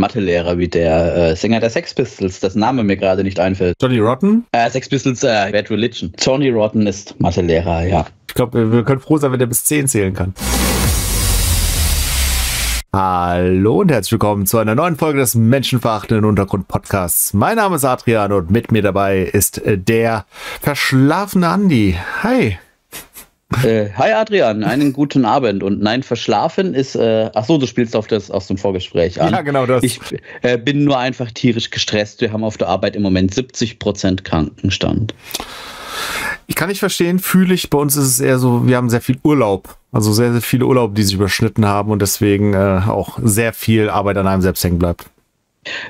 Mathelehrer wie der äh, Sänger der Sex Pistols, dessen Name mir gerade nicht einfällt. Johnny Rotten? Äh, Sex Pistols, äh, Bad Religion. Johnny Rotten ist Mathelehrer, ja. Ich glaube, wir können froh sein, wenn der bis 10 zählen kann. Hallo und herzlich willkommen zu einer neuen Folge des Menschenverachtenden Untergrund Podcasts. Mein Name ist Adrian und mit mir dabei ist äh, der verschlafene Andi. Hi. Äh, hi Adrian, einen guten Abend. Und nein, verschlafen ist, äh, ach so, du spielst auf das aus dem Vorgespräch an. Ja, genau das. Ich äh, bin nur einfach tierisch gestresst. Wir haben auf der Arbeit im Moment 70% Krankenstand. Ich kann nicht verstehen, fühle ich. Bei uns ist es eher so, wir haben sehr viel Urlaub. Also sehr, sehr viele Urlaube, die sich überschnitten haben und deswegen äh, auch sehr viel Arbeit an einem selbst hängen bleibt.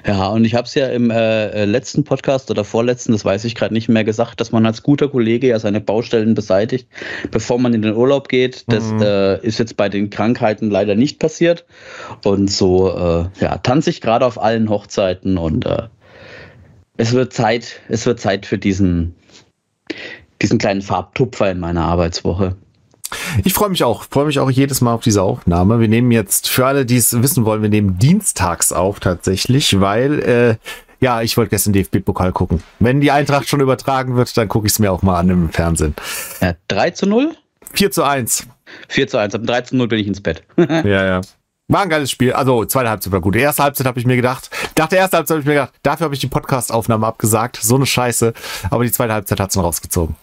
Ja, und ich habe es ja im äh, letzten Podcast oder vorletzten, das weiß ich gerade nicht mehr, gesagt, dass man als guter Kollege ja seine Baustellen beseitigt, bevor man in den Urlaub geht. Das mhm. äh, ist jetzt bei den Krankheiten leider nicht passiert. Und so äh, ja, tanze ich gerade auf allen Hochzeiten und äh, es wird Zeit, es wird Zeit für diesen, diesen kleinen Farbtupfer in meiner Arbeitswoche. Ich freue mich auch, freue mich auch jedes Mal auf diese Aufnahme. Wir nehmen jetzt, für alle, die es wissen wollen, wir nehmen dienstags auf tatsächlich, weil, äh, ja, ich wollte gestern DFB-Pokal gucken. Wenn die Eintracht schon übertragen wird, dann gucke ich es mir auch mal an im Fernsehen. Ja, 3 zu 0? 4 zu 1. 4 zu 1, ab 3 zu 0 bin ich ins Bett. ja, ja. War ein geiles Spiel. Also, zweite Halbzeit war gut. Die erste Halbzeit habe ich mir gedacht, nach der ersten Halbzeit habe ich mir gedacht, dafür habe ich die Podcast-Aufnahme abgesagt. So eine Scheiße. Aber die zweite Halbzeit hat es noch rausgezogen.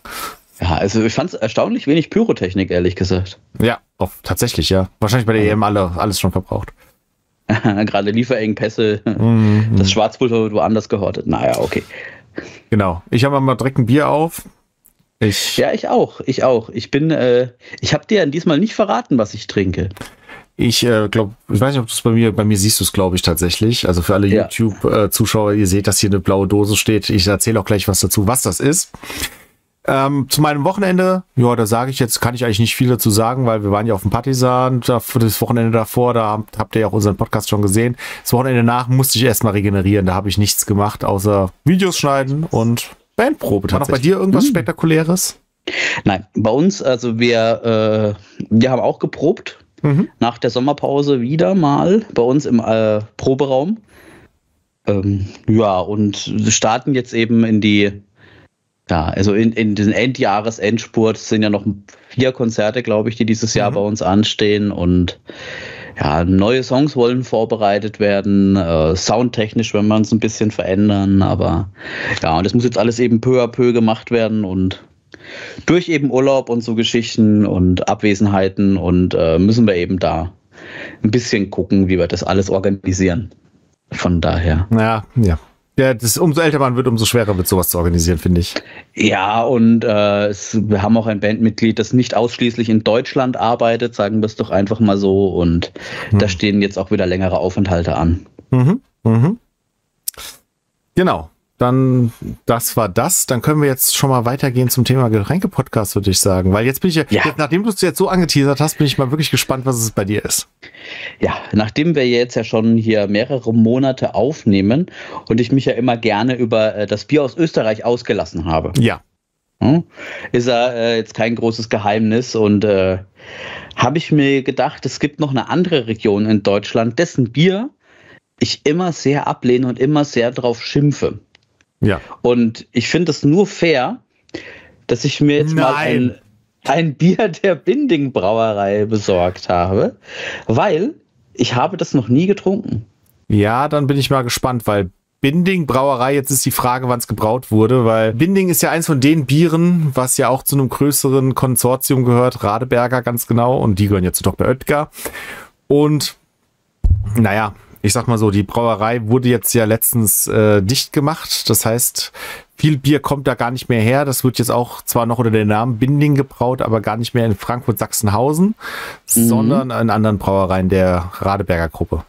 Ja, also ich fand es erstaunlich wenig Pyrotechnik, ehrlich gesagt. Ja, oh, tatsächlich, ja. Wahrscheinlich bei der EM alle, alles schon verbraucht. Gerade Lieferengpässe, mhm. das Schwarzpulver wird woanders gehortet. Naja, okay. Genau. Ich habe mal direkt ein Bier auf. Ich ja, ich auch. Ich auch. Ich bin, äh, ich habe dir diesmal nicht verraten, was ich trinke. Ich äh, glaube, ich weiß nicht, ob du es bei mir, bei mir siehst du es, glaube ich, tatsächlich. Also für alle ja. YouTube-Zuschauer, ihr seht, dass hier eine blaue Dose steht. Ich erzähle auch gleich was dazu, was das ist. Ähm, zu meinem Wochenende, ja, da sage ich jetzt, kann ich eigentlich nicht viel dazu sagen, weil wir waren ja auf dem Partisan, das Wochenende davor, da habt ihr ja auch unseren Podcast schon gesehen. Das Wochenende nach musste ich erstmal regenerieren, da habe ich nichts gemacht, außer Videos schneiden und Bandprobe. War noch bei dir irgendwas hm. Spektakuläres? Nein, bei uns, also wir, äh, wir haben auch geprobt. Mhm. Nach der Sommerpause wieder mal bei uns im äh, Proberaum. Ähm, ja, und starten jetzt eben in die ja, also in, in den Endjahresendspurt sind ja noch vier Konzerte, glaube ich, die dieses Jahr mhm. bei uns anstehen und ja, neue Songs wollen vorbereitet werden, äh, soundtechnisch wenn wir uns ein bisschen verändern, aber ja, und das muss jetzt alles eben peu à peu gemacht werden und durch eben Urlaub und so Geschichten und Abwesenheiten und äh, müssen wir eben da ein bisschen gucken, wie wir das alles organisieren. Von daher. Ja, ja. Ja, das, umso älter man wird, umso schwerer wird sowas zu organisieren, finde ich. Ja, und äh, es, wir haben auch ein Bandmitglied, das nicht ausschließlich in Deutschland arbeitet, sagen wir es doch einfach mal so. Und mhm. da stehen jetzt auch wieder längere Aufenthalte an. Mhm. Mhm. Genau dann das war das. Dann können wir jetzt schon mal weitergehen zum Thema Getränke-Podcast, würde ich sagen. Weil jetzt bin ich ja, ja. Jetzt, nachdem du es jetzt so angeteasert hast, bin ich mal wirklich gespannt, was es bei dir ist. Ja, nachdem wir jetzt ja schon hier mehrere Monate aufnehmen und ich mich ja immer gerne über äh, das Bier aus Österreich ausgelassen habe. Ja. Hm, ist er äh, jetzt kein großes Geheimnis und äh, habe ich mir gedacht, es gibt noch eine andere Region in Deutschland, dessen Bier ich immer sehr ablehne und immer sehr drauf schimpfe. Ja. Und ich finde es nur fair, dass ich mir jetzt Nein. mal ein, ein Bier der Binding Brauerei besorgt habe, weil ich habe das noch nie getrunken. Ja, dann bin ich mal gespannt, weil Binding Brauerei, jetzt ist die Frage, wann es gebraut wurde, weil Binding ist ja eins von den Bieren, was ja auch zu einem größeren Konsortium gehört, Radeberger ganz genau, und die gehören jetzt zu Dr. Oetker. Und naja, ich sag mal so, die Brauerei wurde jetzt ja letztens äh, dicht gemacht. Das heißt, viel Bier kommt da gar nicht mehr her. Das wird jetzt auch zwar noch unter dem Namen Binding gebraut, aber gar nicht mehr in Frankfurt-Sachsenhausen, mhm. sondern in anderen Brauereien der Radeberger Gruppe.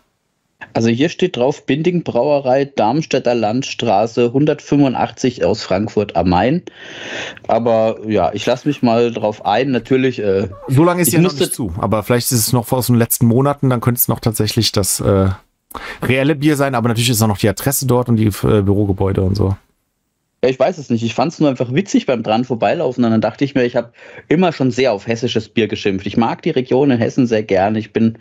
Also hier steht drauf Binding Brauerei Darmstädter Landstraße 185 aus Frankfurt am Main. Aber ja, ich lasse mich mal drauf ein. Natürlich. Äh, so lange ist ja noch nicht zu, aber vielleicht ist es noch aus den letzten Monaten, dann könnte es noch tatsächlich das äh, reelle Bier sein, aber natürlich ist auch noch die Adresse dort und die äh, Bürogebäude und so. Ja, ich weiß es nicht. Ich fand es nur einfach witzig beim dran vorbeilaufen. Und dann dachte ich mir, ich habe immer schon sehr auf hessisches Bier geschimpft. Ich mag die Region in Hessen sehr gerne. Ich bin,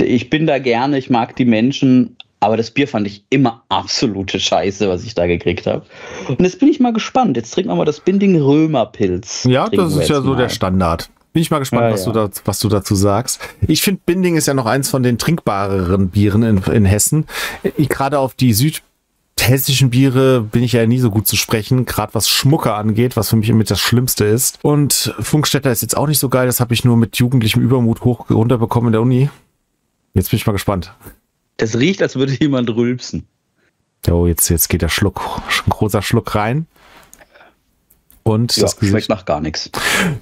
ich bin da gerne. Ich mag die Menschen. Aber das Bier fand ich immer absolute Scheiße, was ich da gekriegt habe. Und jetzt bin ich mal gespannt. Jetzt trinken wir mal das Binding Römerpilz. Ja, das ist ja so mal. der Standard. Bin ich mal gespannt, Ja, was, ja. Du da, was du dazu sagst. Ich finde, Binding ist ja noch eins von den trinkbareren Bieren in, in Hessen. Gerade auf die südhessischen Biere bin ich ja nie so gut zu sprechen, gerade was Schmucke angeht, was für mich immer das Schlimmste ist. Und Funkstätter ist jetzt auch nicht so geil, das habe ich nur mit jugendlichem Übermut hoch runterbekommen in der Uni. Jetzt bin ich mal gespannt. Das riecht, als würde jemand rülpsen. Oh, jetzt, jetzt geht der Schluck, ein großer Schluck rein. Und Ja, das schmeckt Gesicht, nach gar nichts.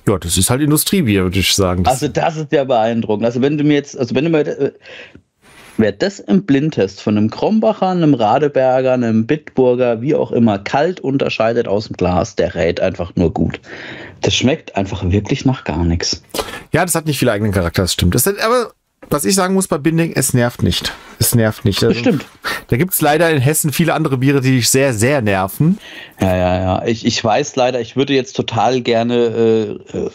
ja, das ist halt Industriebier, würde ich sagen. Das, Also das ist ja beeindruckend. Also wenn du mir jetzt, also wenn du mir, äh, wer das im Blindtest von einem Krombacher, einem Radeberger, einem Bitburger, wie auch immer, kalt unterscheidet aus dem Glas, der rät einfach nur gut. Das schmeckt einfach wirklich nach gar nichts. Ja, das hat nicht viel eigenen Charakter, das stimmt. Das ist, aber was ich sagen muss bei Binding, es nervt nicht. Es nervt nicht. Also, Das stimmt. Da gibt es leider in Hessen viele andere Biere, die dich sehr, sehr nerven. Ja, ja, ja. Ich, ich weiß leider, ich würde jetzt total gerne äh, äh,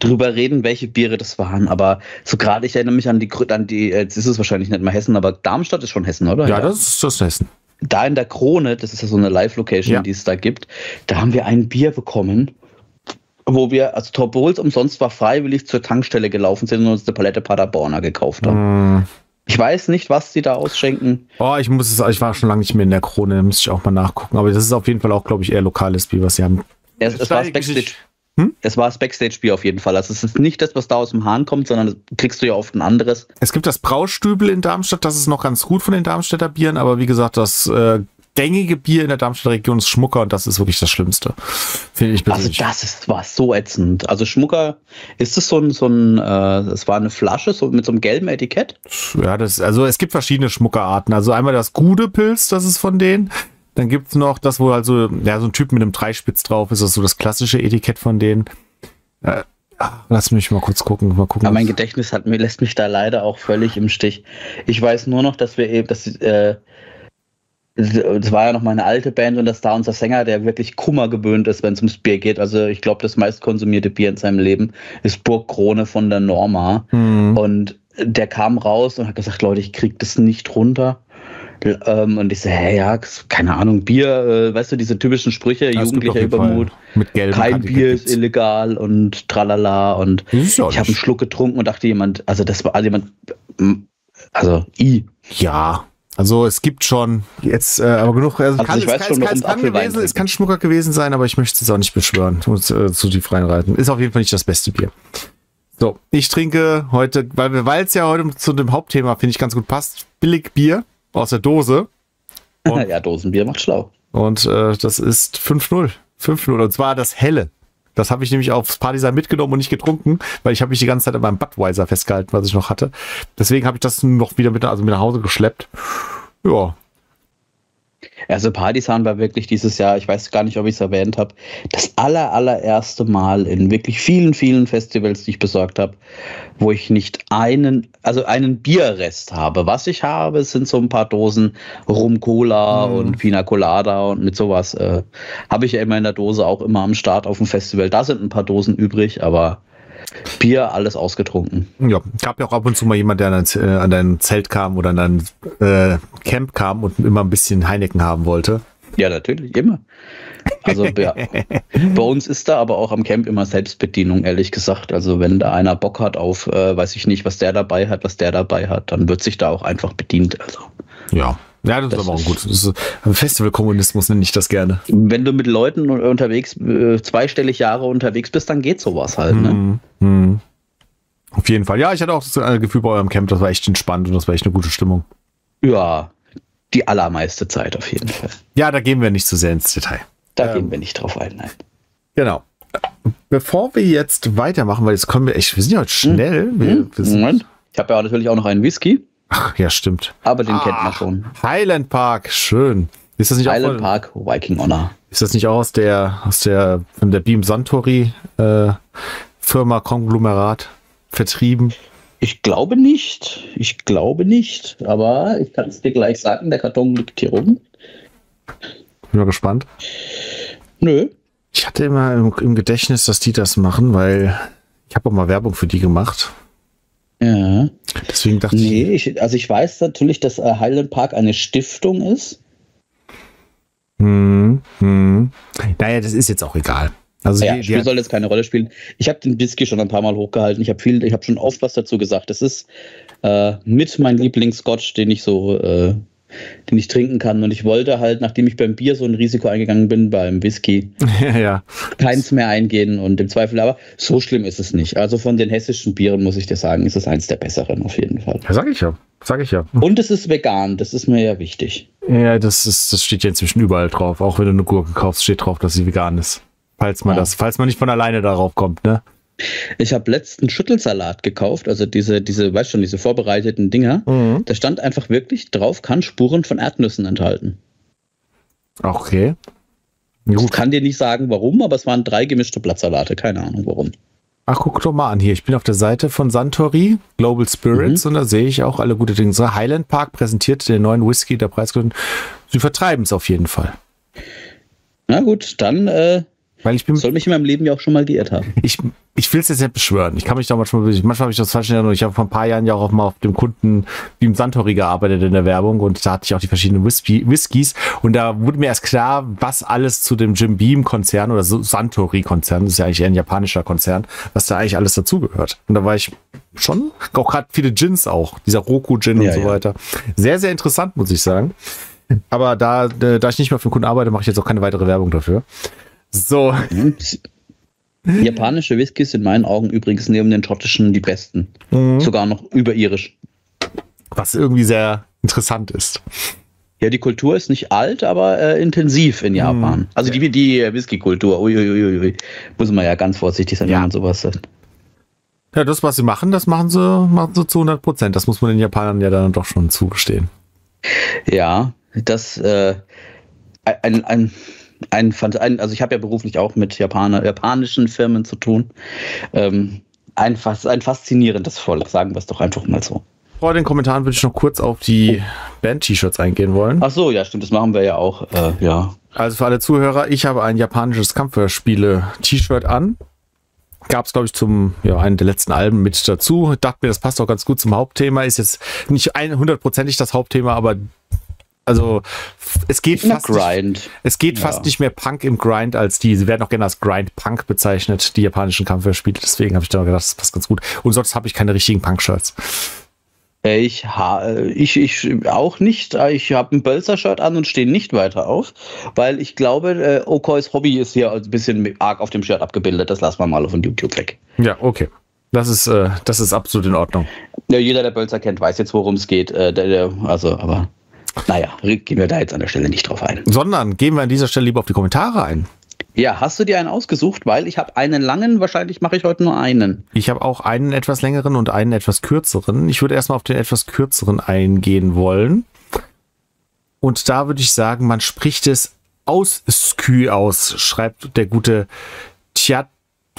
drüber reden, welche Biere das waren, aber so gerade, ich erinnere mich an die, an die, jetzt ist es wahrscheinlich nicht mal Hessen, aber Darmstadt ist schon Hessen, oder? Ja, das ist das ist Hessen. da in der Krone, das ist ja so eine Live-Location, Ja. die es da gibt, da haben wir ein Bier bekommen, wo wir, also obwohl es umsonst war, freiwillig zur Tankstelle gelaufen sind und uns eine Palette Paderborner gekauft haben. Mm. Ich weiß nicht, was die da ausschenken. Oh, ich muss es, ich war schon lange nicht mehr in der Krone, da müsste ich auch mal nachgucken. Aber das ist auf jeden Fall auch, glaube ich, eher lokales Bier, was sie haben. Es, es war das Backstage. Hm? Es war das Backstage-Bier auf jeden Fall. Also es ist nicht das, was da aus dem Hahn kommt, sondern das kriegst du ja oft ein anderes. Es gibt das Braustübel in Darmstadt, das ist noch ganz gut von den Darmstädter Bieren, aber wie gesagt, das äh, gängige Bier in der Darmstädter Region ist Schmucker und das ist wirklich das Schlimmste. Finde ich Also persönlich. das ist, war so ätzend. Also Schmucker, ist es so ein, so ein, äh, das war eine Flasche so mit so einem gelben Etikett? Ja, das, also es gibt verschiedene Schmuckerarten. Also einmal das Gude-Pilz, das ist von denen. Dann gibt's noch das, wo also, ja, so ein Typ mit einem Dreispitz drauf ist, das ist so das klassische Etikett von denen. Äh, ah, lass mich mal kurz gucken, mal gucken. Aber mein Gedächtnis hat mir, lässt mich da leider auch völlig im Stich. Ich weiß nur noch, dass wir eben, dass äh, das war ja noch meine alte Band und dass da unser Sänger, der wirklich Kummer gewöhnt ist, wenn es ums Bier geht. Also ich glaube, das meist konsumierte Bier in seinem Leben ist Burg Krone von der Norma. Hm. Und der kam raus und hat gesagt, Leute, ich krieg das nicht runter. Ähm, und ich so, hä, ja, keine Ahnung, Bier, äh, weißt du, diese typischen Sprüche, Das jugendlicher Übermut. Mit Kein Bier ist illegal und tralala und Das ich habe einen. Schluck getrunken und dachte jemand, also das war also jemand, also i. Ja. Also es gibt schon jetzt, äh, aber genug. Also, Also kann, ich es, weiß kann, schon, es, kann, warum es, kann Apfelwein gewesen, es kann Schmucker gewesen sein, aber ich möchte es auch nicht beschwören und äh, zu tief reinreiten. Ist auf jeden Fall nicht das beste Bier. So, ich trinke heute, weil es ja heute zu dem Hauptthema, finde ich, ganz gut passt, billig Bier aus der Dose. Und- ja, Dosenbier macht schlau. Und äh, das ist 5-0. 5-0. Und zwar das helle. Das habe ich nämlich aufs Partysein mitgenommen und nicht getrunken, weil ich habe mich die ganze Zeit an meinem Budweiser festgehalten, was ich noch hatte. Deswegen habe ich das noch wieder mit, also mit nach Hause geschleppt. Ja, Also Partisan war wirklich dieses Jahr, ich weiß gar nicht, ob ich es erwähnt habe, das aller, allererste Mal in wirklich vielen, vielen Festivals, die ich besorgt habe, wo ich nicht einen, also einen Bierrest habe. Was ich habe, sind so ein paar Dosen Rum Cola Mhm. und Pina Colada und mit sowas äh, habe ich ja immer in der Dose auch immer am Start auf dem Festival. Da sind ein paar Dosen übrig, aber Bier alles ausgetrunken. ja. Gab ja auch ab und zu mal jemand, der an dein, äh, an dein Zelt kam oder an dein äh, Camp kam und immer ein bisschen Heineken haben wollte. Ja, natürlich, immer. Also ja. bei uns ist da aber auch am Camp immer Selbstbedienung, ehrlich gesagt. Also wenn da einer Bock hat auf, äh, weiß ich nicht, was der dabei hat, was der dabei hat, dann wird sich da auch einfach bedient. Also Ja. Ja, das, Das ist aber auch ist- gut. Äh, Festivalkommunismus nenne ich das gerne. wenn du mit Leuten un- unterwegs, äh, zweistellig Jahre unterwegs bist, dann geht sowas halt. Ne? Mhm. Mhm. Auf jeden Fall. Ja, ich hatte auch das äh, Gefühl bei eurem Camp, das war echt entspannt und das war echt eine gute Stimmung. Ja, die allermeiste Zeit auf jeden Fall. Ja, da gehen wir nicht zu sehr ins Detail. Da Ähm. gehen wir nicht drauf ein. Nein. Genau. Bevor wir jetzt weitermachen, weil jetzt kommen wir echt, wir sind ja heute schnell. Wir, Hm? wir sind, Moment. Ich habe ja natürlich auch noch einen Whisky, ach, ja, stimmt. aber den kennt Ah, man schon. Highland Park, schön. Ist das nicht auch Island von, Park Viking Honor. ist das nicht auch aus der, aus der, von der Beam Santori, äh, Firma Konglomerat vertrieben? Ich glaube nicht. Ich glaube nicht. Aber ich kann es dir gleich sagen, der Karton liegt hier rum. Bin mal gespannt. Nö. Ich hatte immer im, im Gedächtnis, dass die das machen, weil ich habe auch mal Werbung für die gemacht. Ja. Deswegen dachte nee, ich. Also ich weiß natürlich, dass äh, Highland Park eine Stiftung ist. Hm, hm. Naja, das ist jetzt auch egal. Also ja, die, Spiel die soll jetzt keine Rolle spielen. Ich habe den Whisky schon ein paar Mal hochgehalten. Ich habe viel, ich habe schon oft was dazu gesagt. Das ist äh, mit mein Lieblingsscotch, den ich so äh, den ich trinken kann. Und ich wollte halt, nachdem ich beim Bier so ein Risiko eingegangen bin, beim Whisky ja. keins mehr eingehen und im Zweifel, aber so schlimm ist es nicht. Also von den hessischen Bieren muss ich dir sagen, ist es eins der besseren auf jeden Fall. Ja, sag ich ja. Sag ich ja. Und es ist vegan, das ist mir ja wichtig. Ja, das, ist, das steht ja inzwischen überall drauf. Auch wenn du eine Gurke kaufst, steht drauf, dass sie vegan ist. Falls man ja. das, falls man nicht von alleine darauf kommt, ne? Ich habe letzten Schüttelsalat gekauft, also diese, diese, weißt schon, diese vorbereiteten Dinger. Mhm. Da stand einfach wirklich drauf, kann Spuren von Erdnüssen enthalten. Okay. Gut. Ich kann dir nicht sagen, warum, aber es waren drei gemischte Blattsalate, keine Ahnung warum. Ach, guck doch mal an hier. Ich bin auf der Seite von Santori, Global Spirits, mhm. und da sehe ich auch alle gute Dinge. Highland Park präsentiert den neuen Whisky der Preisgründen. Sie vertreiben es auf jeden Fall. Na gut, dann äh, weil ich bin, Soll mich in meinem Leben ja auch schon mal geirrt haben. Ich, ich will es jetzt nicht beschwören. Ich kann mich da manchmal, manchmal habe ich das falsch erinnert. Ich habe vor ein paar Jahren ja auch mal auf dem Kunden wie im Santori gearbeitet in der Werbung und da hatte ich auch die verschiedenen Whisky, Whiskys und da wurde mir erst klar, was alles zu dem Jim Beam Konzern oder so Santori Konzern, das ist ja eigentlich eher ein japanischer Konzern, was da eigentlich alles dazugehört. Und da war ich schon, auch gerade viele Gins auch, dieser Roku Gin ja, und so ja. weiter. Sehr, sehr interessant, muss ich sagen. Aber da, da ich nicht mehr für den Kunden arbeite, mache ich jetzt auch keine weitere Werbung dafür. So. Japanische Whiskys in meinen Augen übrigens neben den schottischen die besten. Mhm. Sogar noch überirisch. Was irgendwie sehr interessant ist. Ja, die Kultur ist nicht alt, aber äh, intensiv in Japan. Mhm. Also die, die Whisky-Kultur, uiuiui, muss man ja ganz vorsichtig sein, ja. wenn man sowas sagt. Ja, das, was sie machen, das machen sie, machen sie zu 100 Prozent. Das muss man den Japanern ja dann doch schon zugestehen. Ja, das äh, ein, ein ein, ein also ich habe ja beruflich auch mit Japaner, japanischen Firmen zu tun. Ähm, ein, ein faszinierendes Volk, sagen wir es doch einfach mal so. Vor den Kommentaren würde ich noch kurz auf die Band-T-Shirts eingehen wollen. Ach so, ja, stimmt, das machen wir ja auch, äh, ja. Also für alle Zuhörer, ich habe ein japanisches Kampfspiele-T-Shirt an. Gab es, glaube ich, zum, ja, einem der letzten Alben mit dazu. Ich dachte mir, das passt auch ganz gut zum Hauptthema. Ist jetzt nicht hundertprozentig das Hauptthema, aber also es geht fast Grind. Nicht, es geht ja. fast nicht mehr Punk im Grind als die. Sie werden auch gerne als Grind Punk bezeichnet, die japanischen Kampfspiele. Deswegen habe ich da gedacht, das passt ganz gut. Und sonst habe ich keine richtigen Punk-Shirts. Ich, ich, ich auch nicht. Ich habe ein Bölzer-Shirt an und stehe nicht weiter auf, weil ich glaube, äh, Okois Hobby ist hier ein bisschen arg auf dem Shirt abgebildet. Das lassen wir mal auf YouTube weg. Ja, okay. Das ist, äh, das ist absolut in Ordnung. Ja, jeder, der Bölzer kennt, weiß jetzt, worum es geht. Äh, der, der, also, aber naja, gehen wir da jetzt an der Stelle nicht drauf ein. Sondern gehen wir an dieser Stelle lieber auf die Kommentare ein. Ja, hast du dir einen ausgesucht? Weil ich habe einen langen, wahrscheinlich mache ich heute nur einen. Ich habe auch einen etwas längeren und einen etwas kürzeren. Ich würde erstmal auf den etwas kürzeren eingehen wollen. Und da würde ich sagen, man spricht es aus Skü aus, schreibt der gute Tjat,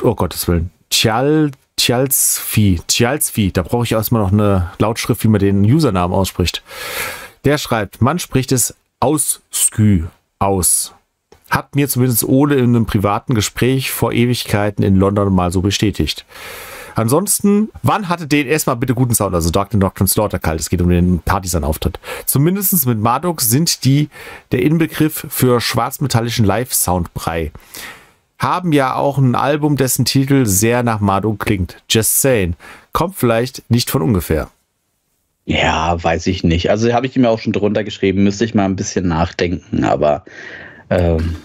oh Gottes Willen, Tjal, Tjalsfi, Tjalsfi. Da brauche ich erstmal noch eine Lautschrift, wie man den Usernamen ausspricht. Der schreibt, man spricht es aus Skü aus. Hat mir zumindest Ole in einem privaten Gespräch vor Ewigkeiten in London mal so bestätigt. Ansonsten, wann hatte den erstmal bitte guten Sound? Also Dark Doctrine Slaughter kalt. Es geht um den Partisan-Auftritt. Zumindest mit Marduk sind die der Inbegriff für schwarzmetallischen Live-Soundbrei. Haben ja auch ein Album, dessen Titel sehr nach Marduk klingt. Just saying. Kommt vielleicht nicht von ungefähr. Ja, weiß ich nicht. Also habe ich mir auch schon drunter geschrieben, müsste ich mal ein bisschen nachdenken, aber ähm,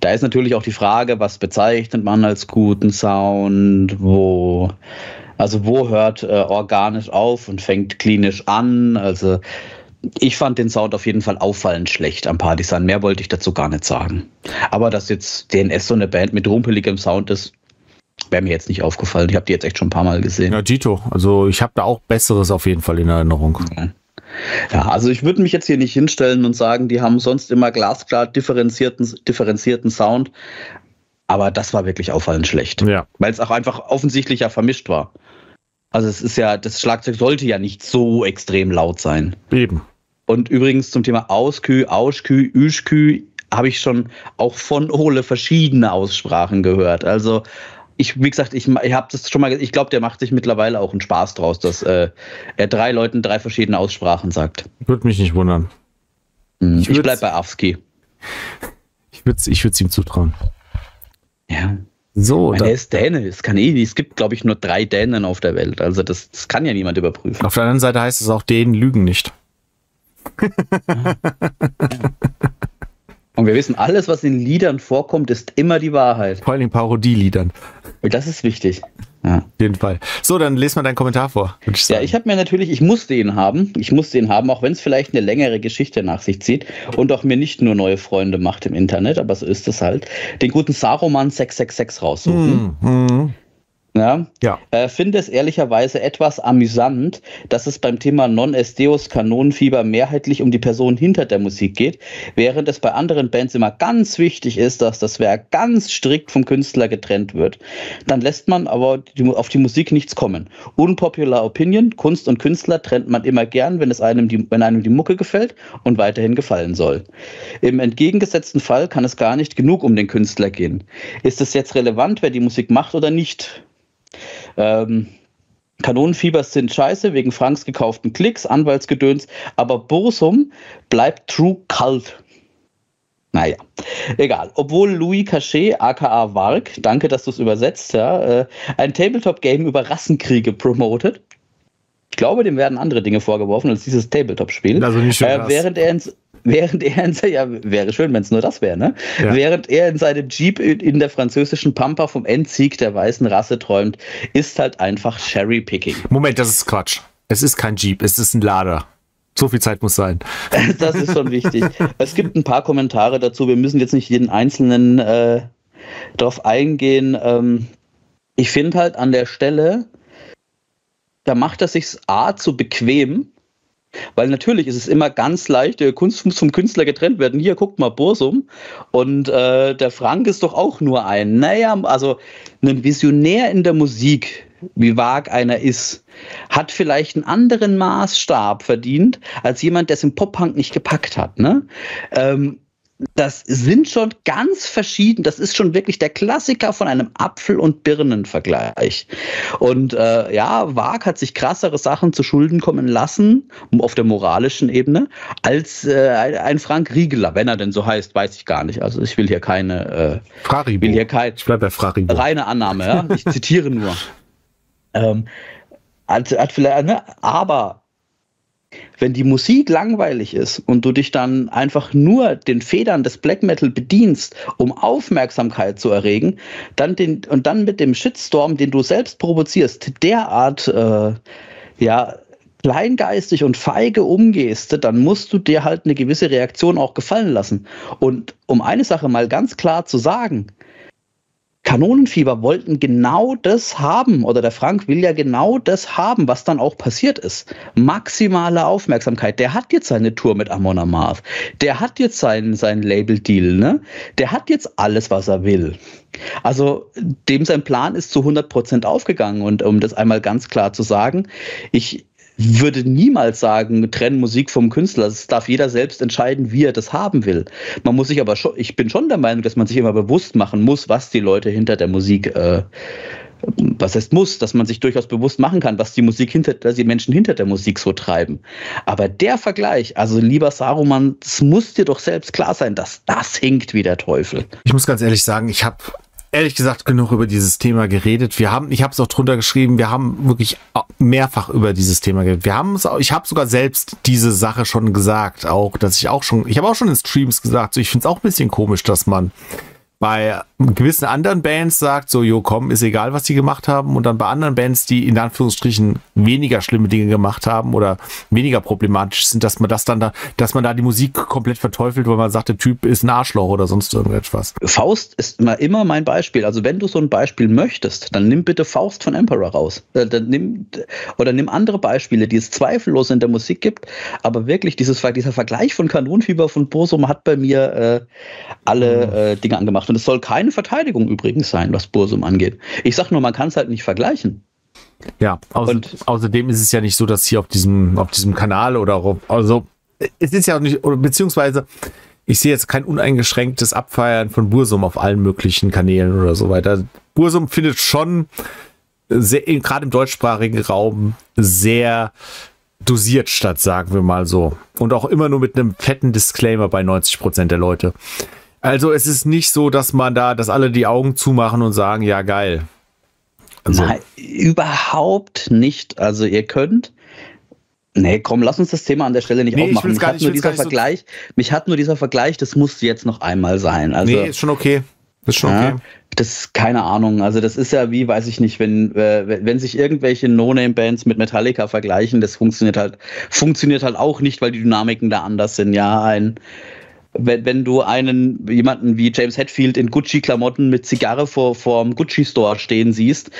da ist natürlich auch die Frage, was bezeichnet man als guten Sound, wo, also wo hört äh, organisch auf und fängt klinisch an. Also ich fand den Sound auf jeden Fall auffallend schlecht am Partisan. Mehr wollte ich dazu gar nicht sagen. Aber dass jetzt DNS so eine Band mit rumpeligem Sound ist, wäre mir jetzt nicht aufgefallen. Ich habe die jetzt echt schon ein paar Mal gesehen. Ja, Dito. Also ich habe da auch Besseres auf jeden Fall in Erinnerung. Ja, also ich würde mich jetzt hier nicht hinstellen und sagen, die haben sonst immer glasklar differenzierten, differenzierten Sound. Aber das war wirklich auffallend schlecht. Ja. Weil es auch einfach offensichtlich ja vermischt war. Also es ist ja, das Schlagzeug sollte ja nicht so extrem laut sein. Eben. Und übrigens zum Thema Auskü, Auskü, Üschkü habe ich schon auch von Ole verschiedene Aussprachen gehört. Also ich, wie gesagt, ich, ich habe das schon mal, ich glaube, der macht sich mittlerweile auch einen Spaß draus, dass äh, er drei Leuten drei verschiedene Aussprachen sagt. Würde mich nicht wundern. Hm, ich, ich bleib bei Avski. Ich würde es ich ihm zutrauen. Ja. So, meine, er ist Däne, es kann eh, es gibt, glaube ich, nur drei Dänen auf der Welt. Also das, das kann ja niemand überprüfen. Auf der anderen Seite heißt es auch, Dänen lügen nicht. ja. Und wir wissen, alles, was in Liedern vorkommt, ist immer die Wahrheit. Vor allem Parodieliedern. Das ist wichtig. Ja. Auf jeden Fall. So, dann lest mal deinen Kommentar vor. Ich ja, ich habe mir natürlich, ich musste ihn haben. Ich musste ihn haben, auch wenn es vielleicht eine längere Geschichte nach sich zieht und auch mir nicht nur neue Freunde macht im Internet, aber so ist es halt. Den guten Saruman 666 raussuchen. Hm, hm. Ja. ja. Äh, finde es ehrlicherweise etwas amüsant, dass es beim Thema Non-Esteos Kanonenfieber mehrheitlich um die Person hinter der Musik geht, während es bei anderen Bands immer ganz wichtig ist, dass das Werk ganz strikt vom Künstler getrennt wird. Dann lässt man aber die, auf die Musik nichts kommen. Unpopular Opinion, Kunst und Künstler trennt man immer gern, wenn es einem die, wenn einem die Mucke gefällt und weiterhin gefallen soll. Im entgegengesetzten Fall kann es gar nicht genug um den Künstler gehen. Ist es jetzt relevant, wer die Musik macht oder nicht? Ähm, Kanonenfiebers sind scheiße wegen Franks gekauften Klicks, Anwaltsgedöns, aber Bursum bleibt True Cult. Naja, egal. Obwohl Louis Cachet, aka Vark, danke, dass du es übersetzt, ja, äh, ein Tabletop-Game über Rassenkriege promotet. Ich glaube, dem werden andere Dinge vorgeworfen als dieses Tabletop-Spiel. Also nicht schön äh, während er ins während er in ja, wäre schön, wenn es nur das wäre, ne? Ja. Während er in seinem Jeep in der französischen Pampa vom Endsieg der weißen Rasse träumt, ist halt einfach Cherry-Picking. Moment, das ist Quatsch. Es ist kein Jeep, es ist ein Lader. So viel Zeit muss sein. das ist schon wichtig. es gibt ein paar Kommentare dazu. Wir müssen jetzt nicht jeden einzelnen äh, drauf eingehen. Ähm, ich finde halt an der Stelle, da macht er sich A zu bequem weil natürlich ist es immer ganz leicht, der Kunst muss vom Künstler getrennt werden. Hier, guckt mal, Bursum. Und äh, der Frank ist doch auch nur ein. Naja, also ein Visionär in der Musik, wie vag einer ist, hat vielleicht einen anderen Maßstab verdient, als jemand, der es im Pop-Punk nicht gepackt hat. Ne? Ähm, das sind schon ganz verschieden. Das ist schon wirklich der Klassiker von einem Apfel- und Birnenvergleich. Und äh, ja, Wag hat sich krassere Sachen zu Schulden kommen lassen, auf der moralischen Ebene, als äh, ein Frank Riegeler, wenn er denn so heißt, weiß ich gar nicht. Also ich will hier keine. Äh, Fraribo. Will hier kein, ich bleibe bei Fraribo. Reine Annahme, ja. Ich zitiere nur. Ähm, hat, hat vielleicht, ne? Aber wenn die Musik langweilig ist und du dich dann einfach nur den Federn des Black Metal bedienst, um Aufmerksamkeit zu erregen, dann den, und dann mit dem Shitstorm, den du selbst provozierst, derart äh, ja, kleingeistig und feige umgehst, dann musst du dir halt eine gewisse Reaktion auch gefallen lassen. Und um eine Sache mal ganz klar zu sagen, Kanonenfieber wollten genau das haben oder der Frank will ja genau das haben, was dann auch passiert ist. Maximale Aufmerksamkeit. Der hat jetzt seine Tour mit Amon Amarth. Der hat jetzt seinen, seinen Label-Deal, ne? Der hat jetzt alles, was er will. Also dem sein Plan ist zu 100% aufgegangen und um das einmal ganz klar zu sagen, ich würde niemals sagen, trennen Musik vom Künstler. Es darf jeder selbst entscheiden, wie er das haben will. Man muss sich aber schon, ich bin schon der Meinung, dass man sich immer bewusst machen muss, was die Leute hinter der Musik, äh, was heißt muss, dass man sich durchaus bewusst machen kann, was die Musik hinter, dass die Menschen hinter der Musik so treiben. Aber der Vergleich, also lieber Saruman, es muss dir doch selbst klar sein, dass das hinkt wie der Teufel. Ich muss ganz ehrlich sagen, ich habe ehrlich gesagt genug über dieses Thema geredet. Wir haben, ich habe es auch drunter geschrieben, wir haben wirklich mehrfach über dieses Thema geredet. Wir haben es, ich habe sogar selbst diese Sache schon gesagt, auch, dass ich auch schon, ich habe auch schon in Streams gesagt, so ich finde es auch ein bisschen komisch, dass man bei gewissen anderen Bands sagt, so, jo, komm, ist egal, was die gemacht haben. Und dann bei anderen Bands, die in Anführungsstrichen weniger schlimme Dinge gemacht haben oder weniger problematisch sind, dass man das dann da, dass man da die Musik komplett verteufelt, weil man sagt, der Typ ist ein Arschloch oder sonst irgendetwas. Faust ist immer, immer mein Beispiel. Also wenn du so ein Beispiel möchtest, dann nimm bitte Faust von Emperor raus. Äh, dann nimm, oder nimm andere Beispiele, die es zweifellos in der Musik gibt. Aber wirklich, dieses, dieser Vergleich von Kanonenfieber von Bursum hat bei mir äh, alle mhm. äh, Dinge angemacht. Und es soll keine Verteidigung übrigens sein, was Bursum angeht. Ich sage nur, man kann es halt nicht vergleichen. Ja, außer, und, außerdem ist es ja nicht so, dass hier auf diesem, auf diesem Kanal oder also es ist ja auch nicht, oder beziehungsweise ich sehe jetzt kein uneingeschränktes Abfeiern von Bursum auf allen möglichen Kanälen oder so weiter. Bursum findet schon gerade im deutschsprachigen Raum sehr dosiert statt, sagen wir mal so. Und auch immer nur mit einem fetten Disclaimer bei 90 Prozent der Leute. Also es ist nicht so, dass man da, dass alle die Augen zumachen und sagen, ja geil. Also. Nein, überhaupt nicht. Also ihr könnt. Nee, komm, lass uns das Thema an der Stelle nicht nee, aufmachen. Mich hat, nicht, nur dieser Vergleich, so mich hat nur dieser Vergleich, das muss jetzt noch einmal sein. Also, nee, ist schon okay. Das ist schon ja, okay. Das keine Ahnung. Also das ist ja wie, weiß ich nicht, wenn, äh, wenn sich irgendwelche No-Name-Bands mit Metallica vergleichen, das funktioniert halt, funktioniert halt auch nicht, weil die Dynamiken da anders sind. Ja, ein wenn, wenn du einen, jemanden wie James Hetfield in Gucci-Klamotten mit Zigarre vor, vor dem Gucci-Store stehen siehst,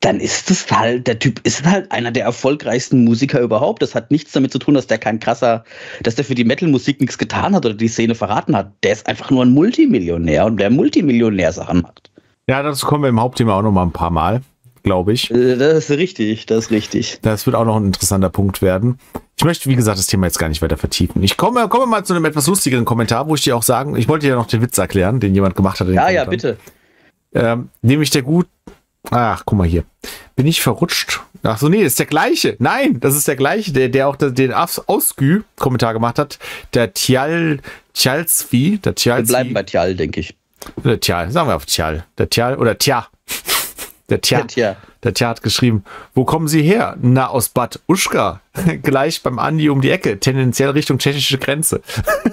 dann ist es halt, der Typ ist halt einer der erfolgreichsten Musiker überhaupt. Das hat nichts damit zu tun, dass der kein krasser, dass der für die Metal-Musik nichts getan hat oder die Szene verraten hat. Der ist einfach nur ein Multimillionär und der Multimillionär-Sachen macht. Ja, dazu kommen wir im Hauptthema auch noch mal ein paar Mal, glaube ich. Äh, das ist richtig, das ist richtig. Das wird auch noch ein interessanter Punkt werden. Ich möchte, wie gesagt, das Thema jetzt gar nicht weiter vertiefen. Ich komme, komme mal zu einem etwas lustigeren Kommentar, wo ich dir auch sagen, ich wollte dir ja noch den Witz erklären, den jemand gemacht hat. Ja, ja, bitte. Ähm, nämlich der gut, Ach, guck mal hier. Bin ich verrutscht? Ach so, nee, das ist der gleiche. Nein, das ist der gleiche, der, der auch den Ausgü-Kommentar gemacht hat. Der Tjal, Tjalsvi. Der Tjalsvi. Wir bleiben bei Tjal, denke ich. Der Tjal, sagen wir auf Tjal. Der Tjal oder Tja. Der Tja, der Tja. Der Tja hat geschrieben, wo kommen Sie her? Na, aus Bad Uschka. Gleich beim Andi um die Ecke, tendenziell Richtung tschechische Grenze.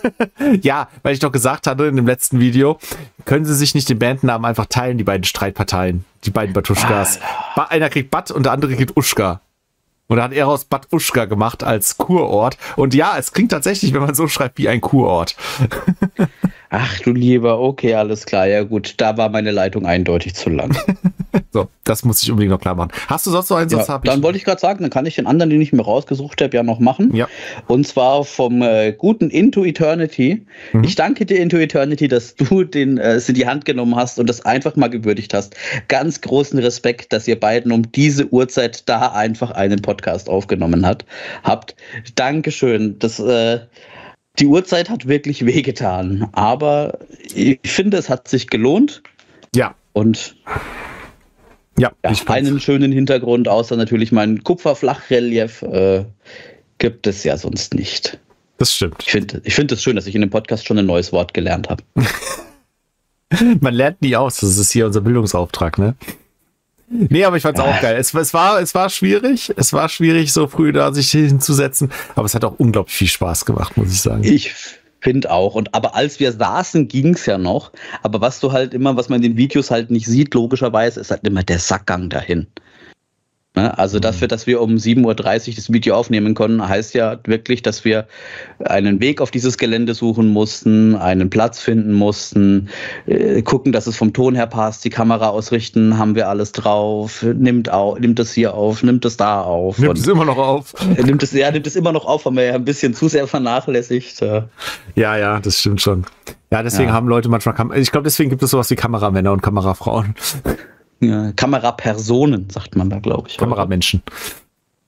ja, weil ich doch gesagt hatte in dem letzten Video, können Sie sich nicht den Bandnamen einfach teilen, die beiden Streitparteien, die beiden Batuschkas. Einer kriegt Bad und der andere kriegt Uschka. Und da hat er aus Bad Uschka gemacht als Kurort. Und ja, es klingt tatsächlich, wenn man so schreibt, wie ein Kurort. Ach du lieber, okay, alles klar. Ja gut, da war meine Leitung eindeutig zu lang. so, das muss ich unbedingt noch klar machen. Hast du sonst noch einen Satz? Ja, dann wollte ich gerade sagen, dann kann ich den anderen, den ich mir rausgesucht habe, ja noch machen. Ja. Und zwar vom äh, guten Into Eternity. Mhm. Ich danke dir, Into Eternity, dass du den äh, in die Hand genommen hast und das einfach mal gewürdigt hast. Ganz großen Respekt, dass ihr beiden um diese Uhrzeit da einfach einen Podcast aufgenommen hat, habt. Dankeschön. Das äh, die Uhrzeit hat wirklich wehgetan, aber ich finde, es hat sich gelohnt. Ja. Und ja, ja einen schönen Hintergrund, außer natürlich mein Kupferflachrelief, äh, gibt es ja sonst nicht. Das stimmt. Ich finde ich find es schön, dass ich in dem Podcast schon ein neues Wort gelernt habe. Man lernt nie aus, das ist hier unser Bildungsauftrag, ne? Nee, aber ich fand's auch geil. Es, es, war, es war schwierig. Es war schwierig, so früh da sich hinzusetzen. Aber es hat auch unglaublich viel Spaß gemacht, muss ich sagen. Ich finde auch. Und aber als wir saßen, ging's ja noch. Aber was du halt immer, was man in den Videos halt nicht sieht, logischerweise, ist halt immer der Sackgang dahin. Ne? Also dafür, mhm. dass wir um 7.30 Uhr das Video aufnehmen konnten, heißt ja wirklich, dass wir einen Weg auf dieses Gelände suchen mussten, einen Platz finden mussten, äh, gucken, dass es vom Ton her passt, die Kamera ausrichten, haben wir alles drauf, nimmt, au nimmt es hier auf, nimmt es da auf. Nimmt es immer noch auf. Nimmt es, ja, nimmt es immer noch auf, haben wir ja ein bisschen zu sehr vernachlässigt. Ja, ja, das stimmt schon. Ja, deswegen ja. haben Leute manchmal, Kam ich glaube, deswegen gibt es sowas wie Kameramänner und Kamerafrauen. Kamerapersonen, sagt man da, glaube ich. Kameramenschen.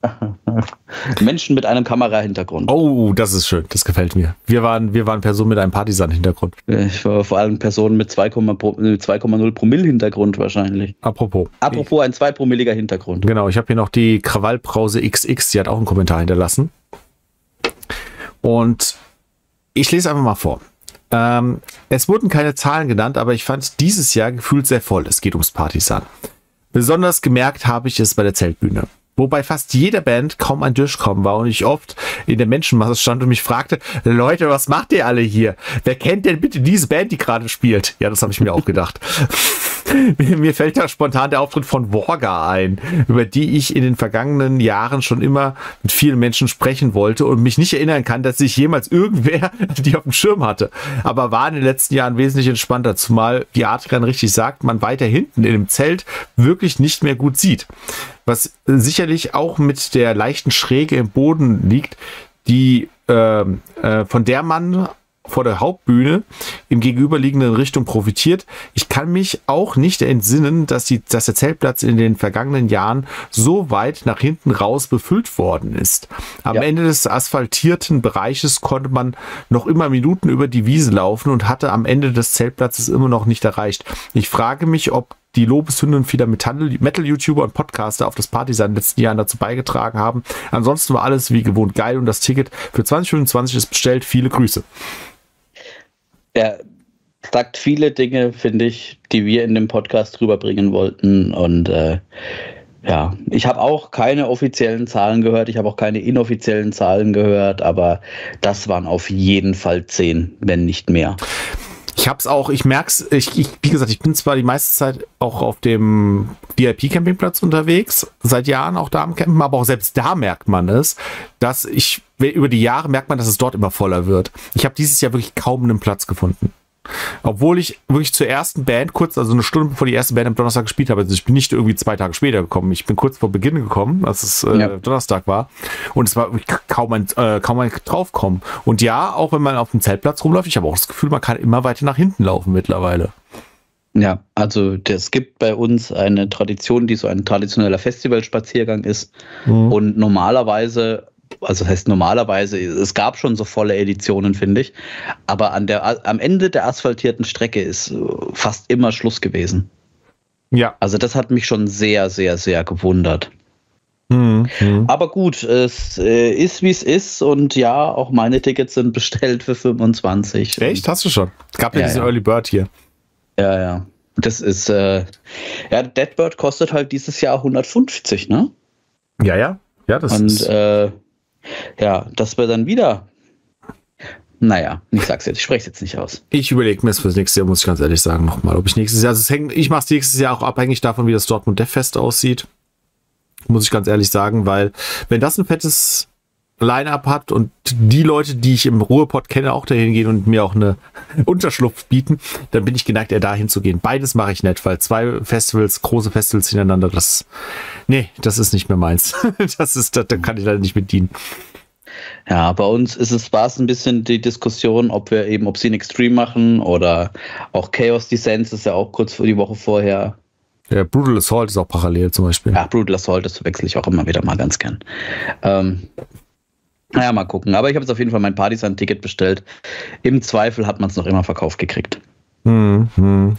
Menschen mit einem Kamerahintergrund. Oh, das ist schön. Das gefällt mir. Wir waren, wir waren Personen mit einem Partisan-Hintergrund. Ich war vor allem Personen mit 2,0 Promille-Hintergrund wahrscheinlich. Apropos. Apropos ein 2 Promilliger Hintergrund. Genau, ich habe hier noch die Krawallbrause XX. Die hat auch einen Kommentar hinterlassen. Und ich lese einfach mal vor. Ähm, es wurden keine Zahlen genannt, aber ich fand dieses Jahr gefühlt sehr voll. Es geht ums Partisan. Besonders gemerkt habe ich es bei der Zeltbühne. Wobei fast jeder Band kaum ein Durchkommen war und ich oft in der Menschenmasse stand und mich fragte, Leute, was macht ihr alle hier? Wer kennt denn bitte diese Band, die gerade spielt? Ja, das habe ich mir auch gedacht. Mir fällt da spontan der Auftritt von Worga ein, über die ich in den vergangenen Jahren schon immer mit vielen Menschen sprechen wollte und mich nicht erinnern kann, dass ich jemals irgendwer die auf dem Schirm hatte. Aber war in den letzten Jahren wesentlich entspannter, zumal die Adrian richtig sagt, man weiter hinten in dem Zelt wirklich nicht mehr gut sieht. Was sicherlich auch mit der leichten Schräge im Boden liegt, die äh, äh, von der man vor der Hauptbühne im gegenüberliegenden Richtung profitiert. Ich kann mich auch nicht entsinnen, dass, die, dass der Zeltplatz in den vergangenen Jahren so weit nach hinten raus befüllt worden ist. Am ja. Ende des asphaltierten Bereiches konnte man noch immer Minuten über die Wiese laufen und hatte am Ende des Zeltplatzes immer noch nicht erreicht. Ich frage mich, ob die Lobeshymnen vieler Metal-YouTuber und Podcaster auf das Party in den letzten Jahren dazu beigetragen haben. Ansonsten war alles wie gewohnt geil und das Ticket für 2025 ist bestellt. Viele Grüße. Er sagt viele Dinge, finde ich, die wir in dem Podcast rüberbringen wollten und äh, ja, ich habe auch keine offiziellen Zahlen gehört, ich habe auch keine inoffiziellen Zahlen gehört, aber das waren auf jeden Fall zehn, wenn nicht mehr. Ich habe es auch, ich merke es, ich, ich, wie gesagt, ich bin zwar die meiste Zeit auch auf dem VIP-Campingplatz unterwegs, seit Jahren auch da am Campen, aber auch selbst da merkt man es, dass ich, über die Jahre merkt man, dass es dort immer voller wird. Ich habe dieses Jahr wirklich kaum einen Platz gefunden. Obwohl ich wirklich zur ersten Band kurz, also eine Stunde bevor die erste Band am Donnerstag gespielt habe, also ich bin nicht irgendwie zwei Tage später gekommen, ich bin kurz vor Beginn gekommen, als es äh, ja. Donnerstag war und es war kaum ein, äh, kaum ein draufkommen. Und ja, auch wenn man auf dem Zeltplatz rumläuft, ich habe auch das Gefühl, man kann immer weiter nach hinten laufen mittlerweile. Ja, also es gibt bei uns eine Tradition, die so ein traditioneller Festivalspaziergang ist. Mhm. Und normalerweise also das heißt normalerweise, es gab schon so volle Editionen, finde ich, aber an der, am Ende der asphaltierten Strecke ist äh, fast immer Schluss gewesen. Ja. Also das hat mich schon sehr, sehr, sehr gewundert. Mhm. Aber gut, es äh, ist wie es ist und ja, auch meine Tickets sind bestellt für 25. Echt? Hast du schon? Es gab ja, ja diesen ja. Early Bird hier. Ja, ja. Das ist, äh, ja, Deadbird kostet halt dieses Jahr 150, ne? Ja, ja. Ja, das und, ist. Äh, ja, dass wir dann wieder. Naja, ich sag's jetzt, ich spreche jetzt nicht aus. Ich überlege mir es fürs nächste Jahr, muss ich ganz ehrlich sagen, nochmal, ob ich nächstes Jahr, also es hängt, ich mache es nächstes Jahr auch abhängig davon, wie das Dortmund Death Fest aussieht. Muss ich ganz ehrlich sagen, weil wenn das ein fettes Line-Up hat und die Leute, die ich im Ruhrpott kenne, auch dahin gehen und mir auch eine Unterschlupf bieten, dann bin ich geneigt, eher dahin zu gehen. Beides mache ich nicht, weil zwei Festivals, große Festivals hintereinander, das, nee, das ist nicht mehr meins. Das ist, da, kann ich leider nicht mit dienen. Ja, bei uns ist es, war es ein bisschen die Diskussion, ob wir eben Obscene Extreme machen oder auch Chaos Descent ist ja auch kurz vor die Woche vorher. Ja, Brutal Assault ist auch parallel zum Beispiel. Ja, Brutal Assault, das wechsle ich auch immer wieder mal ganz gern. Ähm, naja, mal gucken. Aber ich habe jetzt auf jeden Fall mein Partisan-Ticket bestellt. Im Zweifel hat man es noch immer verkauft gekriegt. Hm, hm.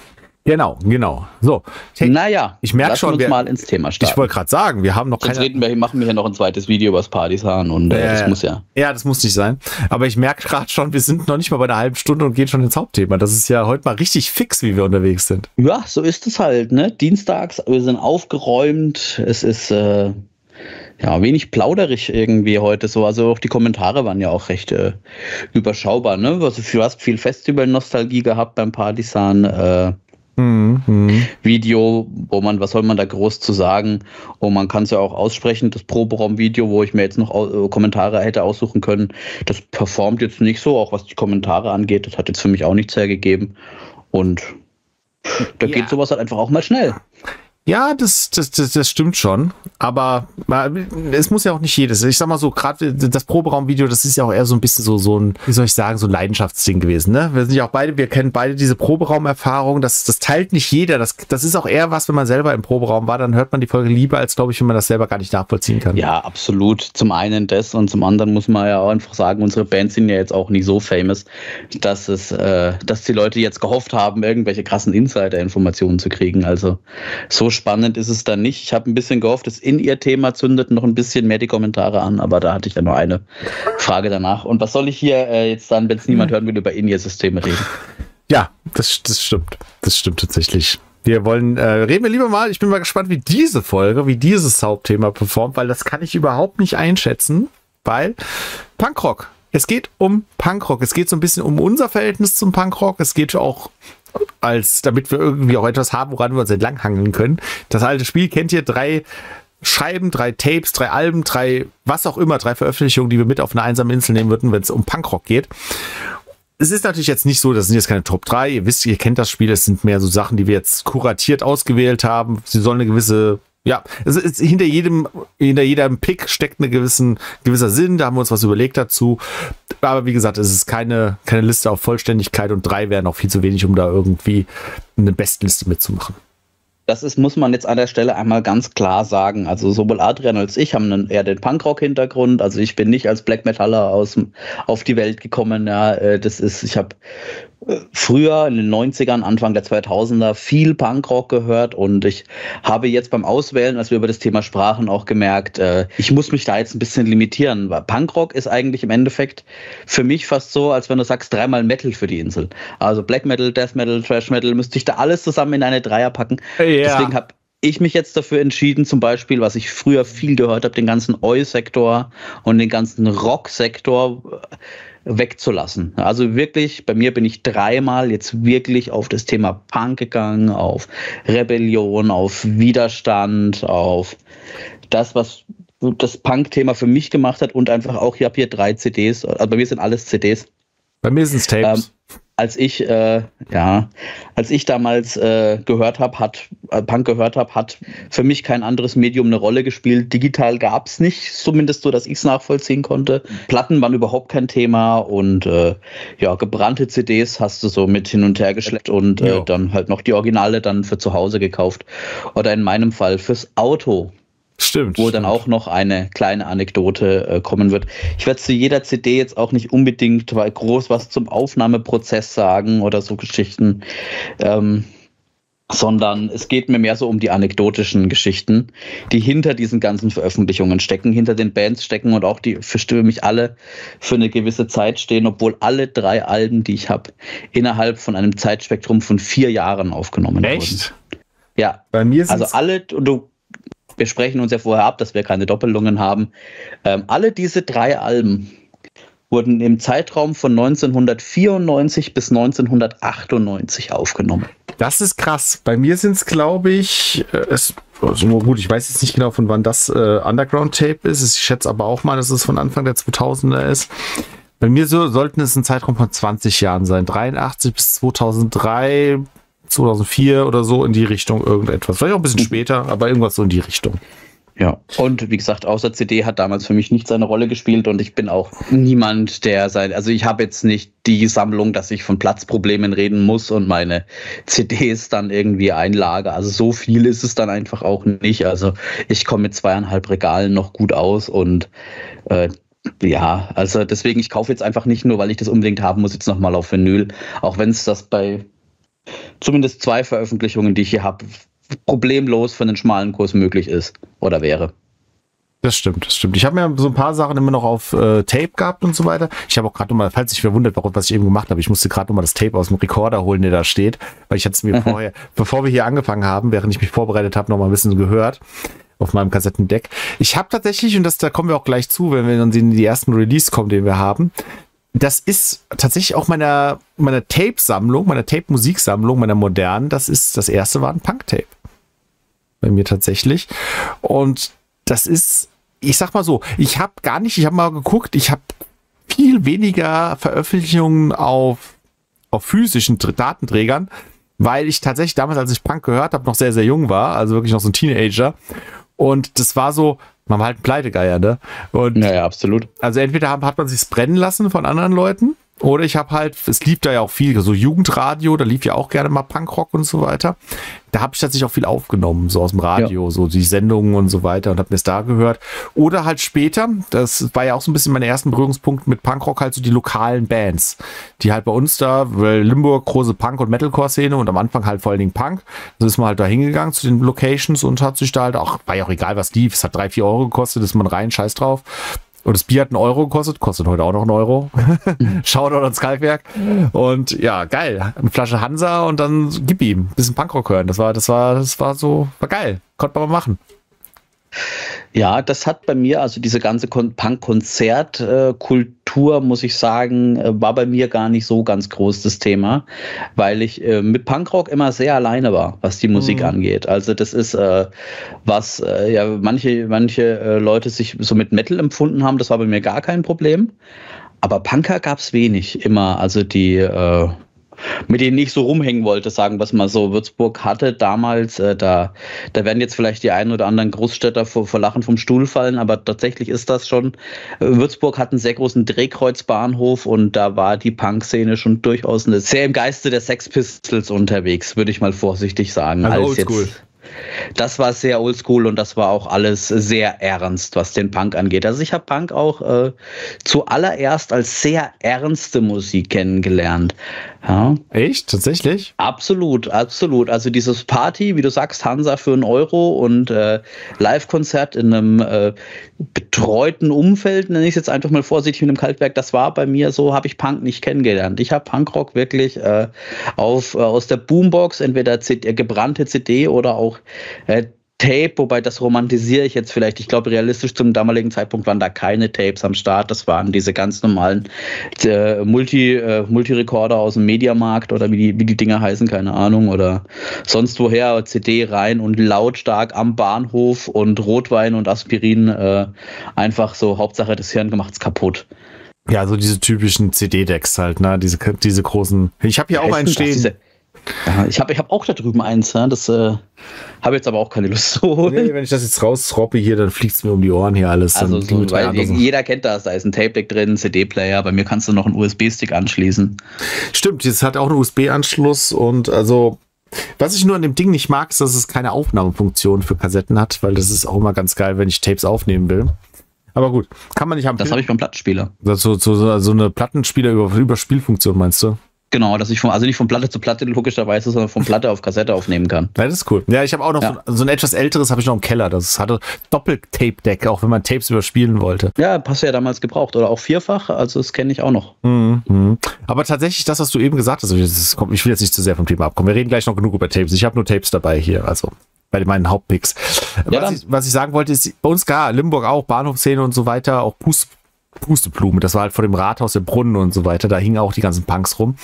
Genau, genau. So. Hey, naja, ich merke schon, uns wir, mal ins Thema starten. Ich wollte gerade sagen, wir haben noch Sonst keine. Reden wir, machen wir hier noch ein zweites Video über das Partisan und äh, das muss ja. Ja, das muss nicht sein. Aber ich merke gerade schon, wir sind noch nicht mal bei einer halben Stunde und gehen schon ins Hauptthema. Das ist ja heute mal richtig fix, wie wir unterwegs sind. Ja, so ist es halt. Ne? Dienstags, wir sind aufgeräumt. Es ist äh, ja, wenig plauderig irgendwie heute so. Also auch die Kommentare waren ja auch recht äh, überschaubar. Ne? Also du hast viel Festival-Nostalgie gehabt beim Partisan. Äh, mhm. Video, wo man, was soll man da groß zu sagen? Und man kann es ja auch aussprechen, das Proberaum-Video, wo ich mir jetzt noch äh, Kommentare hätte aussuchen können, das performt jetzt nicht so, auch was die Kommentare angeht. Das hat jetzt für mich auch nichts hergegeben. Und da ja. geht sowas halt einfach auch mal schnell. Ja, das, das, das, das stimmt schon. Aber es muss ja auch nicht jedes. Ich sag mal so, gerade das Proberaumvideo, das ist ja auch eher so ein bisschen so, so ein, wie soll ich sagen, so ein Leidenschaftsding gewesen. Ne? Wir sind ja auch beide, wir kennen beide diese Proberaumerfahrung. Das, das teilt nicht jeder. Das, das ist auch eher was, wenn man selber im Proberaum war, dann hört man die Folge lieber, als glaube ich, wenn man das selber gar nicht nachvollziehen kann. Ja, absolut. Zum einen das und zum anderen muss man ja auch einfach sagen, unsere Bands sind ja jetzt auch nicht so famous, dass es, äh, dass die Leute jetzt gehofft haben, irgendwelche krassen Insider-Informationen zu kriegen. Also so spannend ist es dann nicht. Ich habe ein bisschen gehofft, das in ihr Thema zündet noch ein bisschen mehr die Kommentare an, aber da hatte ich ja nur eine Frage danach. Und was soll ich hier äh, jetzt dann, wenn es niemand hören will, über In-Ihr-Systeme reden? Ja, das, das stimmt. Das stimmt tatsächlich. Wir wollen, äh, reden wir lieber mal, ich bin mal gespannt, wie diese Folge, wie dieses Hauptthema performt, weil das kann ich überhaupt nicht einschätzen, weil Punkrock. Es geht um Punkrock. Es geht so ein bisschen um unser Verhältnis zum Punkrock. Es geht auch als damit wir irgendwie auch etwas haben, woran wir uns entlanghangeln können. Das alte Spiel kennt ihr drei Scheiben, drei Tapes, drei Alben, drei was auch immer, drei Veröffentlichungen, die wir mit auf eine einsame Insel nehmen würden, wenn es um Punkrock geht. Es ist natürlich jetzt nicht so, das sind jetzt keine Top 3. Ihr wisst, ihr kennt das Spiel. Es sind mehr so Sachen, die wir jetzt kuratiert ausgewählt haben. Sie sollen eine gewisse ja, es ist, hinter jedem, hinter jedem Pick steckt ein gewissen, gewisser Sinn. Da haben wir uns was überlegt dazu. Aber wie gesagt, es ist keine, keine Liste auf Vollständigkeit und drei wären auch viel zu wenig, um da irgendwie eine Bestliste mitzumachen. Das ist, muss man jetzt an der Stelle einmal ganz klar sagen. Also sowohl Adrian als ich haben einen, eher den Punkrock-Hintergrund. Also ich bin nicht als Black Metaller aus, auf die Welt gekommen. Ja, äh, das ist, ich habe früher in den 90ern, Anfang der 2000er viel Punkrock gehört und ich habe jetzt beim Auswählen, als wir über das Thema sprachen, auch gemerkt, äh, ich muss mich da jetzt ein bisschen limitieren, weil Punkrock ist eigentlich im Endeffekt für mich fast so, als wenn du sagst, dreimal Metal für die Insel. Also Black Metal, Death Metal, Thrash Metal, müsste ich da alles zusammen in eine Dreier packen. Ja. Deswegen habe ich mich jetzt dafür entschieden, zum Beispiel, was ich früher viel gehört habe, den ganzen Oi-Sektor und den ganzen Rock-Sektor wegzulassen. Also wirklich, bei mir bin ich dreimal jetzt wirklich auf das Thema Punk gegangen, auf Rebellion, auf Widerstand, auf das, was das Punk-Thema für mich gemacht hat und einfach auch, ich habe hier drei CDs, also bei mir sind alles CDs. Bei mir sind es Tapes. Ähm, als ich äh, ja, als ich damals äh, gehört habe, hat äh, Punk gehört habe, hat für mich kein anderes Medium eine Rolle gespielt. Digital gab es nicht, zumindest so, dass ich es nachvollziehen konnte. Platten waren überhaupt kein Thema und äh, ja, gebrannte CDs hast du so mit hin und her geschleppt und äh, dann halt noch die Originale dann für zu Hause gekauft oder in meinem Fall fürs Auto Stimmt. Wo stimmt. dann auch noch eine kleine Anekdote äh, kommen wird. Ich werde zu jeder CD jetzt auch nicht unbedingt groß was zum Aufnahmeprozess sagen oder so Geschichten. Ähm, sondern es geht mir mehr so um die anekdotischen Geschichten, die hinter diesen ganzen Veröffentlichungen stecken, hinter den Bands stecken und auch die für mich alle für eine gewisse Zeit stehen, obwohl alle drei Alben, die ich habe, innerhalb von einem Zeitspektrum von vier Jahren aufgenommen Echt? wurden. Echt? Ja. Bei mir also alle, du wir sprechen uns ja vorher ab, dass wir keine Doppelungen haben. Ähm, alle diese drei Alben wurden im Zeitraum von 1994 bis 1998 aufgenommen. Das ist krass. Bei mir sind es, glaube ich, äh, es, also gut, ich weiß jetzt nicht genau, von wann das äh, Underground-Tape ist. Ich schätze aber auch mal, dass es von Anfang der 2000er ist. Bei mir so, sollten es ein Zeitraum von 20 Jahren sein. 83 bis 2003, 2004 oder so in die Richtung irgendetwas. Vielleicht auch ein bisschen später, aber irgendwas so in die Richtung. Ja, und wie gesagt, außer CD hat damals für mich nicht seine Rolle gespielt und ich bin auch niemand, der sein, also ich habe jetzt nicht die Sammlung, dass ich von Platzproblemen reden muss und meine CDs dann irgendwie einlage. Also so viel ist es dann einfach auch nicht. Also ich komme mit zweieinhalb Regalen noch gut aus und äh, ja, also deswegen, ich kaufe jetzt einfach nicht nur, weil ich das unbedingt haben muss, jetzt nochmal auf Vinyl, auch wenn es das bei zumindest zwei Veröffentlichungen, die ich hier habe, problemlos für einen schmalen Kurs möglich ist oder wäre. Das stimmt, das stimmt. Ich habe mir so ein paar Sachen immer noch auf äh, Tape gehabt und so weiter. Ich habe auch gerade nochmal, falls sich verwundert, warum, was ich eben gemacht habe, ich musste gerade nochmal das Tape aus dem Rekorder holen, der da steht, weil ich hatte es mir vorher, bevor wir hier angefangen haben, während ich mich vorbereitet habe, nochmal ein bisschen gehört auf meinem Kassettendeck. Ich habe tatsächlich, und das da kommen wir auch gleich zu, wenn wir dann in die ersten Release kommen, den wir haben, das ist tatsächlich auch meiner, meiner Tape-Sammlung, meiner Tape-Musiksammlung, meiner modernen, das ist, das erste war ein Punk-Tape. Bei mir tatsächlich. Und das ist, ich sag mal so, ich habe gar nicht, ich habe mal geguckt, ich habe viel weniger Veröffentlichungen auf, auf physischen Datenträgern, weil ich tatsächlich damals, als ich Punk gehört habe, noch sehr, sehr jung war, also wirklich noch so ein Teenager. Und das war so, man war halt ein Pleitegeier, ne? Und naja, absolut. Also entweder hat, hat man sich's brennen lassen von anderen Leuten oder ich habe halt, es lief da ja auch viel, so Jugendradio, da lief ja auch gerne mal Punkrock und so weiter. Da habe ich tatsächlich auch viel aufgenommen, so aus dem Radio, ja. so die Sendungen und so weiter und habe mir es da gehört. Oder halt später, das war ja auch so ein bisschen meine ersten Berührungspunkte mit Punkrock, halt so die lokalen Bands, die halt bei uns da, weil Limburg große Punk- und Metalcore-Szene und am Anfang halt vor allen Dingen Punk. So ist man halt da hingegangen zu den Locations und hat sich da halt auch, war ja auch egal, was lief, es hat drei, vier Euro gekostet, ist man rein, scheiß drauf. Und das Bier hat einen Euro gekostet, kostet heute auch noch einen Euro. Shoutout ans Kalkwerk. Und ja, geil. Eine Flasche Hansa und dann gib ihm. Bisschen Punkrock hören. Das war, das war, das war so, war geil. Konnte man mal machen. Ja, das hat bei mir, also diese ganze Punk-Konzert-Kultur, muss ich sagen, äh, war bei mir gar nicht so ganz groß das Thema, weil ich äh, mit Punkrock immer sehr alleine war, was die Musik mhm. angeht. Also das ist äh, was, ja, manche, manche Leute sich so mit Metal empfunden haben, das war bei mir gar kein Problem. Aber Punker gab es wenig immer. Also die äh, mit denen ich so rumhängen wollte, sagen wir es mal so. Würzburg hatte damals, äh, da, da werden jetzt vielleicht die einen oder anderen Großstädter vor, vor Lachen vom Stuhl fallen, aber tatsächlich ist das schon. Würzburg hat einen sehr großen Drehkreuzbahnhof und da war die Punk-Szene schon durchaus eine, sehr im Geiste der Sex Pistols unterwegs, würde ich mal vorsichtig sagen. Also als jetzt, das war sehr oldschool und das war auch alles sehr ernst, was den Punk angeht. Also ich habe Punk auch äh, zuallererst als sehr ernste Musik kennengelernt. Ja. Echt? Tatsächlich? Absolut, absolut. Also dieses Party, wie du sagst, Hansa für einen Euro und äh, Live-Konzert in einem äh, betreuten Umfeld, nenne ich es jetzt einfach mal vorsichtig mit dem Kaltwerk, das war bei mir so, habe ich Punk nicht kennengelernt. Ich habe Punkrock wirklich äh, auf, äh, aus der Boombox, entweder CD, gebrannte CD oder auch äh, Tape, wobei das romantisiere ich jetzt vielleicht. Ich glaube, realistisch zum damaligen Zeitpunkt waren da keine Tapes am Start. Das waren diese ganz normalen äh, Multi, äh, Multirekorder aus dem Mediamarkt oder wie die, wie die Dinger heißen, keine Ahnung. Oder sonst woher, CD rein und lautstark am Bahnhof und Rotwein und Aspirin äh, einfach so, Hauptsache das Hirn gemacht's kaputt. Ja, so diese typischen CD-Decks halt, ne? Diese, diese großen. Ich habe hier auch einen stehen. Diese, ich habe ich hab auch da drüben eins, ja? das äh, habe jetzt aber auch keine Lust zu holen. Nee, wenn ich das jetzt rausroppe hier, dann fliegt es mir um die Ohren hier alles. Also so, jeder kennt das, da ist ein Tape-Deck drin, CD-Player, bei mir kannst du noch einen USB-Stick anschließen. Stimmt, es hat auch einen USB-Anschluss und also was ich nur an dem Ding nicht mag, ist, dass es keine Aufnahmefunktion für Kassetten hat, weil das ist auch immer ganz geil, wenn ich Tapes aufnehmen will. Aber gut, kann man nicht haben. Das habe ich beim Plattenspieler. So, so, so, so eine Plattenspieler über, über Spielfunktion meinst du? Genau, dass ich von, also nicht von Platte zu Platte logischerweise, sondern von Platte auf Kassette aufnehmen kann. Ja, das ist cool. Ja, ich habe auch noch ja. so, so, ein etwas älteres, habe ich noch im Keller. Das hatte Doppel-Tape-Deck, auch wenn man Tapes überspielen wollte. Ja, hast du ja damals gebraucht. Oder auch vierfach, also das kenne ich auch noch. Mhm. Aber tatsächlich, das, was du eben gesagt hast, ich will jetzt nicht zu sehr vom Thema abkommen. Wir reden gleich noch genug über Tapes. Ich habe nur Tapes dabei hier, also bei meinen Hauptpicks. Ja, was, ich, was, ich, sagen wollte, ist, bei uns gar, Limburg auch, Bahnhofszene und so weiter, auch Pust, Pusteblume. Das war halt vor dem Rathaus, der Brunnen und so weiter. Da hingen auch die ganzen Punks rum.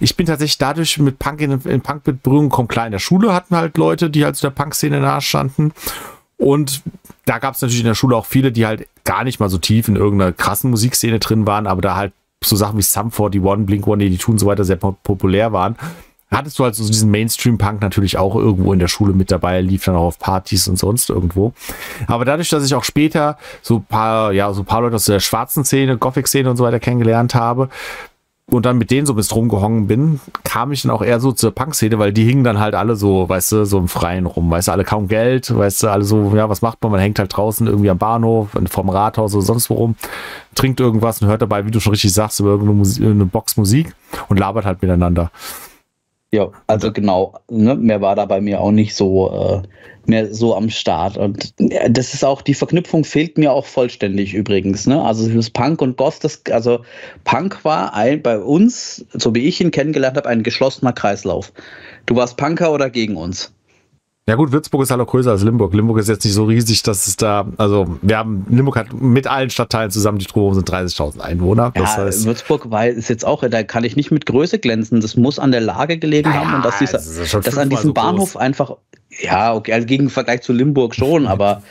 Ich bin tatsächlich dadurch mit Punk in, in Punk mit Berührung gekommen. Klar, in der Schule hatten halt Leute, die halt zu der Punk-Szene nahe standen. Und da gab es natürlich in der Schule auch viele, die halt gar nicht mal so tief in irgendeiner krassen Musikszene drin waren, aber da halt so Sachen wie Sum 41, Blink 182 und so weiter sehr populär waren hattest du halt so diesen Mainstream-Punk natürlich auch irgendwo in der Schule mit dabei, lief dann auch auf Partys und sonst irgendwo. Aber dadurch, dass ich auch später so paar, ja, so paar Leute aus der schwarzen Szene, Gothic-Szene und so weiter kennengelernt habe, und dann mit denen so bis rumgehongen bin, kam ich dann auch eher so zur Punk-Szene, weil die hingen dann halt alle so, weißt du, so im Freien rum, weißt du, alle kaum Geld, weißt du, alle so, ja, was macht man? Man hängt halt draußen irgendwie am Bahnhof, vom Rathaus oder sonst wo rum, trinkt irgendwas und hört dabei, wie du schon richtig sagst, über irgendeine Musik, Box Musik und labert halt miteinander. Ja, also genau, ne, mehr war da bei mir auch nicht so äh, mehr so am Start. Und äh, das ist auch, die Verknüpfung fehlt mir auch vollständig übrigens. Ne? Also das Punk und Goth, das, also Punk war ein, bei uns, so wie ich ihn kennengelernt habe, ein geschlossener Kreislauf. Du warst Punker oder gegen uns. Ja gut, Würzburg ist halt auch größer als Limburg. Limburg ist jetzt nicht so riesig, dass es da, also wir haben, Limburg hat mit allen Stadtteilen zusammen, die Drehung sind 30.000 Einwohner. Das ja, heißt, Würzburg war, ist jetzt auch, da kann ich nicht mit Größe glänzen. Das muss an der Lage gelegen ja, haben und dass, dieser, das dass an diesem so Bahnhof einfach, ja, okay, also gegen Vergleich zu Limburg schon, aber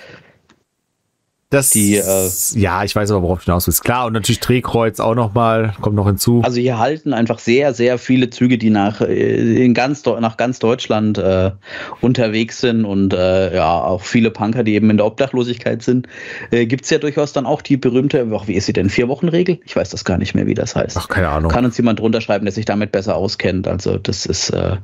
das, die, äh, ja, ich weiß aber, worauf du hinaus willst. Klar, und natürlich Drehkreuz auch nochmal, kommt noch hinzu. Also hier halten einfach sehr, sehr viele Züge, die nach, äh, in ganz, nach ganz Deutschland äh, unterwegs sind und äh, ja, auch viele Punker, die eben in der Obdachlosigkeit sind. Äh, Gibt es ja durchaus dann auch die berühmte, wie ist sie denn, Vier-Wochen-Regel? Ich weiß das gar nicht mehr, wie das heißt. Ach, keine Ahnung. Kann uns jemand drunter schreiben, der sich damit besser auskennt. Also das ist, äh,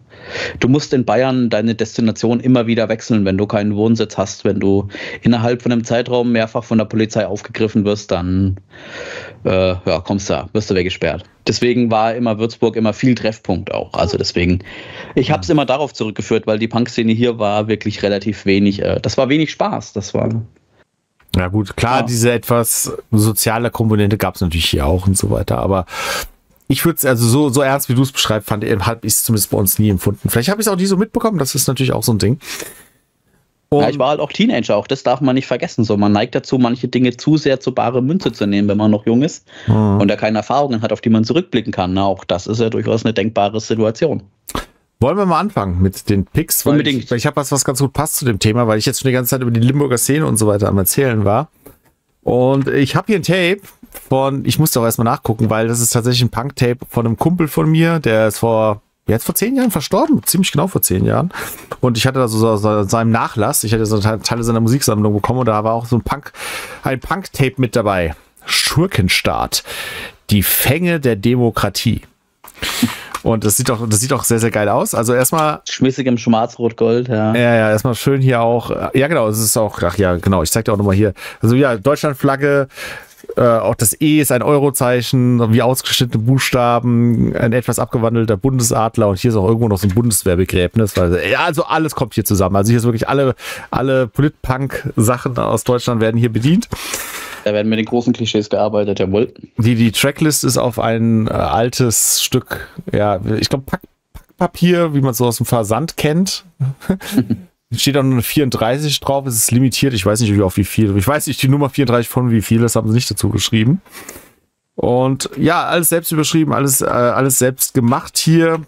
du musst in Bayern deine Destination immer wieder wechseln, wenn du keinen Wohnsitz hast, wenn du innerhalb von einem Zeitraum mehr mehrfach von der Polizei aufgegriffen wirst, dann äh, ja, kommst du, wirst du weggesperrt. Deswegen war immer Würzburg immer viel Treffpunkt auch. Also deswegen, ich habe es immer darauf zurückgeführt, weil die Punkszene hier war wirklich relativ wenig. Äh, das war wenig Spaß. Das war ja gut, klar, ja. diese etwas soziale Komponente gab es natürlich hier auch und so weiter, aber ich würde es, also so, so ernst wie du es beschreibst, fand habe ich es zumindest bei uns nie empfunden. Vielleicht habe ich es auch nie so mitbekommen, das ist natürlich auch so ein Ding. Ja, ich war halt auch Teenager, auch das darf man nicht vergessen. So, man neigt dazu, manche Dinge zu sehr zu bare Münze zu nehmen, wenn man noch jung ist mhm. und er keine Erfahrungen hat, auf die man zurückblicken kann. Na, auch das ist ja durchaus eine denkbare Situation. Wollen wir mal anfangen mit den Picks? Weil Unbedingt. Ich, weil ich habe was, was ganz gut passt zu dem Thema, weil ich jetzt schon die ganze Zeit über die Limburger Szene und so weiter am Erzählen war. Und ich habe hier ein Tape von, ich musste auch erstmal nachgucken, weil das ist tatsächlich ein Punk-Tape von einem Kumpel von mir, der ist vor jetzt vor zehn Jahren verstorben, ziemlich genau vor zehn Jahren. Und ich hatte da so, so, seinem Nachlass, ich hatte so Teile seiner Musiksammlung bekommen und da war auch so ein Punk, ein Punk-Tape mit dabei. Schurkenstaat. Die Fänge der Demokratie. Und das sieht doch, das sieht auch sehr, sehr geil aus. Also erstmal. Schmissig im Schwarz-Rot-Gold, ja. Ja, ja, erstmal schön hier auch. Ja, genau, es ist auch, ach ja, genau, ich zeig dir auch nochmal hier. Also ja, Deutschlandflagge, äh, auch das E ist ein Eurozeichen, wie ausgeschnittene Buchstaben, ein etwas abgewandelter Bundesadler und hier ist auch irgendwo noch so ein Bundeswehrbegräbnis. Ja, also alles kommt hier zusammen. Also hier ist wirklich alle, alle Politpunk-Sachen aus Deutschland werden hier bedient. Da werden mit den großen Klischees gearbeitet, jawohl. Die, die Tracklist ist auf ein äh, altes Stück, ja, ich glaube, Pack, Packpapier, wie man so aus dem Versand kennt. steht da nur eine 34 drauf, es ist limitiert, ich weiß nicht, auf wie viel. Ich weiß nicht, die Nummer 34 von wie viel, das haben sie nicht dazu geschrieben. Und ja, alles selbst überschrieben, alles, äh, alles selbst gemacht hier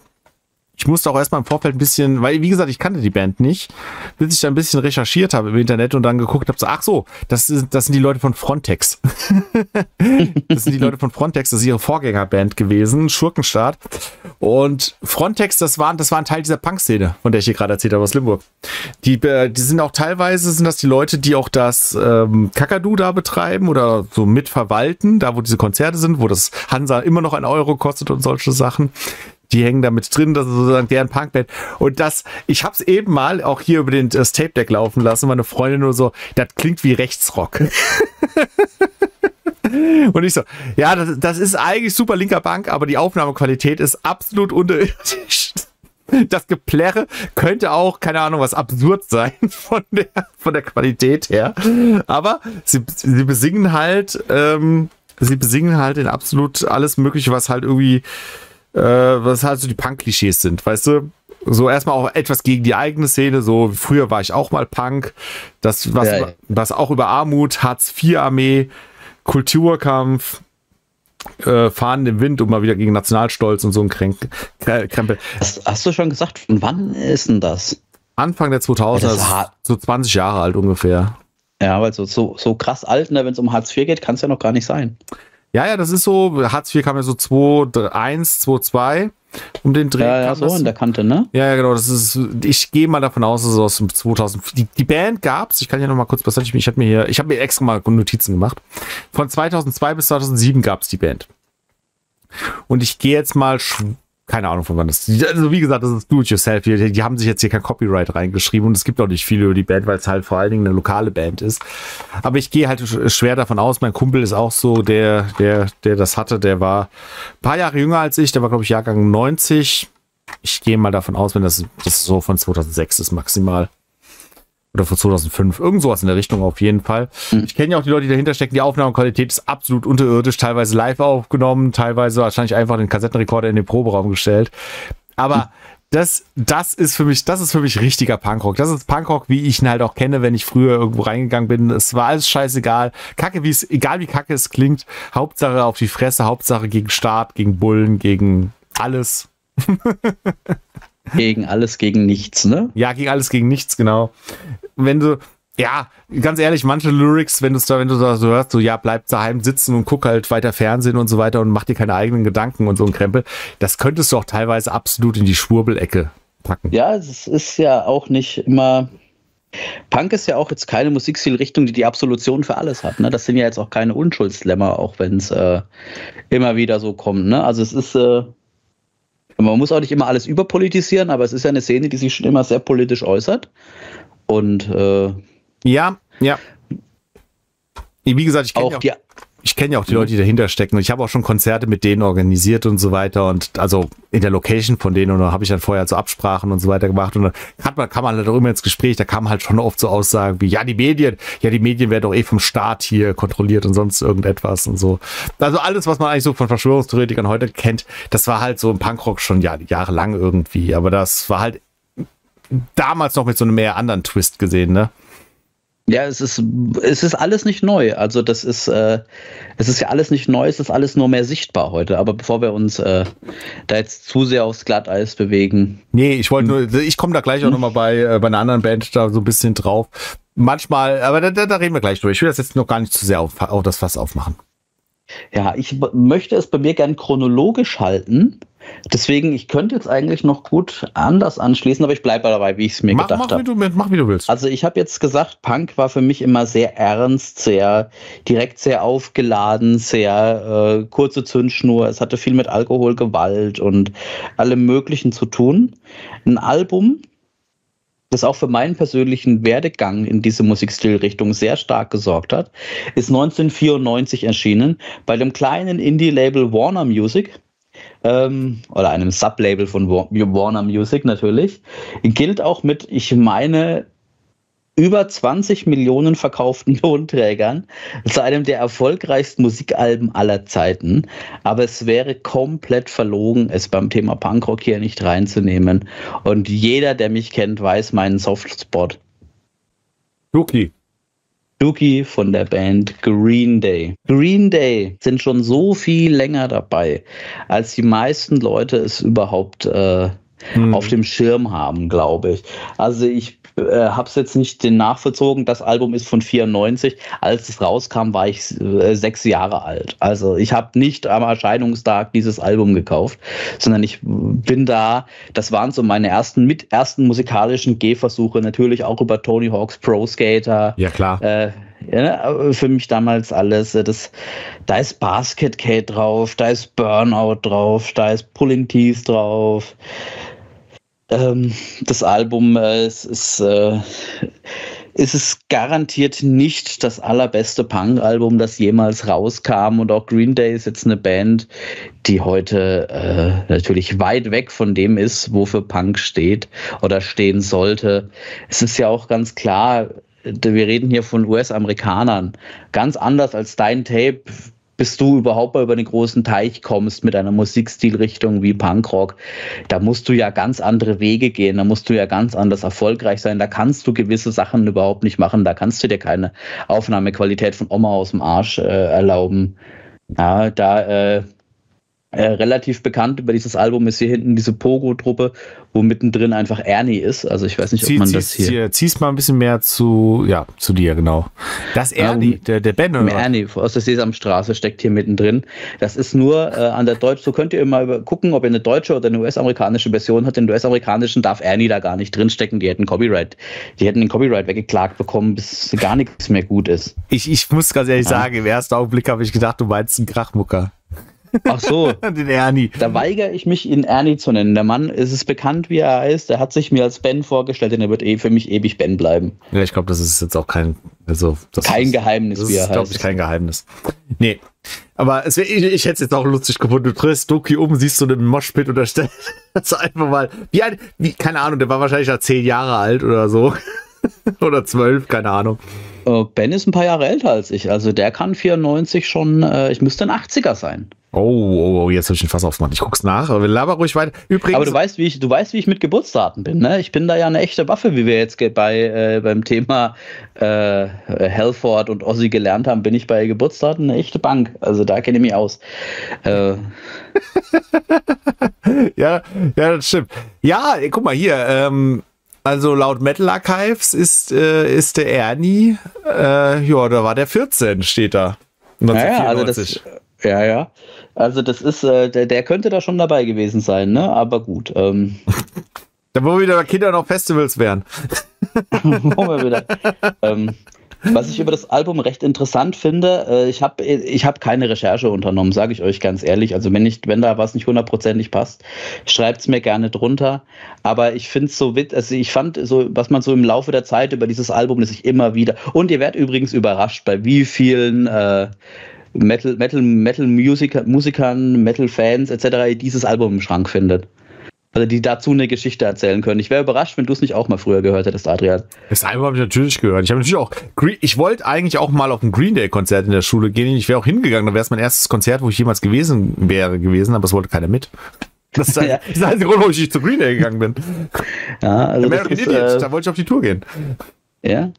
ich musste auch erstmal im Vorfeld ein bisschen, weil, wie gesagt, ich kannte die Band nicht, bis ich da ein bisschen recherchiert habe im Internet und dann geguckt habe, so, ach so, das, ist, das sind die Leute von Frontex. das sind die Leute von Frontex, das ist ihre Vorgängerband gewesen, Schurkenstaat. Und Frontex, das war, das war ein Teil dieser Punk-Szene, von der ich hier gerade erzählt habe, aus Limburg. Die, äh, die sind auch teilweise, sind das die Leute, die auch das ähm, Kakadu da betreiben oder so mitverwalten, da wo diese Konzerte sind, wo das Hansa immer noch ein Euro kostet und solche Sachen die hängen da mit drin, das ist sozusagen deren Punkband. Und das, ich hab's eben mal auch hier über den, das Tape Deck laufen lassen, meine Freundin nur so, das klingt wie Rechtsrock. Und ich so, ja, das, das ist eigentlich super linker Punk, aber die Aufnahmequalität ist absolut unterirdisch. Das Geplärre könnte auch, keine Ahnung, was absurd sein von der, von der Qualität her. Aber sie, sie besingen halt, ähm, sie besingen halt in absolut alles Mögliche, was halt irgendwie äh, was halt so die Punk-Klischees sind, weißt du? So erstmal auch etwas gegen die eigene Szene, so früher war ich auch mal Punk, das, was, ja, was auch über Armut, Hartz-IV-Armee, Kulturkampf, äh, Fahren im Wind und mal wieder gegen Nationalstolz und so ein Kränk Krempel. Hast, hast, du schon gesagt, wann ist denn das? Anfang der 2000er, ja, so 20 Jahre alt ungefähr. Ja, weil so, so, so krass alt, ne, wenn es um Hartz IV geht, kann es ja noch gar nicht sein. Ja, ja, das ist so. Hartz IV kam ja so 2, 1, 2, 2 um den Dreh. Ja, ja so das. in der Kante, ne? Ja, ja, genau. Das ist, ich gehe mal davon aus, dass es aus dem 2000. Die, die Band gab's. Ich kann ja noch mal kurz, was hatte ich? Ich habe mir hier, ich habe mir extra mal Notizen gemacht. Von 2002 bis 2007 gab's die Band. Und ich gehe jetzt mal keine Ahnung von wann das. Also wie gesagt, das ist Do-it-yourself. Die, die, haben sich jetzt hier kein Copyright reingeschrieben und es gibt auch nicht viel über die Band, weil es halt vor allen Dingen eine lokale Band ist. Aber ich gehe halt schwer davon aus. Mein Kumpel ist auch so, der, der, der das hatte. Der war ein paar Jahre jünger als ich. Der war glaube ich Jahrgang 90. Ich gehe mal davon aus, wenn das, das so von 2006 ist maximal oder von 2005, irgend sowas in der Richtung auf jeden Fall. Mhm. Ich kenne ja auch die Leute, die dahinter stecken. Die Aufnahmequalität ist absolut unterirdisch, teilweise live aufgenommen, teilweise wahrscheinlich einfach den Kassettenrekorder in den Proberaum gestellt. Aber mhm. das, das ist für mich, das ist für mich richtiger Punkrock. Das ist Punkrock, wie ich ihn halt auch kenne, wenn ich früher irgendwo reingegangen bin. Es war alles scheißegal. Kacke, wie es, egal wie kacke es klingt. Hauptsache auf die Fresse, Hauptsache gegen Staat, gegen Bullen, gegen alles. Gegen alles, gegen nichts, ne? Ja, gegen alles, gegen nichts, genau. Wenn du, ja, ganz ehrlich, manche Lyrics, wenn du da, wenn du da so hörst, so, ja, bleib daheim sitzen und guck halt weiter Fernsehen und so weiter und mach dir keine eigenen Gedanken und so ein Krempel, das könntest du auch teilweise absolut in die Schwurbelecke packen. Ja, es ist ja auch nicht immer, Punk ist ja auch jetzt keine Musikstilrichtung, die die Absolution für alles hat. Ne? Das sind ja jetzt auch keine Unschuldslämmer, auch wenn es äh, immer wieder so kommt. Ne? Also es ist, äh, man muss auch nicht immer alles überpolitisieren, aber es ist ja eine Szene, die sich schon immer sehr politisch äußert. Und äh, ja, ja. Wie gesagt, ich kenne ja, auch, ich kenn ja auch die Leute, die dahinter stecken. Und ich habe auch schon Konzerte mit denen organisiert und so weiter. Und also in der Location von denen. Und da habe ich dann vorher so Absprachen und so weiter gemacht. Und dann hat man, kam man halt auch immer ins Gespräch. Da kamen halt schon oft so Aussagen wie, ja, die Medien, ja, die Medien werden doch eh vom Staat hier kontrolliert und sonst irgendetwas und so. Also alles, was man eigentlich so von Verschwörungstheoretikern heute kennt, das war halt so im Punkrock schon ja, jahrelang irgendwie. Aber das war halt damals noch mit so einem mehr anderen Twist gesehen, ne? Ja, es ist, es ist alles nicht neu. Also das ist, äh, es ist ja alles nicht neu, es ist alles nur mehr sichtbar heute. Aber bevor wir uns äh, da jetzt zu sehr aufs Glatteis bewegen. Nee, ich wollte nur, ich komme da gleich auch nochmal bei, äh, bei einer anderen Band da so ein bisschen drauf. Manchmal, aber da, da, da reden wir gleich durch. Ich will das jetzt noch gar nicht zu sehr auf, auf das Fass aufmachen. Ja, ich möchte es bei mir gern chronologisch halten Deswegen, ich könnte jetzt eigentlich noch gut anders anschließen, aber ich bleibe dabei, wie ich es mir mach, gedacht habe. Mach, wie du willst. Also ich habe jetzt gesagt, Punk war für mich immer sehr ernst, sehr direkt, sehr aufgeladen, sehr äh, kurze Zündschnur. Es hatte viel mit Alkohol, Gewalt und allem Möglichen zu tun. Ein Album, das auch für meinen persönlichen Werdegang in diese Musikstilrichtung sehr stark gesorgt hat, ist 1994 erschienen bei dem kleinen Indie-Label Warner Music ähm, oder einem Sublabel von Warner Music natürlich, gilt auch mit, ich meine, über 20 Millionen verkauften Tonträgern zu einem der erfolgreichsten Musikalben aller Zeiten. Aber es wäre komplett verlogen, es beim Thema Punkrock hier nicht reinzunehmen. Und jeder, der mich kennt, weiß meinen Softspot. Luki. Dookie von der Band Green Day. Green Day sind schon so viel länger dabei, als die meisten Leute es überhaupt äh, hm. auf dem Schirm haben, glaube ich. Also ich äh, habe es jetzt nicht nachvollzogen. Das Album ist von 94. Als es rauskam, war ich äh, sechs Jahre alt. Also ich habe nicht am Erscheinungstag dieses Album gekauft, sondern ich bin da. Das waren so meine ersten mit ersten musikalischen Gehversuche. Natürlich auch über Tony Hawk's Pro Skater. Ja klar. Äh, ja, für mich damals alles. Äh, das, da ist Basket Kate drauf, da ist Burnout drauf, da ist Pulling Teeth drauf. Ähm, das Album äh, ist, ist, äh, ist es garantiert nicht das allerbeste Punk-Album, das jemals rauskam. Und auch Green Day ist jetzt eine Band, die heute äh, natürlich weit weg von dem ist, wofür Punk steht oder stehen sollte. Es ist ja auch ganz klar, wir reden hier von US-Amerikanern. Ganz anders als dein Tape bis du überhaupt mal über den großen Teich kommst mit einer Musikstilrichtung wie Punkrock, da musst du ja ganz andere Wege gehen, da musst du ja ganz anders erfolgreich sein, da kannst du gewisse Sachen überhaupt nicht machen, da kannst du dir keine Aufnahmequalität von Oma aus dem Arsch äh, erlauben. Ja, da äh, äh, relativ bekannt über dieses Album ist hier hinten diese Pogo-Truppe, wo mittendrin einfach Ernie ist. Also ich weiß nicht, ob Zieh, man das hier... hier ziehst mal ein bisschen mehr zu, ja, zu dir, genau. Das Ernie, um, der, der Ben, oder? Ernie aus der Sesamstraße steckt hier mittendrin. Das ist nur äh, an der Deutsch, so könnt ihr mal über, gucken, ob ihr eine deutsche oder eine US-amerikanische Version habt. Den US-amerikanischen darf Ernie da gar nicht drinstecken. Die hätten Copyright, die hätten den Copyright weggeklagt bekommen, bis gar nichts mehr gut ist. Ich, ich muss ganz ehrlich ja. sagen, im ersten Augenblick habe ich gedacht, du meinst einen Krachmucker. Ach so. Den Ernie. Da weigere ich mich, ihn Ernie zu nennen. Der Mann ist es bekannt, wie er heißt. Er hat sich mir als Ben vorgestellt und er wird eh für mich ewig Ben bleiben. Ja, ich glaube, das ist jetzt auch kein, also, kein ist, Geheimnis, das wie er ist, heißt. glaube ich, kein Geheimnis. Nee. Aber es wär, ich, ich hätte es jetzt auch lustig gefunden. Du drehst Doki um, siehst so einen Moshpit und da stellst du einfach mal, wie ein, wie, keine Ahnung, der war wahrscheinlich ja zehn Jahre alt oder so. oder zwölf, keine Ahnung. Oh, ben ist ein paar Jahre älter als ich. Also der kann 94 schon, äh, ich müsste ein 80er sein. Oh, oh, oh jetzt habe ich ihn fast aufgemacht. Ich guck's nach, aber laber ruhig weiter. Übrigens. Aber du weißt, wie ich, du weißt, wie ich mit Geburtsdaten bin, ne? Ich bin da ja eine echte Waffe, wie wir jetzt bei, äh, beim Thema äh, Halford und Ossi gelernt haben, bin ich bei Geburtsdaten eine echte Bank. Also da kenne ich mich aus. Äh. ja, ja, das stimmt. Ja, guck mal hier, ähm, also laut Metal Archives ist, äh, ist der Ernie, äh, ja, da war der 14, steht da. Naja, also das, ja, ja. Also das ist, äh, der, der könnte da schon dabei gewesen sein, ne? Aber gut. Ähm. da wo wieder Kinder noch Festivals wären. wo wir wieder. ähm, was ich über das Album recht interessant finde, äh, ich habe ich hab keine Recherche unternommen, sage ich euch ganz ehrlich. Also wenn, ich, wenn da was nicht hundertprozentig passt, schreibt es mir gerne drunter. Aber ich finde es so witzig, also ich fand so, was man so im Laufe der Zeit über dieses Album, das ich immer wieder, und ihr werdet übrigens überrascht, bei wie vielen äh, Metal, Metal, Metal Musiker, Musikern, Metal-Fans etc. dieses Album im Schrank findet. Also die dazu eine Geschichte erzählen können. Ich wäre überrascht, wenn du es nicht auch mal früher gehört hättest, Adrian. Das Album habe ich natürlich gehört. Ich habe natürlich auch, ich wollte eigentlich auch mal auf ein Green Day Konzert in der Schule gehen. Ich wäre auch hingegangen. Da wäre es mein erstes Konzert, wo ich jemals gewesen wäre gewesen, aber es wollte keiner mit. Das ist, ja. das einzige Grund, warum ich nicht zu Green Day gegangen bin. Ja, also American ist, Idiot, äh, da wollte ich auf die Tour gehen. Ja,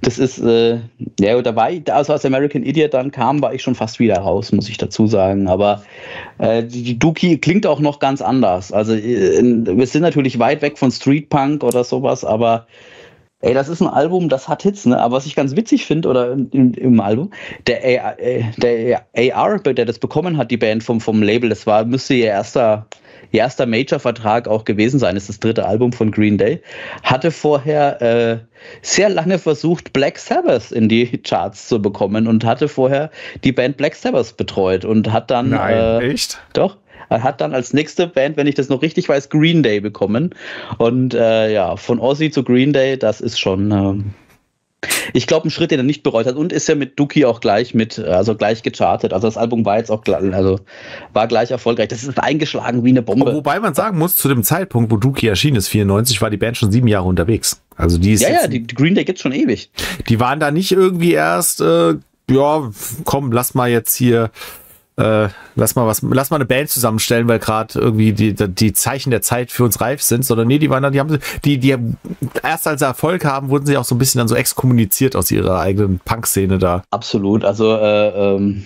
das ist, äh, ja, da war ich, also als American Idiot dann kam, war ich schon fast wieder raus, muss ich dazu sagen. Aber äh, die, die Dookie klingt auch noch ganz anders. Also äh, wir sind natürlich weit weg von Street Punk oder sowas, aber ey, das ist ein Album, das hat Hits, ne? Aber was ich ganz witzig finde, oder im, im, Album, der, A, äh, der AR, der das bekommen hat, die Band vom, vom Label, das war, müsste ihr erster erster Major-Vertrag auch gewesen sein. Das ist das dritte Album von Green Day. Hatte vorher äh, sehr lange versucht, Black Sabbath in die Charts zu bekommen und hatte vorher die Band Black Sabbath betreut und hat dann. Nein, äh, echt? Doch. Er hat dann als nächste Band, wenn ich das noch richtig weiß, Green Day bekommen. Und äh, ja, von Ozzy zu Green Day, das ist schon. Ähm, ich glaube, ein Schritt, den er nicht bereut hat und ist ja mit Dookie auch gleich mit, also gleich gechartet. Also das Album war jetzt auch, also war gleich erfolgreich. Das ist eingeschlagen wie eine Bombe. Wobei man sagen muss, zu dem Zeitpunkt, wo Dookie erschienen ist, 94, war die Band schon sieben Jahre unterwegs. Also die ist ja, ja, die Green Day gibt's schon ewig. Die waren da nicht irgendwie erst, äh, ja, komm, lass mal jetzt hier äh, lass mal was, lass mal eine Band zusammenstellen, weil gerade irgendwie die, die Zeichen der Zeit für uns reif sind, sondern nee, die waren dann, die haben, die, die erst als sie Erfolg haben, wurden sie auch so ein bisschen dann so exkommuniziert aus ihrer eigenen Punk-Szene da. Absolut, also äh, ähm,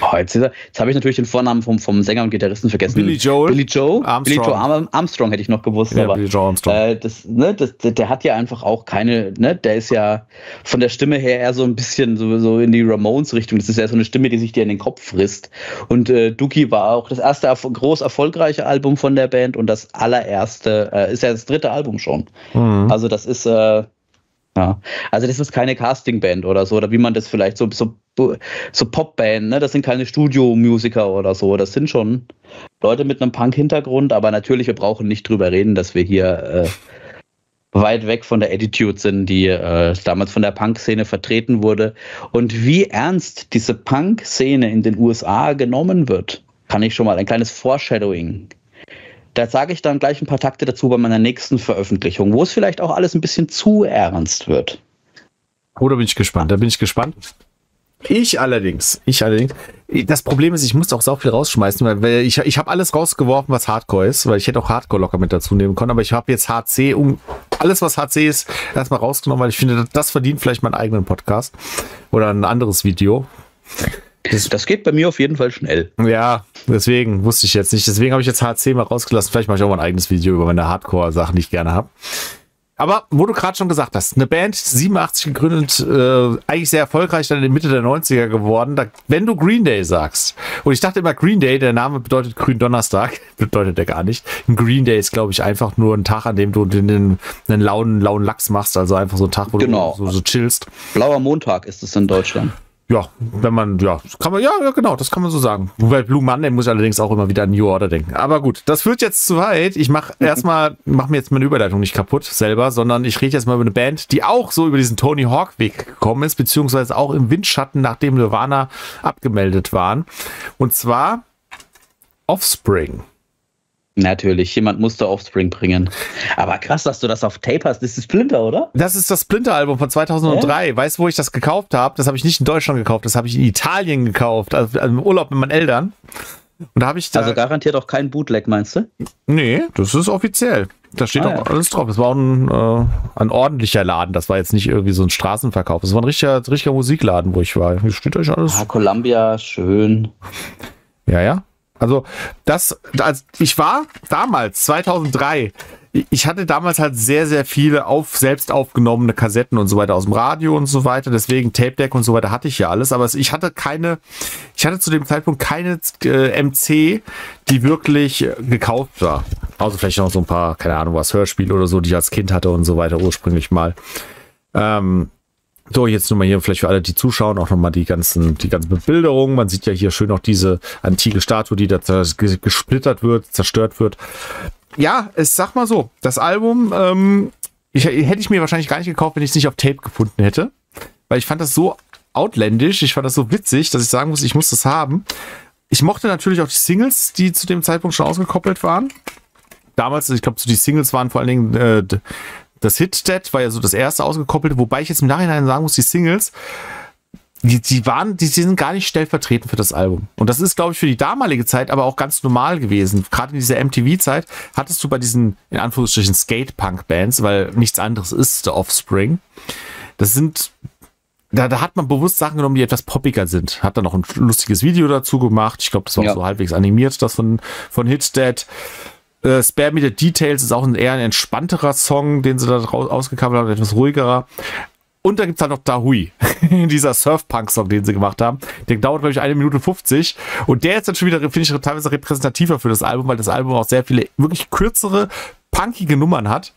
Oh, jetzt, jetzt habe ich natürlich den Vornamen vom, vom Sänger und Gitarristen vergessen. Billy Joel. Billy Joe. Armstrong. Billy Joe Armstrong hätte ich noch gewusst. Ja, aber, Billy Joe Armstrong. Äh, das, ne, das, der hat ja einfach auch keine, ne, der ist ja von der Stimme her eher so ein bisschen so, so in die Ramones-Richtung. Das ist ja so eine Stimme, die sich dir in den Kopf frisst. Und äh, Dookie war auch das erste erf groß erfolgreiche Album von der Band und das allererste, äh, ist ja das dritte Album schon. Mhm. Also das ist, äh, ja, also das ist keine Castingband oder so, oder wie man das vielleicht so, so, so Popband, ne? Das sind keine Studiomusiker oder so. Das sind schon Leute mit einem Punk-Hintergrund, aber natürlich, wir brauchen nicht drüber reden, dass wir hier äh, weit weg von der Attitude sind, die äh, damals von der Punk-Szene vertreten wurde. Und wie ernst diese Punk-Szene in den USA genommen wird, kann ich schon mal ein kleines Foreshadowing da sage ich dann gleich ein paar Takte dazu bei meiner nächsten Veröffentlichung, wo es vielleicht auch alles ein bisschen zu ernst wird. Oh, da bin ich gespannt. Da bin ich gespannt. Ich allerdings, ich allerdings. Das Problem ist, ich muss auch so viel rausschmeißen, weil ich, ich habe alles rausgeworfen, was Hardcore ist, weil ich hätte auch Hardcore locker mit dazu nehmen können, aber ich habe jetzt HC, um alles, was HC ist, erstmal rausgenommen, weil ich finde, das verdient vielleicht meinen eigenen Podcast oder ein anderes Video. Das, das, geht bei mir auf jeden Fall schnell. Ja, deswegen wusste ich jetzt nicht. Deswegen habe ich jetzt HC mal rausgelassen. Vielleicht mache ich auch mal ein eigenes Video über meine Hardcore-Sachen, die ich gerne habe. Aber wo du gerade schon gesagt hast, eine Band, 87 gegründet, äh, eigentlich sehr erfolgreich, dann in der Mitte der 90er geworden. Da, wenn du Green Day sagst, und ich dachte immer Green Day, der Name bedeutet Grün Donnerstag, bedeutet der gar nicht. Ein Green Day ist, glaube ich, einfach nur ein Tag, an dem du den, einen lauen, lauen Lachs machst, also einfach so ein Tag, wo genau. du so, so chillst. Blauer Montag ist es in Deutschland. Ja, wenn man, ja, kann man, ja, ja, genau, das kann man so sagen. Wobei Blue Monday muss ich allerdings auch immer wieder an New Order denken. Aber gut, das führt jetzt zu weit. Ich mach erstmal, mach mir jetzt meine Überleitung nicht kaputt selber, sondern ich rede jetzt mal über eine Band, die auch so über diesen Tony Hawk Weg gekommen ist, beziehungsweise auch im Windschatten, nachdem Nirvana abgemeldet waren. Und zwar Offspring. Natürlich, jemand musste Offspring bringen. Aber krass, dass du das auf Tape hast. Das ist Splinter, oder? Das ist das Splinter-Album von 2003. Äh? Weißt du, wo ich das gekauft habe? Das habe ich nicht in Deutschland gekauft, das habe ich in Italien gekauft. Also, also im Urlaub mit meinen Eltern. Und da habe ich da Also garantiert auch kein Bootleg, meinst du? Nee, das ist offiziell. Da steht ah, auch ja. alles drauf. Das war auch ein, äh, ein ordentlicher Laden. Das war jetzt nicht irgendwie so ein Straßenverkauf. Das war ein richtiger, richtiger Musikladen, wo ich war. Hier steht euch alles. Ah, Columbia, schön. Ja, ja. Also das, also ich war damals, 2003, ich hatte damals halt sehr, sehr viele auf, selbst aufgenommene Kassetten und so weiter aus dem Radio und so weiter. Deswegen Tape Deck und so weiter hatte ich ja alles. Aber ich hatte keine, ich hatte zu dem Zeitpunkt keine äh, MC, die wirklich äh, gekauft war. Außer vielleicht noch so ein paar, keine Ahnung was, Hörspiele oder so, die ich als Kind hatte und so weiter ursprünglich mal. Ähm, so, jetzt nochmal hier vielleicht für alle, die zuschauen, auch nochmal die ganzen, die ganzen Bebilderungen. Man sieht ja hier schön noch diese antike Statue, die da gesplittert wird, zerstört wird. Ja, ich sag mal so, das Album ähm, ich, hätte ich mir wahrscheinlich gar nicht gekauft, wenn ich es nicht auf Tape gefunden hätte. Weil ich fand das so outlandish, ich fand das so witzig, dass ich sagen muss, ich muss das haben. Ich mochte natürlich auch die Singles, die zu dem Zeitpunkt schon ausgekoppelt waren. Damals, ich glaube, so die Singles waren vor allen Dingen äh, das Hit Dead war ja so das erste ausgekoppelte, wobei ich jetzt im Nachhinein sagen muss, die Singles, die, die waren, die, die sind gar nicht stellvertretend für das Album. Und das ist, glaube ich, für die damalige Zeit aber auch ganz normal gewesen. Gerade in dieser MTV-Zeit hattest du bei diesen, in Anführungsstrichen, Skate-Punk-Bands, weil nichts anderes ist The Offspring. Das sind, da, da hat man bewusst Sachen genommen, die etwas poppiger sind. Hat dann noch ein lustiges Video dazu gemacht. Ich glaube, das war ja. auch so halbwegs animiert, das von, von Hit Dead. Äh, Spare Me the Details ist auch ein eher ein entspannterer Song, den sie da ausgecovert haben, etwas ruhigerer. Und da gibt es halt noch Dahui, dieser Surf-Punk-Song, den sie gemacht haben. Der dauert, glaube ich, eine Minute 50. Und der ist dann schon wieder, finde ich, teilweise repräsentativer für das Album, weil das Album auch sehr viele wirklich kürzere, punkige Nummern hat.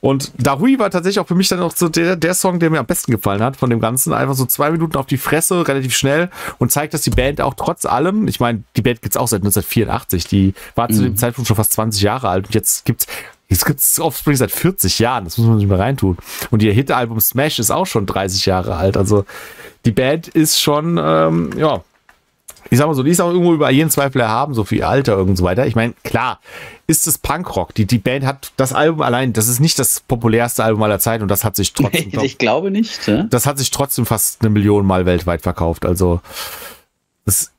Und Dahui war tatsächlich auch für mich dann auch so der, der Song, der mir am besten gefallen hat von dem Ganzen. Einfach so zwei Minuten auf die Fresse, relativ schnell und zeigt, dass die Band auch trotz allem, ich meine, die Band gibt es auch seit 1984, die war mhm. zu dem Zeitpunkt schon fast 20 Jahre alt und jetzt gibt's Jetzt gibt's Offspring seit 40 Jahren, das muss man sich mal reintun. Und ihr Hit-Album Smash ist auch schon 30 Jahre alt. Also die Band ist schon, ähm, ja, ich sag mal so, die ist auch irgendwo über jeden Zweifel erhaben, so viel Alter und so weiter. Ich meine, klar, ist es Punkrock. Die, die Band hat das Album allein, das ist nicht das populärste Album aller Zeit und das hat sich trotzdem. ich glaube nicht. Ja? Das hat sich trotzdem fast eine Million Mal weltweit verkauft. Also, das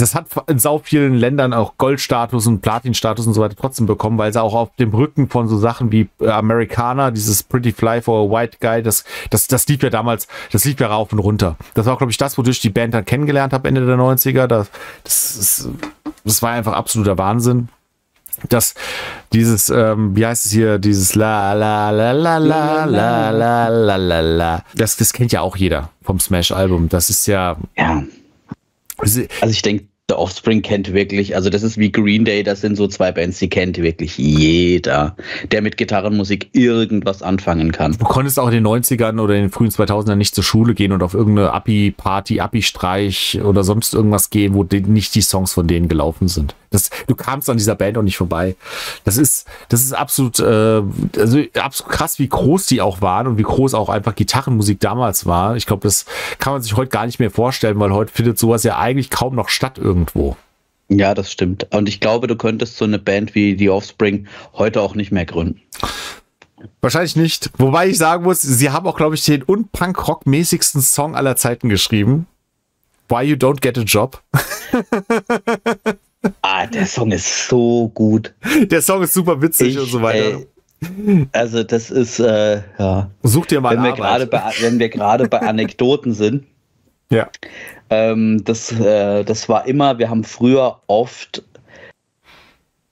das hat in sau vielen Ländern auch Goldstatus und Platinstatus und so weiter trotzdem bekommen, weil sie auch auf dem Rücken von so Sachen wie äh, Americana, dieses Pretty Fly for a White Guy, das, das, das lief ja damals, das lief ja rauf und runter. Das war, glaube ich, das, wodurch ich die Band dann kennengelernt habe, Ende der 90er. Das, das, ist, das war einfach absoluter Wahnsinn dass dieses, ähm, wie heißt es hier, dieses La La La La La La La La La La, das, das kennt ja auch jeder vom Smash-Album. Das ist ja. Ja. Also ich denke, The Offspring kennt wirklich, also das ist wie Green Day, das sind so zwei Bands, die kennt wirklich jeder, der mit Gitarrenmusik irgendwas anfangen kann. Du konntest auch in den 90ern oder in den frühen 2000ern nicht zur Schule gehen und auf irgendeine Abi-Party, Abi-Streich oder sonst irgendwas gehen, wo nicht die Songs von denen gelaufen sind. Das, du kamst an dieser Band auch nicht vorbei. Das ist, das ist absolut, äh, also absolut krass, wie groß die auch waren und wie groß auch einfach Gitarrenmusik damals war. Ich glaube, das kann man sich heute gar nicht mehr vorstellen, weil heute findet sowas ja eigentlich kaum noch statt irgendwie irgendwo. Ja, das stimmt. Und ich glaube, du könntest so eine Band wie The Offspring heute auch nicht mehr gründen. Wahrscheinlich nicht. Wobei ich sagen muss, sie haben auch, glaube ich, den unpunk-rock-mäßigsten Song aller Zeiten geschrieben. Why You Don't Get a Job. ah, der Song ist so gut. Der Song ist super witzig ich, und so weiter. Ey, also das ist, äh, ja. Such dir mal wenn wir gerade bei, Wenn wir gerade bei Anekdoten sind. Ja. Ähm, das, äh, das war immer, wir haben früher oft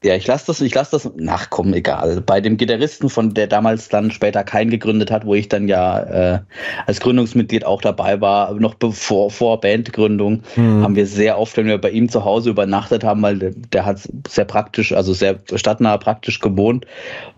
ja, ich lasse das, ich lasse das, ach komm, egal. Bei dem Gitarristen, von der damals dann später kein gegründet hat, wo ich dann ja äh, als Gründungsmitglied auch dabei war, noch bevor vor Bandgründung, mhm. haben wir sehr oft, wenn wir bei ihm zu Hause übernachtet haben, weil der, der hat sehr praktisch, also sehr stadtnah praktisch gewohnt.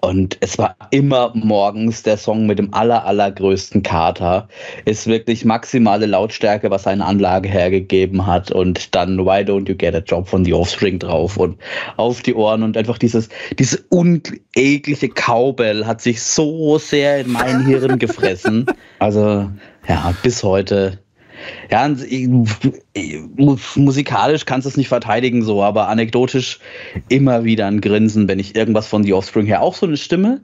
Und es war immer morgens der Song mit dem aller, allergrößten Kater. Ist wirklich maximale Lautstärke, was seine Anlage hergegeben hat. Und dann Why Don't You Get a Job von The Offspring drauf und auf die Ohren Ohren und einfach dieses, diese uneklige Cowbell hat sich so sehr in mein Hirn gefressen. Also, ja, bis heute. Ja, musikalisch kannst du es nicht verteidigen so, aber anekdotisch immer wieder ein Grinsen, wenn ich irgendwas von The Offspring her, auch so eine Stimme,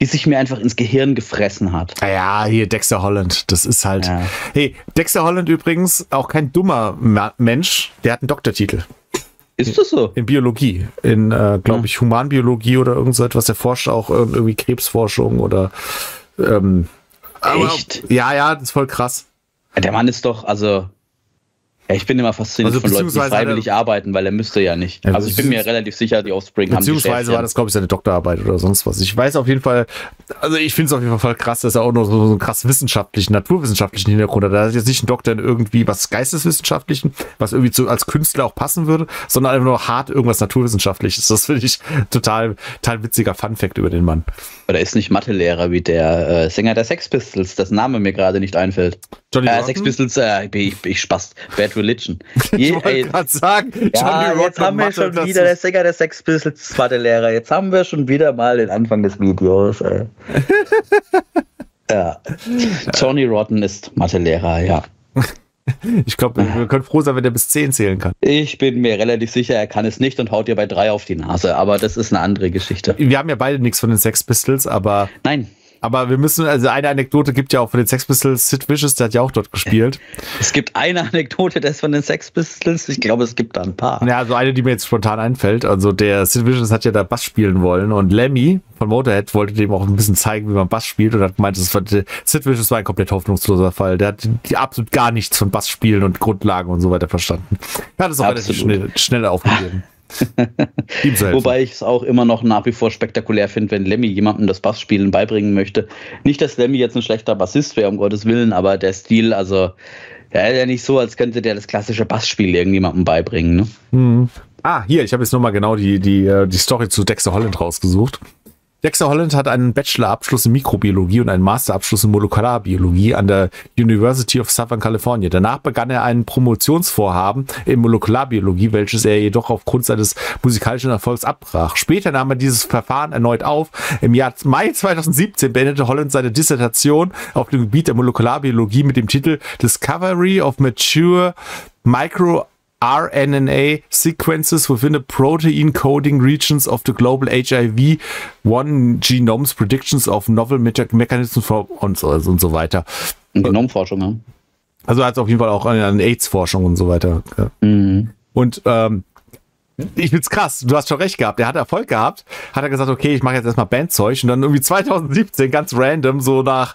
die sich mir einfach ins Gehirn gefressen hat. Ja, hier Dexter Holland, das ist halt. Ja. Hey, Dexter Holland übrigens auch kein dummer Mensch, der hat einen Doktortitel. Ist das so? In Biologie. In, äh, glaube hm. ich, Humanbiologie oder irgend so etwas. Der forscht auch irgendwie Krebsforschung oder. Ähm, Echt? Aber, ja, ja, das ist voll krass. Der Mann ist doch, also ja, ich bin immer fasziniert also, von Leuten, die freiwillig er, arbeiten, weil er müsste ja nicht. Also ich bin mir relativ sicher, die Offspring haben Beziehungsweise war das, glaube ich, seine Doktorarbeit oder sonst was. Ich weiß auf jeden Fall, also ich finde es auf jeden Fall krass, dass er auch noch so, so einen krass wissenschaftlichen, naturwissenschaftlichen Hintergrund hat. Er hat jetzt nicht einen Doktor in irgendwie was Geisteswissenschaftlichen, was irgendwie zu, als Künstler auch passen würde, sondern einfach nur hart irgendwas Naturwissenschaftliches. Das finde ich total, total witziger Funfact über den Mann. Oder ist nicht Mathelehrer wie der äh, Sänger der Sex Pistols, das Name mir gerade nicht einfällt. Johnny äh, Sex Pistols, äh, ich, ich spaß. Bad Religion. Je, ich wollte gerade sagen, ja, Johnny jetzt haben wir schon wieder der Sänger der Sex Pistols Mathelehrer. Jetzt haben wir schon wieder mal den Anfang des Videos. Äh. ja. Johnny Rotten ist Mathelehrer, ja. Ich glaube, wir können froh sein, wenn er bis 10 zählen kann. Ich bin mir relativ sicher, er kann es nicht und haut dir bei 3 auf die Nase, aber das ist eine andere Geschichte. Wir haben ja beide nichts von den Sex Pistols, aber. Nein. Aber wir müssen, also eine Anekdote gibt ja auch von den Sex Pistols, Sid Vicious, der hat ja auch dort gespielt. Es gibt eine Anekdote, ist von den Sex Pistols, ich glaube, es gibt da ein paar. Ja, also eine, die mir jetzt spontan einfällt. Also der Sid Vicious hat ja da Bass spielen wollen und Lemmy von Motorhead wollte dem auch ein bisschen zeigen, wie man Bass spielt und hat gemeint, das war, Sid Vicious war ein komplett hoffnungsloser Fall. Der hat absolut gar nichts von Bass spielen und Grundlagen und so weiter verstanden. Er hat es auch relativ schnell, schnell aufgegeben. Wobei ich es auch immer noch nach wie vor spektakulär finde, wenn Lemmy jemandem das Bassspielen beibringen möchte. Nicht, dass Lemmy jetzt ein schlechter Bassist wäre, um Gottes Willen, aber der Stil, also, er ist ja nicht so, als könnte der das klassische Bassspiel irgendjemandem beibringen. Ne? Mhm. Ah, hier, ich habe jetzt nochmal genau die, die, äh, die Story zu Dexter Holland rausgesucht. Dexter Holland hat einen Bachelorabschluss in Mikrobiologie und einen Masterabschluss in Molekularbiologie an der University of Southern California. Danach begann er ein Promotionsvorhaben in Molekularbiologie, welches er jedoch aufgrund seines musikalischen Erfolgs abbrach. Später nahm er dieses Verfahren erneut auf. Im Jahr Mai 2017 beendete Holland seine Dissertation auf dem Gebiet der Molekularbiologie mit dem Titel Discovery of Mature Micro RNA sequences within the protein coding regions of the global HIV one genomes predictions of novel mechanisms for und so, und so weiter. Genomforschung, ja. Also hat es auf jeden Fall auch an AIDS-Forschung und so weiter. Ja. Mhm. Und ähm, ich find's krass, du hast schon recht gehabt. Er hat Erfolg gehabt, hat er gesagt, okay, ich mache jetzt erstmal Bandzeug und dann irgendwie 2017 ganz random so nach,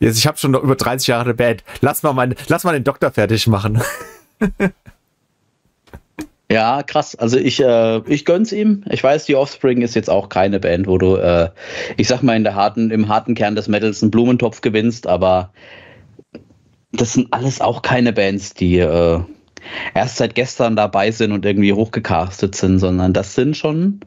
jetzt ich habe schon noch über 30 Jahre eine Band, lass mal mein, lass mal den Doktor fertig machen. Ja, krass. Also ich, äh, ich gönn's ihm. Ich weiß, die Offspring ist jetzt auch keine Band, wo du, äh, ich sag mal, in der harten, im harten Kern des Metals einen Blumentopf gewinnst, aber das sind alles auch keine Bands, die äh, erst seit gestern dabei sind und irgendwie hochgecastet sind, sondern das sind schon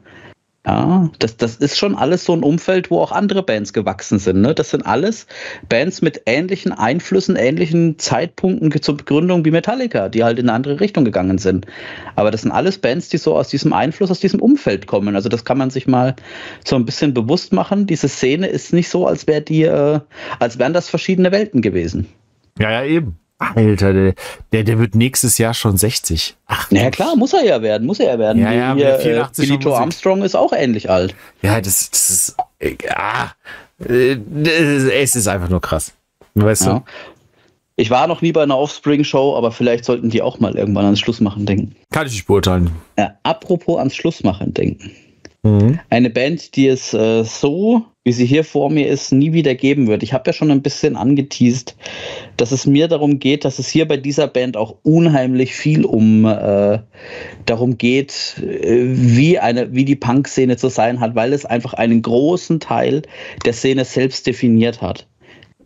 ja, das, das ist schon alles so ein Umfeld, wo auch andere Bands gewachsen sind. Ne? Das sind alles Bands mit ähnlichen Einflüssen, ähnlichen Zeitpunkten zur Begründung wie Metallica, die halt in eine andere Richtung gegangen sind. Aber das sind alles Bands, die so aus diesem Einfluss, aus diesem Umfeld kommen. Also das kann man sich mal so ein bisschen bewusst machen. Diese Szene ist nicht so, als wäre die, äh, als wären das verschiedene Welten gewesen. Ja, ja, eben. Alter, der, der, der wird nächstes Jahr schon 60. Ach, naja, klar, muss er ja werden, muss er ja werden. Ja, ja, Hier, 84 äh, Billy Armstrong ist auch ähnlich alt. Ja, das, das ist. Ja, äh, es ist einfach nur krass. Weißt ja. du? Ich war noch nie bei einer Offspring-Show, aber vielleicht sollten die auch mal irgendwann ans Schlussmachen denken. Kann ich nicht beurteilen. Ja, apropos ans Schlussmachen denken. Mhm. Eine Band, die es äh, so, wie sie hier vor mir ist, nie wieder geben wird. Ich habe ja schon ein bisschen angeteased, dass es mir darum geht, dass es hier bei dieser Band auch unheimlich viel um äh, darum geht, äh, wie eine, wie die Punk-Szene zu sein hat, weil es einfach einen großen Teil der Szene selbst definiert hat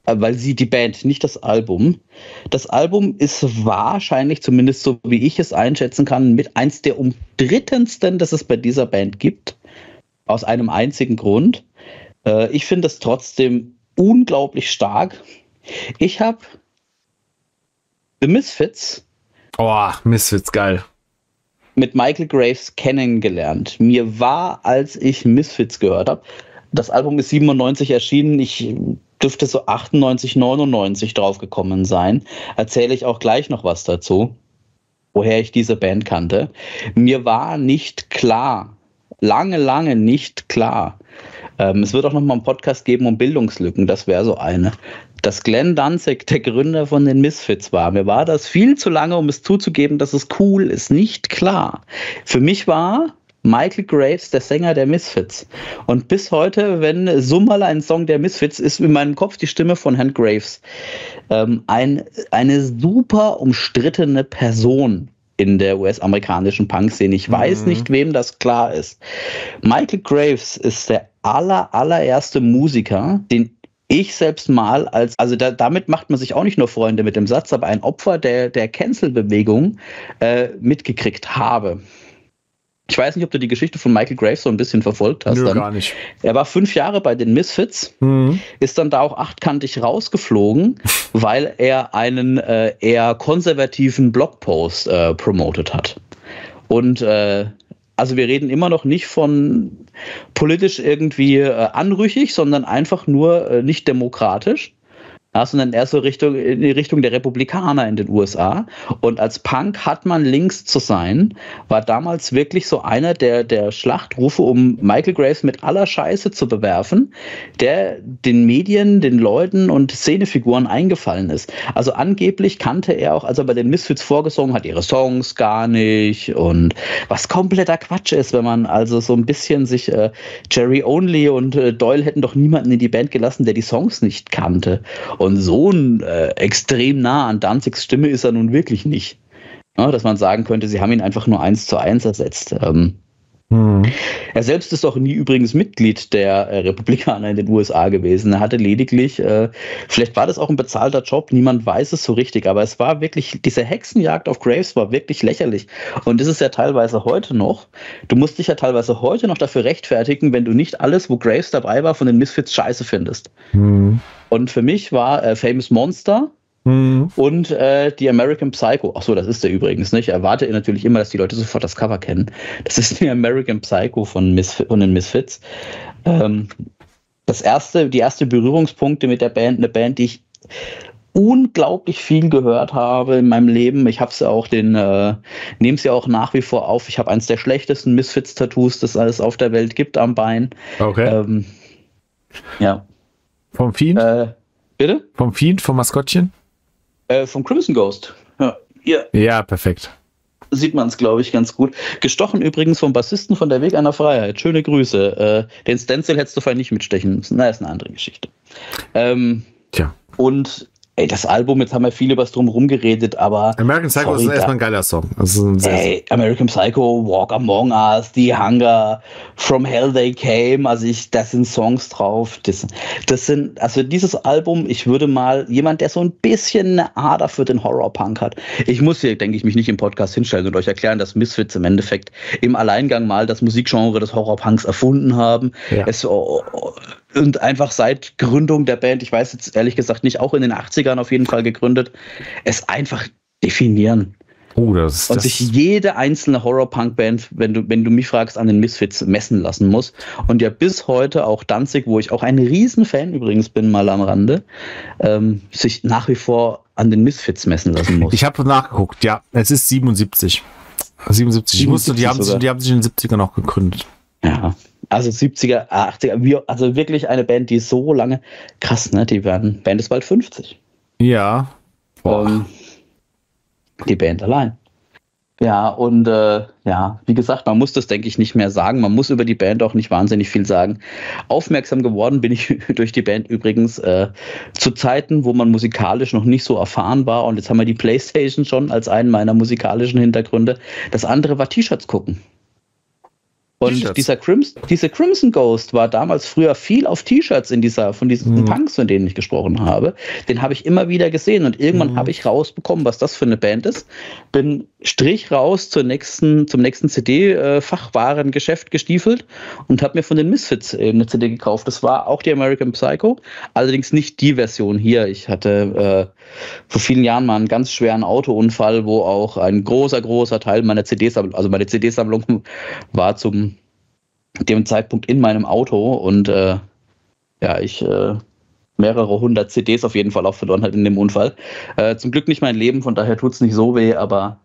äh, weil sie die Band, nicht das Album. Das Album ist wahrscheinlich, zumindest so wie ich es einschätzen kann, mit eins der umstrittensten, das es bei dieser Band gibt. Aus einem einzigen Grund. Äh, ich finde es trotzdem unglaublich stark. Ich habe The Misfits. Oh, Misfits, geil. Mit Michael Graves kennengelernt. Mir war, als ich Misfits gehört habe, das Album ist 97 erschienen. Ich dürfte so 98, 99 draufgekommen sein. Erzähle ich auch gleich noch was dazu, woher ich diese Band kannte. Mir war nicht klar, lange, lange nicht klar. Ähm, es wird auch noch mal einen Podcast geben um Bildungslücken, das wäre so eine. Dass Glenn Danzig der Gründer von den Misfits war. Mir war das viel zu lange, um es zuzugeben, dass es cool ist. Nicht klar. Für mich war Michael Graves, der Sänger der Misfits. Und bis heute, wenn Summerl ein Song der Misfits ist, in meinem Kopf die Stimme von Herrn Graves. Ähm, ein, eine super umstrittene Person in der US-amerikanischen Punk-Szene. Ich weiß mhm. nicht, wem das klar ist. Michael Graves ist der aller, allererste Musiker, den ich selbst mal als, also da, damit macht man sich auch nicht nur Freunde mit dem Satz, aber ein Opfer der, der Cancel-Bewegung äh, mitgekriegt habe. Ich weiß nicht, ob du die Geschichte von Michael Graves so ein bisschen verfolgt hast. Nö, dann. gar nicht. Er war fünf Jahre bei den Misfits, mhm. ist dann da auch achtkantig rausgeflogen, weil er einen äh, eher konservativen Blogpost äh, promotet hat. Und äh, also wir reden immer noch nicht von politisch irgendwie äh, anrüchig, sondern einfach nur äh, nicht demokratisch ja, sondern eher so Richtung, in die Richtung der Republikaner in den USA. Und als Punk hat man links zu sein, war damals wirklich so einer der, der Schlachtrufe, um Michael Graves mit aller Scheiße zu bewerfen, der den Medien, den Leuten und Szenefiguren eingefallen ist. Also angeblich kannte er auch, als er bei den Misfits vorgesungen hat, ihre Songs gar nicht und was kompletter Quatsch ist, wenn man also so ein bisschen sich äh, Jerry Only und äh, Doyle hätten doch niemanden in die Band gelassen, der die Songs nicht kannte. Und so ein, äh, extrem nah an Danzigs Stimme ist er nun wirklich nicht. Ja, dass man sagen könnte, sie haben ihn einfach nur eins zu eins ersetzt. Ähm, hm. Er selbst ist doch nie übrigens Mitglied der äh, Republikaner in den USA gewesen. Er hatte lediglich, äh, vielleicht war das auch ein bezahlter Job, niemand weiß es so richtig, aber es war wirklich, diese Hexenjagd auf Graves war wirklich lächerlich. Und das ist ja teilweise heute noch. Du musst dich ja teilweise heute noch dafür rechtfertigen, wenn du nicht alles, wo Graves dabei war, von den Misfits scheiße findest. Hm. Und für mich war äh, Famous Monster Mhm. Und äh, die American Psycho. Ach so, das ist der übrigens. nicht. Ich erwarte natürlich immer, dass die Leute sofort das Cover kennen. Das ist die American Psycho von, Misf von den Misfits. Ähm, das erste, die erste Berührungspunkte mit der Band, eine Band, die ich unglaublich viel gehört habe in meinem Leben. Ich habe es ja auch den, äh, nehme es ja auch nach wie vor auf. Ich habe eins der schlechtesten Misfits-Tattoos, das es auf der Welt gibt am Bein. Okay. Ähm, ja. Vom Fiend? Äh, bitte? Vom Fiend, vom Maskottchen? Äh, vom Crimson Ghost. Ja, hier. ja perfekt. Sieht man es, glaube ich, ganz gut. Gestochen übrigens vom Bassisten von Der Weg einer Freiheit. Schöne Grüße. Äh, den Stencil hättest du vielleicht nicht mitstechen müssen. Na, ist eine andere Geschichte. Ähm, Tja. Und Ey, das Album, jetzt haben wir viel über das Drumherum geredet, aber. American Psycho sorry, ist erstmal ein geiler Song. Also ey, American Psycho, Walk Among Us, The Hunger, From Hell They Came, also ich, da sind Songs drauf. Das, das sind, also dieses Album, ich würde mal, jemand, der so ein bisschen eine Ader für den Horror-Punk hat. Ich muss hier, denke ich, mich nicht im Podcast hinstellen und euch erklären, dass Misfits im Endeffekt im Alleingang mal das Musikgenre des Horror-Punks erfunden haben. Ja. Es, oh, oh, und einfach seit Gründung der Band, ich weiß jetzt ehrlich gesagt nicht, auch in den 80ern auf jeden Fall gegründet, es einfach definieren. Oh, das, und das sich jede einzelne Horror-Punk-Band, wenn du, wenn du mich fragst, an den Misfits messen lassen muss. Und ja bis heute auch Danzig, wo ich auch ein Riesenfan übrigens bin, mal am Rande, ähm, sich nach wie vor an den Misfits messen lassen muss. Ich habe nachgeguckt, ja, es ist 77. 77. Ich wusste, die haben, sich, die haben sich in den 70ern noch gegründet. Ja, also 70er, 80er, also wirklich eine Band, die so lange, krass, ne? Die werden, Band ist bald 50. Ja. Um, die Band allein. Ja, und äh, ja, wie gesagt, man muss das, denke ich, nicht mehr sagen. Man muss über die Band auch nicht wahnsinnig viel sagen. Aufmerksam geworden bin ich durch die Band übrigens äh, zu Zeiten, wo man musikalisch noch nicht so erfahren war. Und jetzt haben wir die Playstation schon als einen meiner musikalischen Hintergründe. Das andere war T-Shirts gucken. Und dieser Crimson, diese Crimson Ghost war damals früher viel auf T-Shirts in dieser, von diesen mhm. Punks, von denen ich gesprochen habe. Den habe ich immer wieder gesehen und irgendwann mhm. habe ich rausbekommen, was das für eine Band ist. Bin Strich raus zur nächsten, zum nächsten CD-Fachwarengeschäft gestiefelt und habe mir von den Misfits eine CD gekauft. Das war auch die American Psycho, allerdings nicht die Version hier. Ich hatte äh, vor vielen Jahren mal einen ganz schweren Autounfall, wo auch ein großer, großer Teil meiner CD-Sammlung, also meine CD-Sammlung war zum dem Zeitpunkt in meinem Auto und äh, ja, ich äh, mehrere hundert CDs auf jeden Fall auch verloren hat in dem Unfall. Äh, zum Glück nicht mein Leben, von daher tut es nicht so weh, aber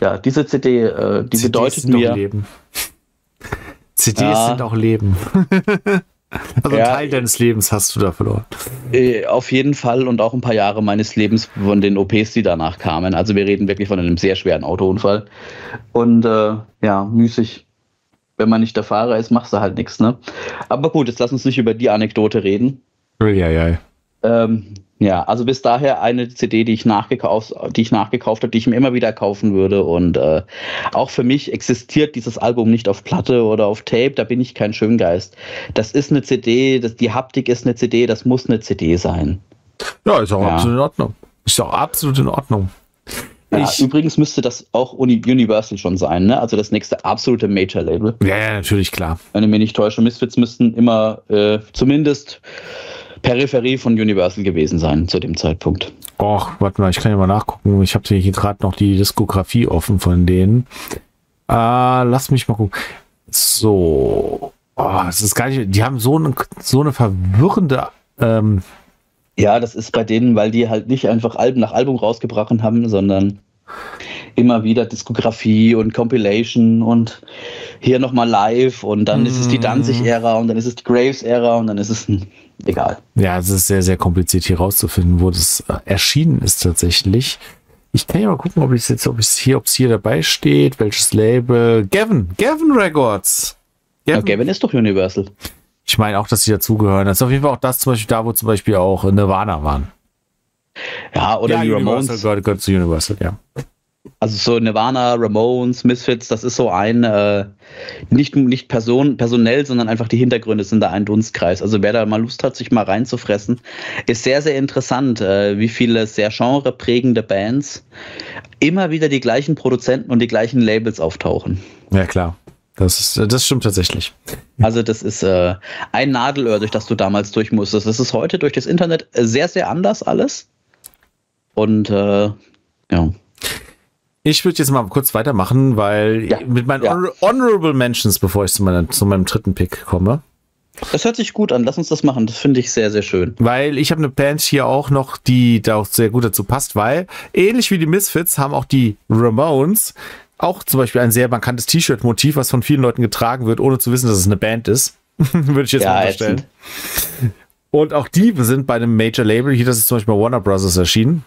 ja, diese CD, äh, die CDs bedeutet sind mir. Leben. CDs ja, sind auch Leben. also ja, Teil deines Lebens hast du da verloren. Äh, auf jeden Fall und auch ein paar Jahre meines Lebens von den OPs, die danach kamen. Also wir reden wirklich von einem sehr schweren Autounfall. Und äh, ja, müßig wenn man nicht der Fahrer ist, machst du halt nichts, ne? Aber gut, jetzt lass uns nicht über die Anekdote reden. Ja, ja. Ähm, ja, also bis daher eine CD, die ich nachgekauft, die ich nachgekauft habe, die ich mir immer wieder kaufen würde. Und äh, auch für mich existiert dieses Album nicht auf Platte oder auf Tape. Da bin ich kein Schöngeist. Das ist eine CD, das, die Haptik ist eine CD, das muss eine CD sein. Ja, ist auch ja. absolut in Ordnung. Ist auch absolut in Ordnung. Ja, übrigens müsste das auch Universal schon sein, ne? Also das nächste absolute Major-Label. Ja, ja, natürlich, klar. Wenn ich mich nicht täusche, Misfits müssten immer äh, zumindest Peripherie von Universal gewesen sein zu dem Zeitpunkt. Och, warte mal, ich kann ja mal nachgucken. Ich habe hier gerade noch die Diskografie offen von denen. Äh, lass mich mal gucken. So. Oh, ist gar nicht. Die haben so eine, so eine verwirrende ähm, ja, das ist bei denen, weil die halt nicht einfach Alben nach Album rausgebracht haben, sondern immer wieder Diskografie und Compilation und hier nochmal live und dann mm. ist es die mhm. Danzig-Ära und dann ist es die Graves-Ära und dann ist es ein, egal. Ja, es ist sehr, sehr kompliziert hier rauszufinden, wo das äh, erschienen ist tatsächlich. Ich kann ja mal gucken, ob es jetzt, ob es hier, ob es hier dabei steht, welches Label. Gavin, Gavin Records. Gavin, ja, Gavin ist doch Universal. Ich meine auch, dass sie dazugehören. Das ist auf jeden Fall auch das zum Beispiel da, wo zum Beispiel auch Nirvana waren. Ja, oder ja, die Ramones. Universal gehört, gehört zu Universal, ja. Also so Nirvana, Ramones, Misfits, das ist so ein, äh, nicht, nicht Person, personell, sondern einfach die Hintergründe sind da ein Dunstkreis. Also wer da mal Lust hat, sich mal reinzufressen, ist sehr, sehr interessant, äh, wie viele sehr genreprägende Bands immer wieder die gleichen Produzenten und die gleichen Labels auftauchen. Ja, klar. Das, ist, das stimmt tatsächlich. Also das ist äh, ein Nadelöhr, durch das du damals durch musstest. Das ist heute durch das Internet sehr, sehr anders alles. Und äh, ja. Ich würde jetzt mal kurz weitermachen, weil ja, mit meinen ja. Honorable Mentions, bevor ich zu, meiner, zu meinem dritten Pick komme. Das hört sich gut an. Lass uns das machen. Das finde ich sehr, sehr schön. Weil ich habe eine Band hier auch noch, die da auch sehr gut dazu passt, weil ähnlich wie die Misfits haben auch die Ramones auch zum Beispiel ein sehr markantes T-Shirt-Motiv, was von vielen Leuten getragen wird, ohne zu wissen, dass es eine Band ist. Würde ich jetzt ja, mal vorstellen. Und auch die sind bei einem Major Label, hier das ist zum Beispiel bei Warner Bros. erschienen.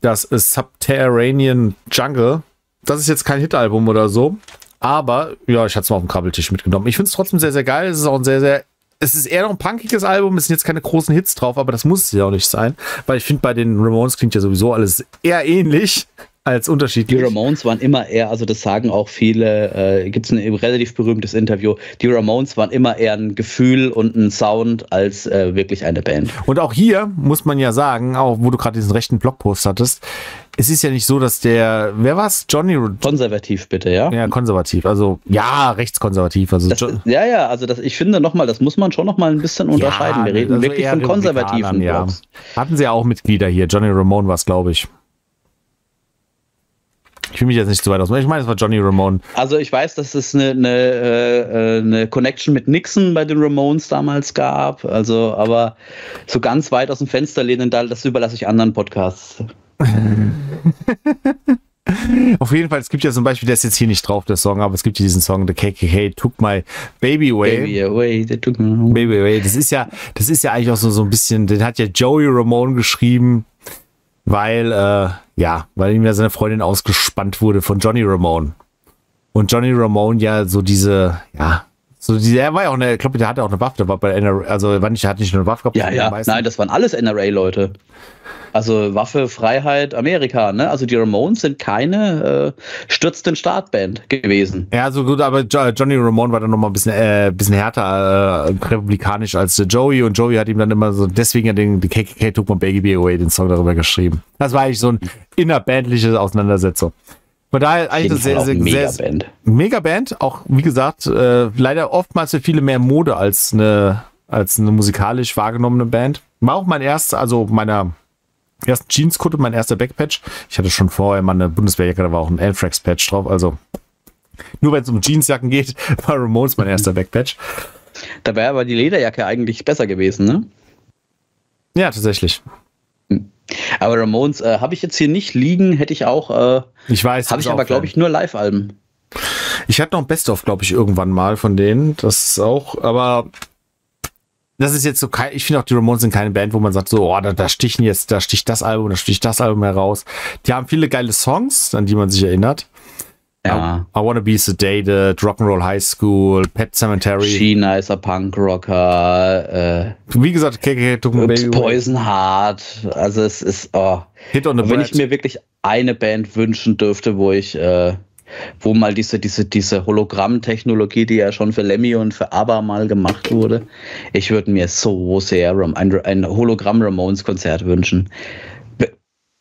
Das ist Subterranean Jungle. Das ist jetzt kein Hitalbum oder so. Aber ja, ich hatte es mal auf dem Krabbeltisch mitgenommen. Ich finde es trotzdem sehr, sehr geil. Es ist auch ein sehr, sehr es ist eher noch ein punkiges Album, es sind jetzt keine großen Hits drauf, aber das muss es ja auch nicht sein, weil ich finde, bei den Ramones klingt ja sowieso alles eher ähnlich als unterschiedlich. Die Ramones waren immer eher, also das sagen auch viele, äh, gibt es ein relativ berühmtes Interview, die Ramones waren immer eher ein Gefühl und ein Sound als äh, wirklich eine Band. Und auch hier muss man ja sagen, auch wo du gerade diesen rechten Blogpost hattest, es ist ja nicht so, dass der, wer war's? Johnny? Konservativ bitte, ja? Ja, konservativ. Also, ja, rechtskonservativ. Also, das, ja, ja, also das, ich finde nochmal, das muss man schon nochmal ein bisschen unterscheiden. Ja, Wir reden also wirklich von konservativen ja. Hatten sie ja auch Mitglieder hier. Johnny Ramone war es, glaube ich. Ich will mich jetzt nicht zu weit aus. Ich meine, es war Johnny Ramone. Also ich weiß, dass es eine, eine, äh, eine, Connection mit Nixon bei den Ramones damals gab. Also, aber so ganz weit aus dem Fenster lehnen, das überlasse ich anderen Podcasts. Auf jeden Fall, es gibt ja zum Beispiel, der ist jetzt hier nicht drauf, der Song, aber es gibt ja diesen Song, The KKK Took My Baby Away. Baby Away, they took my Baby Away. Das ist ja, das ist ja eigentlich auch so, so ein bisschen, den hat ja Joey Ramone geschrieben weil, äh, ja, weil ihm ja seine Freundin ausgespannt wurde von Johnny Ramone. Und Johnny Ramone ja so diese, ja, so diese, er war ja auch eine, ich glaube, der hatte auch eine Waffe, der war bei NRA, also war nicht, er hat nicht nur eine Waffe gehabt. Ja, ja, nein, das waren alles NRA-Leute. Also Waffe, Freiheit, Amerika, ne? Also die Ramones sind keine äh, stürzt den Startband gewesen. Ja, so gut, aber Johnny Ramone war dann nochmal ein bisschen, äh, bisschen härter äh, republikanisch als Joey und Joey hat ihm dann immer so, deswegen ja den, den KKK Took My Baby Away, den Song darüber geschrieben. Das war eigentlich so eine innerbandliche Auseinandersetzung. Von daher eigentlich eine sehr, sehr, sehr, sehr Megaband. Auch wie gesagt, äh, leider oftmals für viele mehr Mode als eine, als eine musikalisch wahrgenommene Band. War auch mein erstes, also meiner ersten Jeans-Kutte, mein erster Backpatch. Ich hatte schon vorher mal eine Bundeswehrjacke, da war auch ein Anthrax-Patch drauf. Also nur wenn es um Jeansjacken geht, war Ramones mein erster Backpatch. Da wäre aber die Lederjacke eigentlich besser gewesen, ne? Ja, tatsächlich. Aber Ramones äh, habe ich jetzt hier nicht liegen, hätte ich auch. Äh, ich weiß. Habe ich aber, glaube ich, nur Live-Alben. Ich hatte noch ein Best-of, glaube ich, irgendwann mal von denen. Das ist auch, aber das ist jetzt so kein, ich finde auch die Ramones sind keine Band, wo man sagt so, oh, da, da stichen jetzt, da sticht das Album, da sticht das Album heraus. Die haben viele geile Songs, an die man sich erinnert. Ja. I, I Wanna Be Sedated, Rock'n'Roll High School, Pet Cemetery. China ist ein Punkrocker. Äh, Wie gesagt, took Baby Poison Heart. Also es ist, oh. Hit on the Wenn ich mir wirklich eine Band wünschen dürfte, wo ich äh, wo mal diese, diese, diese Hologramm-Technologie, die ja schon für Lemmy und für ABBA mal gemacht wurde, ich würde mir so sehr ein, ein Hologramm-Ramones-Konzert wünschen.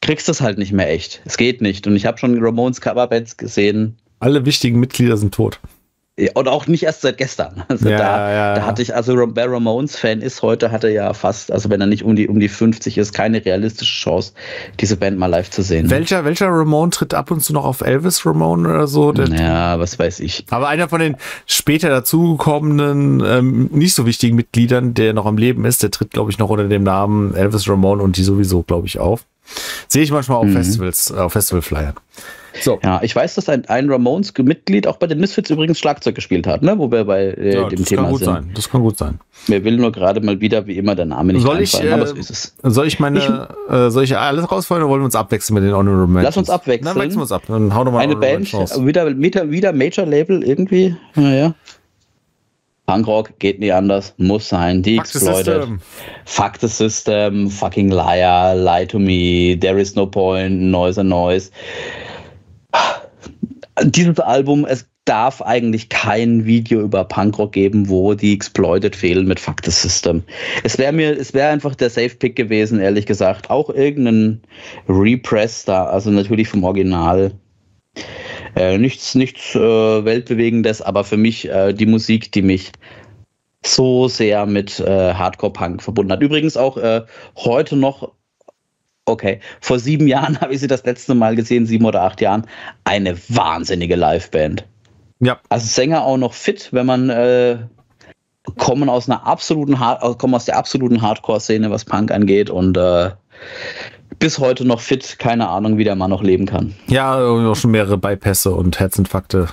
Kriegst das halt nicht mehr echt. Es geht nicht. Und ich habe schon Ramones Coverbands gesehen. Alle wichtigen Mitglieder sind tot. Und auch nicht erst seit gestern. Also ja, da, ja, da hatte ich, also wer Ramones-Fan ist heute, hatte ja fast, also wenn er nicht um die, um die 50 ist, keine realistische Chance, diese Band mal live zu sehen. Welcher, welcher Ramone tritt ab und zu noch auf Elvis Ramone oder so? ja, was weiß ich. Aber einer von den später dazugekommenen, ähm, nicht so wichtigen Mitgliedern, der noch am Leben ist, der tritt, glaube ich, noch unter dem Namen Elvis Ramone und die sowieso, glaube ich, auf. Sehe ich manchmal auf mhm. Festivals, auf Festivalflyern. So. Ja, ich weiß, dass ein, ein Ramones-Mitglied auch bei den Misfits übrigens Schlagzeug gespielt hat, ne? wo wir bei äh, ja, dem das Thema kann gut sind. Sein. Das kann gut sein. Mir will nur gerade mal wieder, wie immer, der Name nicht soll ich, äh, aber so ist es. Soll ich meine, ich, äh, soll ich alles rausfallen oder wollen wir uns abwechseln mit den Honorable Mentions? Lass uns abwechseln. Dann wechseln wir uns ab. Dann hau doch mal Eine Band, wieder, wieder, wieder Major-Label irgendwie. Naja. Punkrock geht nie anders, muss sein. Die Fuck Exploited. Fuck the System, fucking liar, lie to me, there is no point, noise and noise. dieses Album, es darf eigentlich kein Video über Punkrock geben, wo die Exploited fehlen mit Fuck the System. Es wäre mir, es wäre einfach der Safe Pick gewesen, ehrlich gesagt. Auch irgendein Repress da, also natürlich vom Original. Äh, nichts, nichts äh, weltbewegendes, aber für mich äh, die Musik, die mich so sehr mit äh, Hardcore-Punk verbunden hat. Übrigens auch äh, heute noch Okay, vor sieben Jahren habe ich sie das letzte Mal gesehen, sieben oder acht Jahren. Eine wahnsinnige Liveband. Ja. Also Sänger auch noch fit, wenn man kommen aus einer absoluten Hard kommen aus der absoluten Hardcore-Szene, was Punk angeht und bis heute noch fit, keine Ahnung, wie der Mann noch leben kann. Ja, auch schon mehrere Bypässe und Herzinfarkte.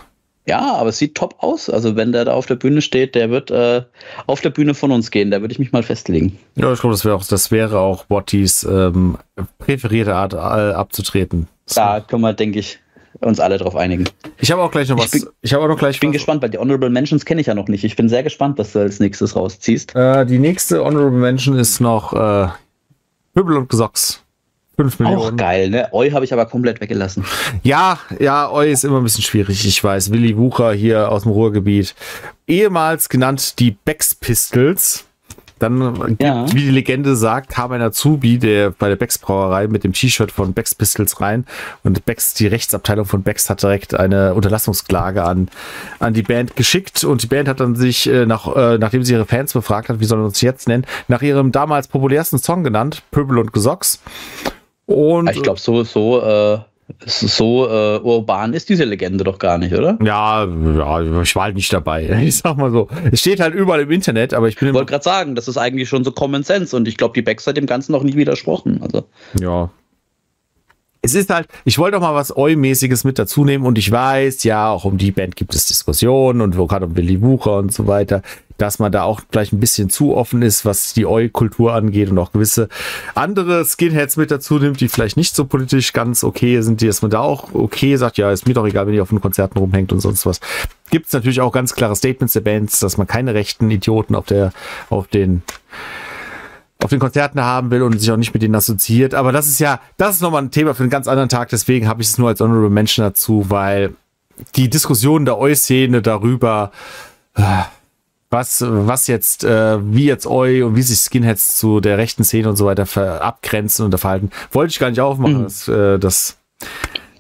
Ja, aber es sieht top aus. Also wenn der da auf der Bühne steht, der wird äh, auf der Bühne von uns gehen. Da würde ich mich mal festlegen. Ja, ich glaube, das wäre auch, das wäre auch Bottis ähm, präferierte Art äh, abzutreten. Da können wir, denke ich, uns alle drauf einigen. Ich habe auch gleich noch was. Ich, bin, ich auch noch gleich. Ich bin gespannt, weil die Honorable Mentions kenne ich ja noch nicht. Ich bin sehr gespannt, was du als nächstes rausziehst. Äh, die nächste Honorable Mention ist noch äh, Hübel und Gesocks. 5 Millionen. Auch geil, ne? Oi habe ich aber komplett weggelassen. Ja, ja, Oi ist immer ein bisschen schwierig, ich weiß. Willy Wucher hier aus dem Ruhrgebiet. Ehemals genannt die Becks Pistols. Dann, ja. wie die Legende sagt, kam ein Azubi der bei der Becks Brauerei mit dem T-Shirt von Becks Pistols rein und Becks, die Rechtsabteilung von Becks hat direkt eine Unterlassungsklage an, an die Band geschickt und die Band hat dann sich, äh, nach, äh, nachdem sie ihre Fans befragt hat, wie sollen wir uns jetzt nennen, nach ihrem damals populärsten Song genannt, Pöbel und Gesocks. Und ich glaube, so, so äh, so äh, urban ist diese Legende doch gar nicht, oder? Ja, ja, ich war halt nicht dabei. Ich sag mal so. Es steht halt überall im Internet, aber ich bin. Ich wollte gerade sagen, das ist eigentlich schon so Common Sense und ich glaube, die Becks hat dem Ganzen noch nie widersprochen. Also. Ja, es ist halt, ich wollte doch mal was Eu-mäßiges mit dazu nehmen und ich weiß, ja, auch um die Band gibt es Diskussionen und gerade um Willy Wucher und so weiter, dass man da auch gleich ein bisschen zu offen ist, was die Eu-Kultur angeht und auch gewisse andere Skinheads mit dazu nimmt, die vielleicht nicht so politisch ganz okay sind, die dass man da auch okay sagt, ja, ist mir doch egal, wenn ihr auf den Konzerten rumhängt und sonst was. Gibt es natürlich auch ganz klare Statements der Bands, dass man keine rechten Idioten auf der, auf den auf den Konzerten haben will und sich auch nicht mit denen assoziiert. Aber das ist ja, das ist nochmal ein Thema für einen ganz anderen Tag. Deswegen habe ich es nur als Honorable Mention dazu, weil die Diskussion der Eu-Szene darüber, äh, was, was jetzt, äh, wie jetzt Eu und wie sich Skinheads zu der rechten Szene und so weiter abgrenzen und verhalten, wollte ich gar nicht aufmachen. Mhm. Das, äh, das,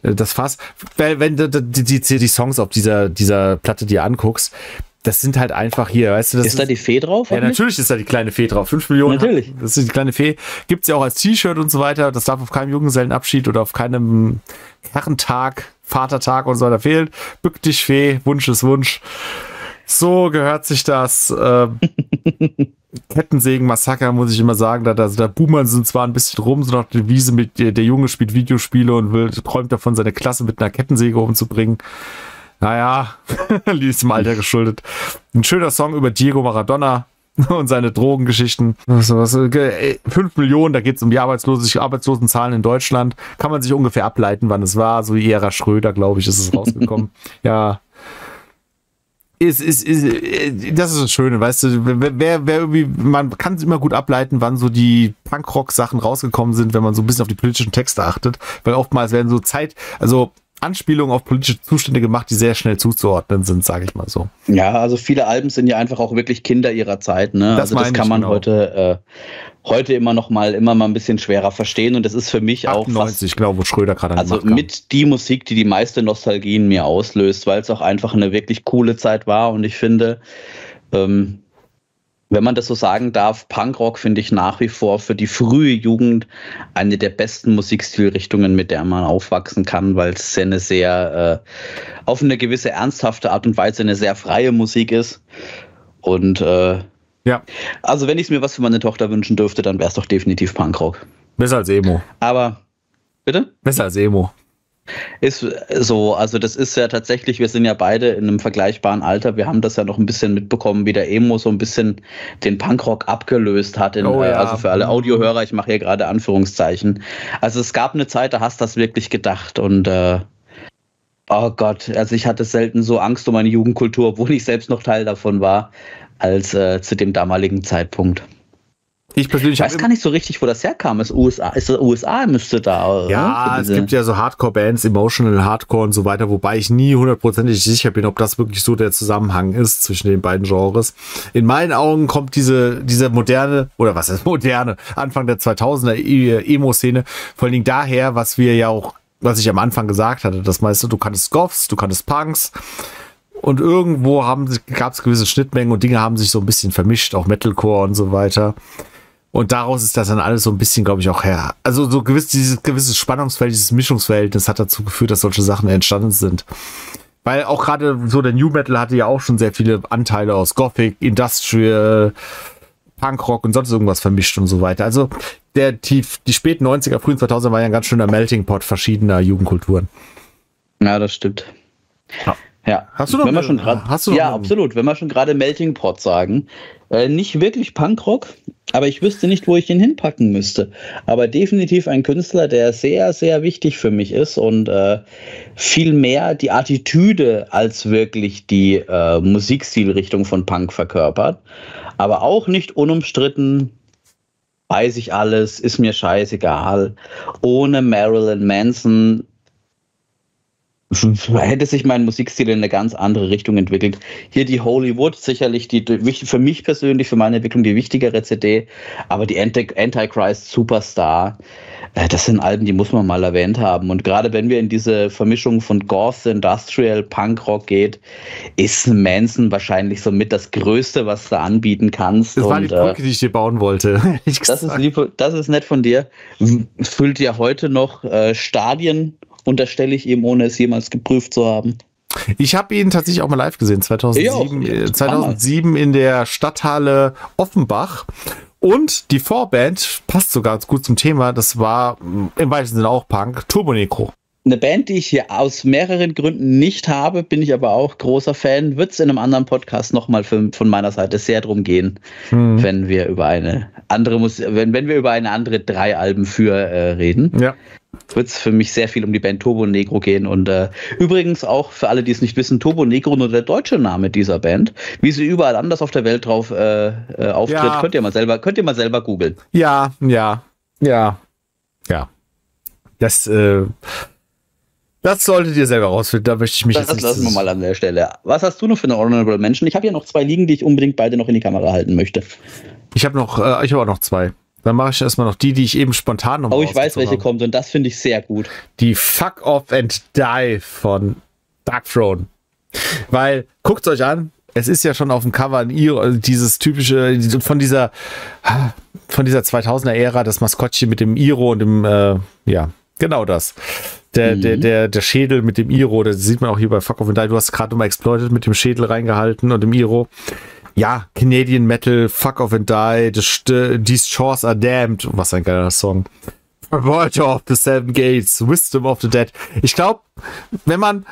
das Fass. Weil, wenn du die, die, die Songs auf dieser, dieser Platte dir anguckst, das sind halt einfach hier, weißt du, das ist, ist da die Fee drauf? Ja, natürlich ist da die kleine Fee drauf. Fünf Millionen. Natürlich. Das ist die kleine Fee. Gibt's ja auch als T-Shirt und so weiter. Das darf auf keinem Junggesellenabschied oder auf keinem Herrentag, Vatertag und so weiter fehlen. Bück dich Fee, Wunsch ist Wunsch. So gehört sich das. Äh, Kettensägen-Massaker, muss ich immer sagen. Da, also da boomern sind zwar ein bisschen rum, so nach der Wiese mit der, der Junge spielt Videospiele und will, träumt davon, seine Klasse mit einer Kettensäge umzubringen. Naja, im Alter geschuldet. Ein schöner Song über Diego Maradona und seine Drogengeschichten. Was, was, 5 Millionen, da geht es um die Arbeitslose, Arbeitslosenzahlen in Deutschland. Kann man sich ungefähr ableiten, wann es war. So wie Ära Schröder, glaube ich, ist es rausgekommen. ja. Ist, ist, ist, das ist das Schöne, weißt du, wer, wer irgendwie, man kann immer gut ableiten, wann so die Punkrock-Sachen rausgekommen sind, wenn man so ein bisschen auf die politischen Texte achtet, weil oftmals werden so Zeit, also Anspielungen auf politische Zustände gemacht, die sehr schnell zuzuordnen sind, sage ich mal so. Ja, also viele Alben sind ja einfach auch wirklich Kinder ihrer Zeit. Ne? Das, also das kann man genau. heute, äh, heute immer noch mal immer mal ein bisschen schwerer verstehen und das ist für mich 98, auch fast, ich glaube, wo Schröder gerade Also mit die Musik, die die meiste Nostalgie in mir auslöst, weil es auch einfach eine wirklich coole Zeit war und ich finde, ähm, wenn man das so sagen darf, Punkrock finde ich nach wie vor für die frühe Jugend eine der besten Musikstilrichtungen, mit der man aufwachsen kann, weil es eine sehr äh, auf eine gewisse ernsthafte Art und Weise eine sehr freie Musik ist. Und äh, ja. Also wenn ich mir was für meine Tochter wünschen dürfte, dann wäre es doch definitiv Punkrock. Besser als Emo. Aber bitte? Besser als Emo. Ist so, also das ist ja tatsächlich, wir sind ja beide in einem vergleichbaren Alter. Wir haben das ja noch ein bisschen mitbekommen, wie der Emo so ein bisschen den Punkrock abgelöst hat. In, oh, ja. Also für alle Audiohörer, ich mache hier gerade Anführungszeichen. Also es gab eine Zeit, da hast du das wirklich gedacht und äh, oh Gott, also ich hatte selten so Angst um meine Jugendkultur, obwohl ich selbst noch Teil davon war, als äh, zu dem damaligen Zeitpunkt. Ich persönlich weiß gar nicht so richtig, wo das herkam. Ist USA, ist USA müsste da. Ja, es gibt ja so Hardcore-Bands, Emotional Hardcore und so weiter, wobei ich nie hundertprozentig sicher bin, ob das wirklich so der Zusammenhang ist zwischen den beiden Genres. In meinen Augen kommt diese, diese moderne, oder was ist moderne, Anfang der 2000er e-, Emo-Szene, vor allen Dingen daher, was wir ja auch, was ich am Anfang gesagt hatte, das meiste, du kannst Goffs, du kannst Punks, und irgendwo gab es gewisse Schnittmengen und Dinge haben sich so ein bisschen vermischt, auch Metalcore und so weiter. Und daraus ist das dann alles so ein bisschen, glaube ich, auch her. Also so gewiss, dieses gewisse Spannungsfeld, dieses Mischungsverhältnis hat dazu geführt, dass solche Sachen entstanden sind. Weil auch gerade so der New Metal hatte ja auch schon sehr viele Anteile aus Gothic, Industrial, Punkrock und sonst irgendwas vermischt und so weiter. Also der, die, die späten 90er, frühen 2000er war ja ein ganz schöner Melting Pot verschiedener Jugendkulturen. Ja, das stimmt. Ja. Ja. Hast du noch, wenn wir schon grad, hast du noch Ja, absolut. Wenn wir schon gerade Melting Pot sagen, äh, nicht wirklich Punkrock, aber ich wüsste nicht, wo ich ihn hinpacken müsste. Aber definitiv ein Künstler, der sehr, sehr wichtig für mich ist und äh, viel mehr die Attitüde als wirklich die äh, Musikstilrichtung von Punk verkörpert. Aber auch nicht unumstritten, weiß ich alles, ist mir scheißegal. Ohne Marilyn Manson hätte sich mein Musikstil in eine ganz andere Richtung entwickelt. Hier die Hollywood, sicherlich die, für mich persönlich, für meine Entwicklung die wichtigere CD, aber die Antichrist Superstar, äh, das sind Alben, die muss man mal erwähnt haben. Und gerade wenn wir in diese Vermischung von Goth, Industrial, Punkrock geht, ist Manson wahrscheinlich somit das Größte, was du anbieten kannst. Das war Und, die äh, Brücke, die ich dir bauen wollte. das, ist lieb, das ist nett von dir. Füllt ja heute noch äh, Stadien unterstelle ich ihm, ohne es jemals geprüft zu haben. Ich habe ihn tatsächlich auch mal live gesehen, 2007, ja, 2007 in der Stadthalle Offenbach. Und die Vorband passt sogar gut zum Thema. Das war im weitesten Sinne auch Punk, Turbo Necro. Eine Band, die ich hier aus mehreren Gründen nicht habe, bin ich aber auch großer Fan. Wird es in einem anderen Podcast nochmal von meiner Seite sehr drum gehen, hm. wenn wir über eine andere Musik, wenn, wenn wir über eine andere drei Alben für äh, reden. Ja wird es für mich sehr viel um die Band Turbo Negro gehen. Und äh, übrigens auch für alle, die es nicht wissen, Turbo Negro nur der deutsche Name dieser Band. Wie sie überall anders auf der Welt drauf äh, äh, auftritt, ja. könnt ihr mal selber, könnt ihr mal selber googeln. Ja, ja, ja, ja. Das, äh, das solltet ihr selber rausfinden, da möchte ich mich das jetzt nicht. Das lassen wir mal an der Stelle. Was hast du noch für eine Honorable Mention? Ich habe ja noch zwei liegen, die ich unbedingt beide noch in die Kamera halten möchte. Ich habe noch, äh, ich habe auch noch zwei. Dann mache ich erstmal noch die, die ich eben spontan noch Oh, ich weiß, welche habe. kommt und das finde ich sehr gut. Die Fuck Off and Die von Dark Throne. Weil, guckt euch an, es ist ja schon auf dem Cover ein Iro, also dieses typische, von dieser, von dieser 2000er Ära, das Maskottchen mit dem Iro und dem, äh, ja, genau das. Der, mhm. der, der, der Schädel mit dem Iro, das sieht man auch hier bei Fuck Off and Die. Du hast gerade mal Exploited mit dem Schädel reingehalten und dem Iro ja, Canadian Metal, Fuck Off and Die, These Shores Are Damned, was ein geiler Song. Voyager of the Seven Gates, Wisdom of the Dead. Ich glaube, wenn man,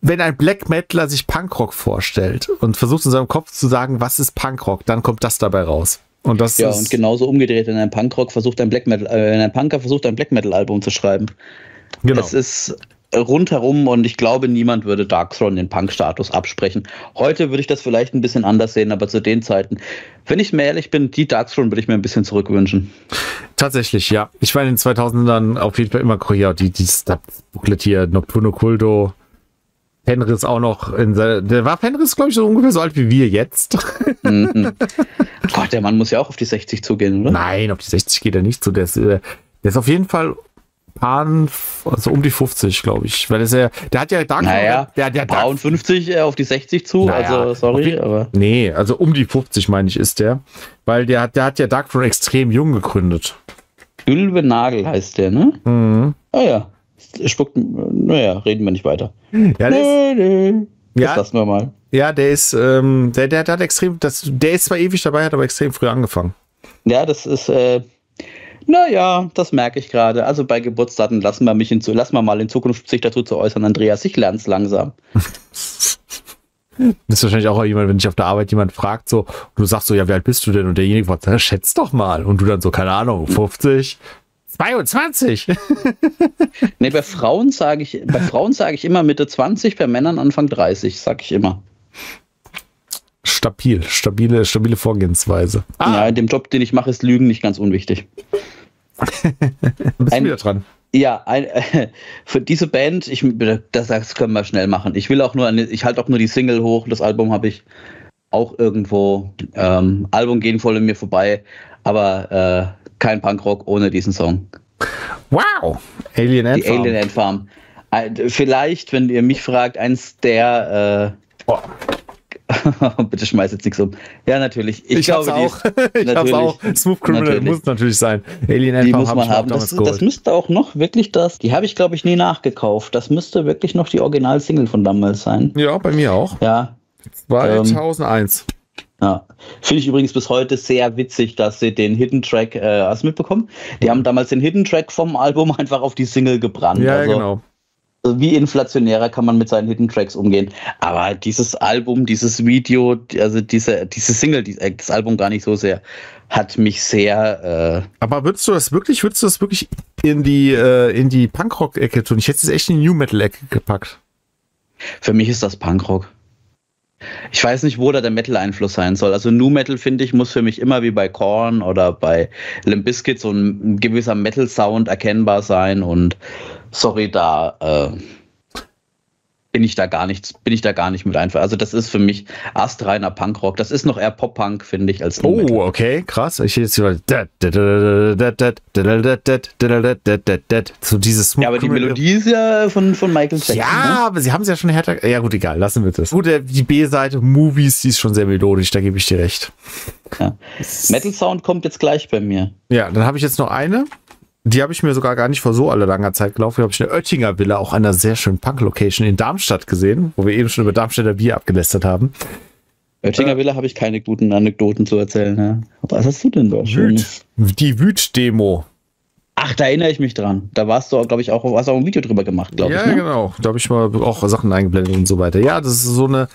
wenn ein Black Metaler sich Punkrock vorstellt und versucht in seinem Kopf zu sagen, was ist Punkrock, dann kommt das dabei raus. Und das ja, und genauso umgedreht, wenn ein Punkrock versucht, ein Black Metal, äh, wenn ein Punker versucht, ein Black Metal Album zu schreiben. Genau. Das ist rundherum und ich glaube, niemand würde Darkthrone den Punk-Status absprechen. Heute würde ich das vielleicht ein bisschen anders sehen, aber zu den Zeiten, wenn ich mir ehrlich bin, die Darkthrone würde ich mir ein bisschen zurückwünschen. Tatsächlich, ja. Ich war in den 2000ern auf jeden Fall immer ja, die, die Booklet hier, Nocturno Culto, Fenris auch noch in der war Fenris, glaube ich, so ungefähr so alt wie wir jetzt. Mhm. Gott, der Mann muss ja auch auf die 60 zugehen, oder? Nein, auf die 60 geht er nicht zu. Der ist, äh, der ist auf jeden Fall Pan, also um die 50, glaube ich. Weil das ja, der hat ja Dark naja, der, der Dark 50 äh, auf die 60 zu, naja, also sorry, die, aber. Nee, also um die 50, meine ich, ist der. Weil der, der hat ja Darkthrone extrem jung gegründet. Ülve Nagel heißt der, ne? Mhm. Ah ja. Spuckt, naja, reden wir nicht weiter. Ja, nö. Das ja, lassen wir mal. Ja, der ist, ähm, der, der, der hat extrem, das, der ist zwar ewig dabei, hat aber extrem früh angefangen. Ja, das ist, äh, naja, das merke ich gerade. Also bei Geburtsdaten lassen wir mich in, lassen wir mal in Zukunft sich dazu zu äußern, Andreas. Ich lerne es langsam. das ist wahrscheinlich auch jemand, wenn dich auf der Arbeit jemand fragt, so, und du sagst so, ja, wie alt bist du denn? Und derjenige fragt, schätz doch mal. Und du dann so, keine Ahnung, 50, 22. nee, bei Frauen sage ich, bei Frauen sage ich immer Mitte 20, bei Männern Anfang 30, sage ich immer. stabil, stabile, stabile Vorgehensweise. Ah. Ja, in dem Job, den ich mache, ist Lügen nicht ganz unwichtig. Bist ein, wieder dran. Ja, ein, äh, für diese Band, ich, das, das können wir schnell machen. Ich will auch nur, eine, ich halte auch nur die Single hoch. Das Album habe ich auch irgendwo. Ähm, Album gehen voll in mir vorbei, aber äh, kein Punkrock ohne diesen Song. Wow! Alien Ant Farm. Alien Ant Farm. Vielleicht, wenn ihr mich fragt, eins der. Äh, oh. Bitte schmeiß jetzt nichts um. Ja, natürlich. Ich, ich glaube auch. ich hab's auch. Smooth Criminal natürlich. muss natürlich sein. Alien die muss man haben. Das, das, müsste auch noch wirklich das. Die habe ich, glaube ich, nie nachgekauft. Das müsste wirklich noch die Original-Single von damals sein. Ja, bei mir auch. Ja. 2001. Ähm, ja, finde ich übrigens bis heute sehr witzig, dass sie den Hidden Track, äh, hast du mitbekommen? Die haben damals den Hidden Track vom Album einfach auf die Single gebrannt. Ja, also, genau. Wie inflationärer kann man mit seinen Hidden Tracks umgehen. Aber dieses Album, dieses Video, also diese, diese Single, äh, das Album gar nicht so sehr, hat mich sehr. Äh Aber würdest du das wirklich, würdest du das wirklich in die, äh, in die Punkrock-Ecke tun? Ich hätte es echt in die New Metal-Ecke gepackt. Für mich ist das Punkrock. Ich weiß nicht, wo da der Metal-Einfluss sein soll. Also New Metal, finde ich, muss für mich immer wie bei Korn oder bei Limp Bizkit so ein, ein gewisser Metal-Sound erkennbar sein und sorry, da äh, bin ich da gar nichts, bin ich da gar nicht mit einfach. Also das ist für mich astreiner Punkrock. Das ist noch eher Pop-Punk, finde ich, als Oh, okay, krass. Ich jetzt so dieses Ja, aber die Melodie ist ja von, von Michael Jackson. Ja, ne? aber sie haben es ja schon härter. Ja, gut, egal, lassen wir das. Gut, die B-Seite Movies, die ist schon sehr melodisch, da gebe ich dir recht. Ja. Metal Sound kommt jetzt gleich bei mir. Ja, dann habe ich jetzt noch eine. Die habe ich mir sogar gar nicht vor so aller langer Zeit gelaufen. Da habe ich eine Oettinger Villa, auch einer sehr schönen Punk-Location in Darmstadt gesehen, wo wir eben schon über Darmstädter Bier abgelästert haben. Oettinger äh, Villa habe ich keine guten Anekdoten zu erzählen. Ja. Was hast du denn da? Wüt. Die Wüt-Demo. Ach, da erinnere ich mich dran. Da warst du, glaube ich, auch, hast auch ein Video drüber gemacht, glaube ja, ich. Ja, ne? genau. Da habe ich mal auch Sachen eingeblendet und so weiter. Ja, das ist so eine.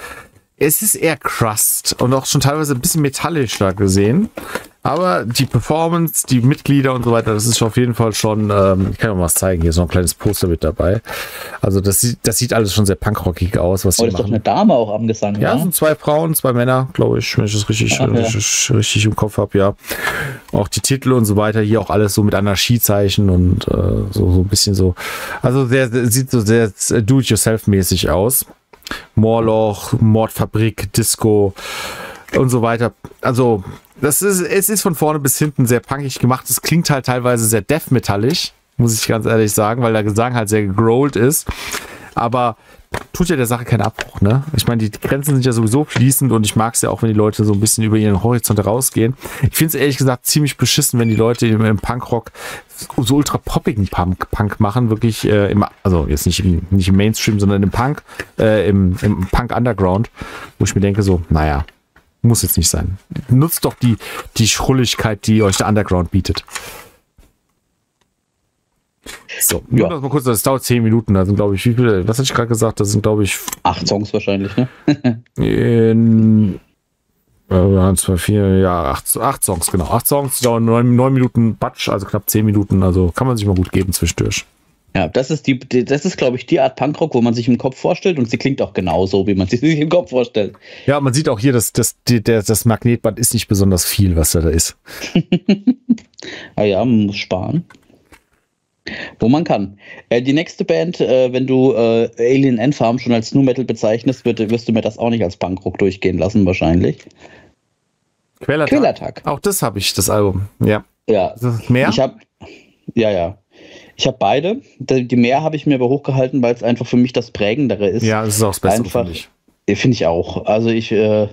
Es ist eher Crust und auch schon teilweise ein bisschen metallisch da gesehen. Aber die Performance, die Mitglieder und so weiter, das ist auf jeden Fall schon, ähm, ich kann mal was zeigen, hier ist noch ein kleines Poster mit dabei. Also das sieht, das sieht alles schon sehr punkrockig aus, was oh, ist doch eine Dame auch am Gesang, Ja, sind zwei Frauen, zwei Männer, glaube ich, wenn ich das richtig, Ach, richtig, richtig, im Kopf habe, ja. Auch die Titel und so weiter, hier auch alles so mit Anarchiezeichen und äh, so, so ein bisschen so, also sehr, sieht so sehr do-it-yourself-mäßig aus. Moorloch, Mordfabrik, Disco und so weiter. Also das ist, es ist von vorne bis hinten sehr punkig gemacht. Es klingt halt teilweise sehr death-metallig, muss ich ganz ehrlich sagen, weil der Gesang halt sehr gegrollt ist. Aber tut ja der Sache keinen Abbruch, ne? Ich meine, die Grenzen sind ja sowieso fließend und ich mag es ja auch, wenn die Leute so ein bisschen über ihren Horizont rausgehen. Ich finde es ehrlich gesagt ziemlich beschissen, wenn die Leute im, im Punkrock so ultra poppigen Punk, Punk machen, wirklich äh, im, also jetzt nicht nicht im Mainstream, sondern im Punk, äh, im, im Punk Underground, wo ich mir denke so, naja, muss jetzt nicht sein. Nutzt doch die, die Schrulligkeit, die euch der Underground bietet. So, ja. mal kurz, das dauert zehn Minuten. Da sind, glaube ich, wie viele, was hatte ich gerade gesagt? Das sind, glaube ich. Acht Songs wahrscheinlich, ne? in, äh, zwei, vier, ja, acht, acht Songs, genau. Acht Songs, dauern neun, neun Minuten Batsch, also knapp zehn Minuten. Also kann man sich mal gut geben zwischendurch. Ja, das ist die, das ist, glaube ich, die Art Punkrock, wo man sich im Kopf vorstellt und sie klingt auch genauso, wie man sich im Kopf vorstellt. Ja, man sieht auch hier, dass das, das, das Magnetband ist nicht besonders viel, was da, da ist. ah ja, man muss sparen. Wo man kann. Äh, die nächste Band, äh, wenn du äh, Alien Endfarm schon als New Metal bezeichnest, wird, wirst du mir das auch nicht als Punkrock durchgehen lassen, wahrscheinlich. Quellertag. Quellertag. Auch das habe ich, das Album. Ja. Ja. Mehr? Ich habe, ja, ja. Ich habe beide. Die mehr habe ich mir aber hochgehalten, weil es einfach für mich das Prägendere ist. Ja, das ist auch das Beste, finde ich. Finde ich auch. Also ich, äh,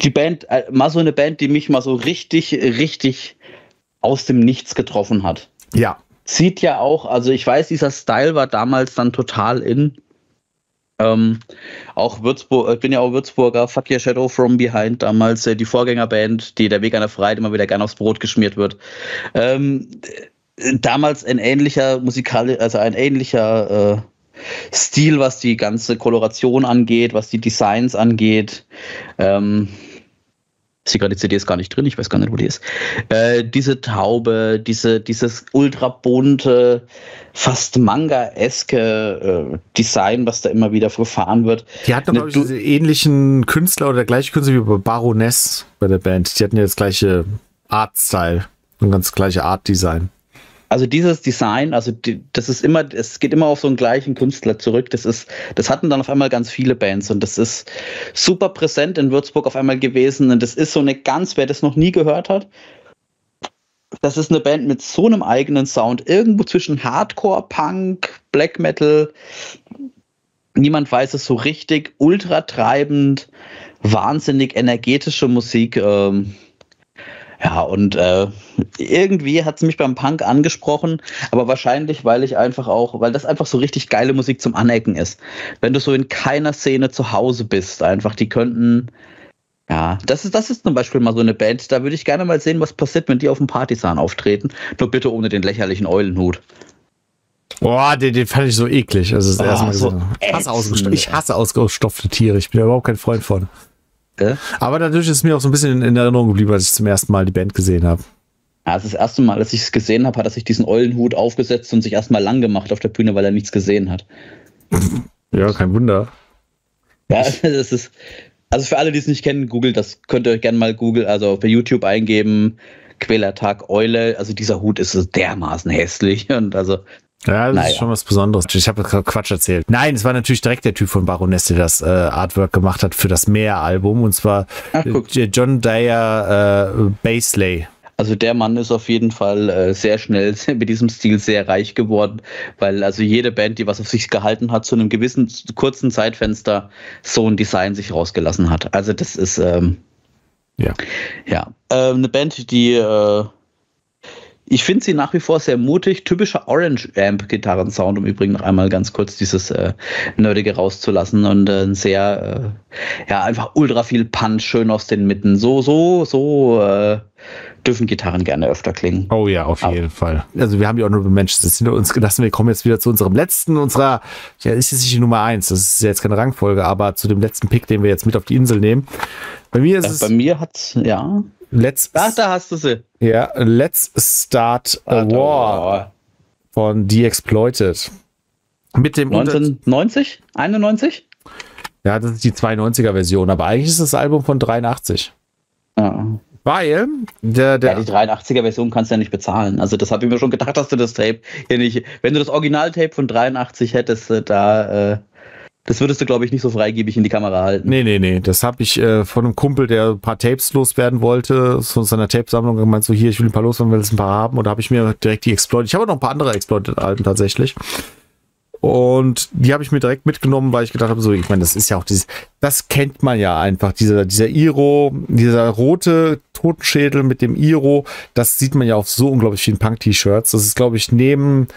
die Band, äh, mal so eine Band, die mich mal so richtig, richtig aus dem Nichts getroffen hat. Ja. Sieht ja auch, also ich weiß, dieser Style war damals dann total in. Ähm, auch Würzburg, ich bin ja auch Würzburger, Fuck Your Shadow From Behind, damals äh, die Vorgängerband, die der Weg der Freiheit immer wieder gerne aufs Brot geschmiert wird. Ähm, damals ein ähnlicher musikal, also ein ähnlicher äh, Stil, was die ganze Koloration angeht, was die Designs angeht. Ähm, Sie gerade die CD ist gar nicht drin, ich weiß gar nicht, wo die ist. Äh, diese Taube, diese, dieses ultra bunte, fast Manga-eske äh, Design, was da immer wieder verfahren wird. Die hatten, glaube ich, diese ähnlichen Künstler oder der gleiche Künstler wie bei Baroness bei der Band. Die hatten ja das gleiche Art-Style und ganz gleiche Art-Design also dieses Design, also die, das ist immer, es geht immer auf so einen gleichen Künstler zurück. Das ist, das hatten dann auf einmal ganz viele Bands und das ist super präsent in Würzburg auf einmal gewesen. Und das ist so eine ganz, wer das noch nie gehört hat, das ist eine Band mit so einem eigenen Sound, irgendwo zwischen Hardcore, Punk, Black Metal. Niemand weiß es so richtig, ultra treibend, wahnsinnig energetische Musik. Ähm, ja, und äh, irgendwie hat es mich beim Punk angesprochen, aber wahrscheinlich, weil ich einfach auch, weil das einfach so richtig geile Musik zum Anecken ist. Wenn du so in keiner Szene zu Hause bist, einfach, die könnten, ja, das ist, das ist zum Beispiel mal so eine Band, da würde ich gerne mal sehen, was passiert, wenn die auf dem Partisan auftreten. Nur bitte ohne den lächerlichen Eulenhut. Boah, den, den fand ich so eklig. Also das oh, erste Mal so ich, hasse ich hasse ausgestopfte Tiere. Ich bin ja überhaupt kein Freund von. Äh? Aber dadurch ist mir auch so ein bisschen in Erinnerung geblieben, als ich zum ersten Mal die Band gesehen habe. Ja, das, das erste Mal, als ich es gesehen habe, hat er sich diesen Eulenhut aufgesetzt und sich erstmal lang gemacht auf der Bühne, weil er nichts gesehen hat. ja, kein Wunder. Ja, das ist. Also für alle, die es nicht kennen, googelt das, könnt ihr euch gerne mal googeln, also bei YouTube eingeben, Quälertag Eule. Also dieser Hut ist dermaßen hässlich und also ja, das naja. ist schon was Besonderes. Ich habe Quatsch erzählt. Nein, es war natürlich direkt der Typ von Baroness, der das äh, Artwork gemacht hat für das Meer-Album. Und zwar Ach, äh, John Dyer äh, Basley. Also der Mann ist auf jeden Fall äh, sehr schnell mit diesem Stil sehr reich geworden, weil also jede Band, die was auf sich gehalten hat, zu einem gewissen kurzen Zeitfenster so ein Design sich rausgelassen hat. Also das ist ähm, ja ja äh, eine Band, die äh, ich finde sie nach wie vor sehr mutig. Typischer Orange Amp Gitarrensound, um übrigens noch einmal ganz kurz dieses äh, Nerdige rauszulassen und äh, ein sehr, äh, ja, einfach ultra viel Punch, schön aus den Mitten. So, so, so äh, dürfen Gitarren gerne öfter klingen. Oh ja, auf jeden Fall. Also wir haben die Honorable Mentions das hinter uns gelassen. Wir kommen jetzt wieder zu unserem letzten, unserer, ja, ist jetzt nicht die Nummer eins, das ist jetzt keine Rangfolge, aber zu dem letzten Pick, den wir jetzt mit auf die Insel nehmen. Bei mir ist äh, es. Bei mir hat ja. Let's, Ach, da hast du sie. Ja, Let's Start a War von The Exploited. Mit dem 1990? 91? Ja, das ist die 92er Version, aber eigentlich ist das Album von 83. Ja. Weil der, der ja, die 83er Version kannst du ja nicht bezahlen. Also das habe ich mir schon gedacht, dass du das Tape hier nicht. Wenn du das Originaltape von 83 hättest, äh, da äh, das würdest du, glaube ich, nicht so freigebig in die Kamera halten. Nee, nee, nee. Das habe ich äh, von einem Kumpel, der ein paar Tapes loswerden wollte, von seiner Tape-Sammlung gemeint, so hier, ich will ein paar loswerden, will es ein paar haben. Und da habe ich mir direkt die Exploited. Ich habe noch ein paar andere Exploited-Alben tatsächlich. Und die habe ich mir direkt mitgenommen, weil ich gedacht habe, so, ich meine, das ist ja auch dieses, das kennt man ja einfach, dieser, dieser Iro, dieser rote Totenschädel mit dem Iro, das sieht man ja auf so unglaublich vielen Punk-T-Shirts. Das ist, glaube ich, neben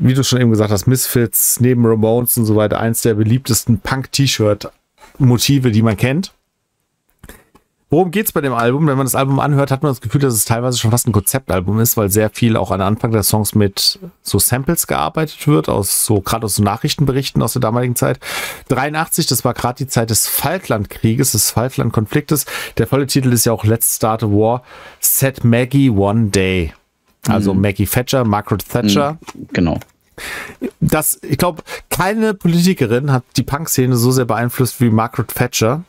wie du schon eben gesagt hast, Misfits, neben Ramones und so weiter, eins der beliebtesten Punk-T-Shirt-Motive, die man kennt. Worum geht's bei dem Album? Wenn man das Album anhört, hat man das Gefühl, dass es teilweise schon fast ein Konzeptalbum ist, weil sehr viel auch an Anfang der Songs mit so Samples gearbeitet wird, aus so gerade aus so Nachrichtenberichten aus der damaligen Zeit. 83, das war gerade die Zeit des Falklandkrieges, des Falklandkonfliktes. Der volle Titel ist ja auch Let's Start a War, Set Maggie One Day. Also mhm. Maggie Thatcher, Margaret Thatcher. Mhm, genau. Das, ich glaube, keine Politikerin hat die Punk-Szene so sehr beeinflusst wie Margaret Thatcher.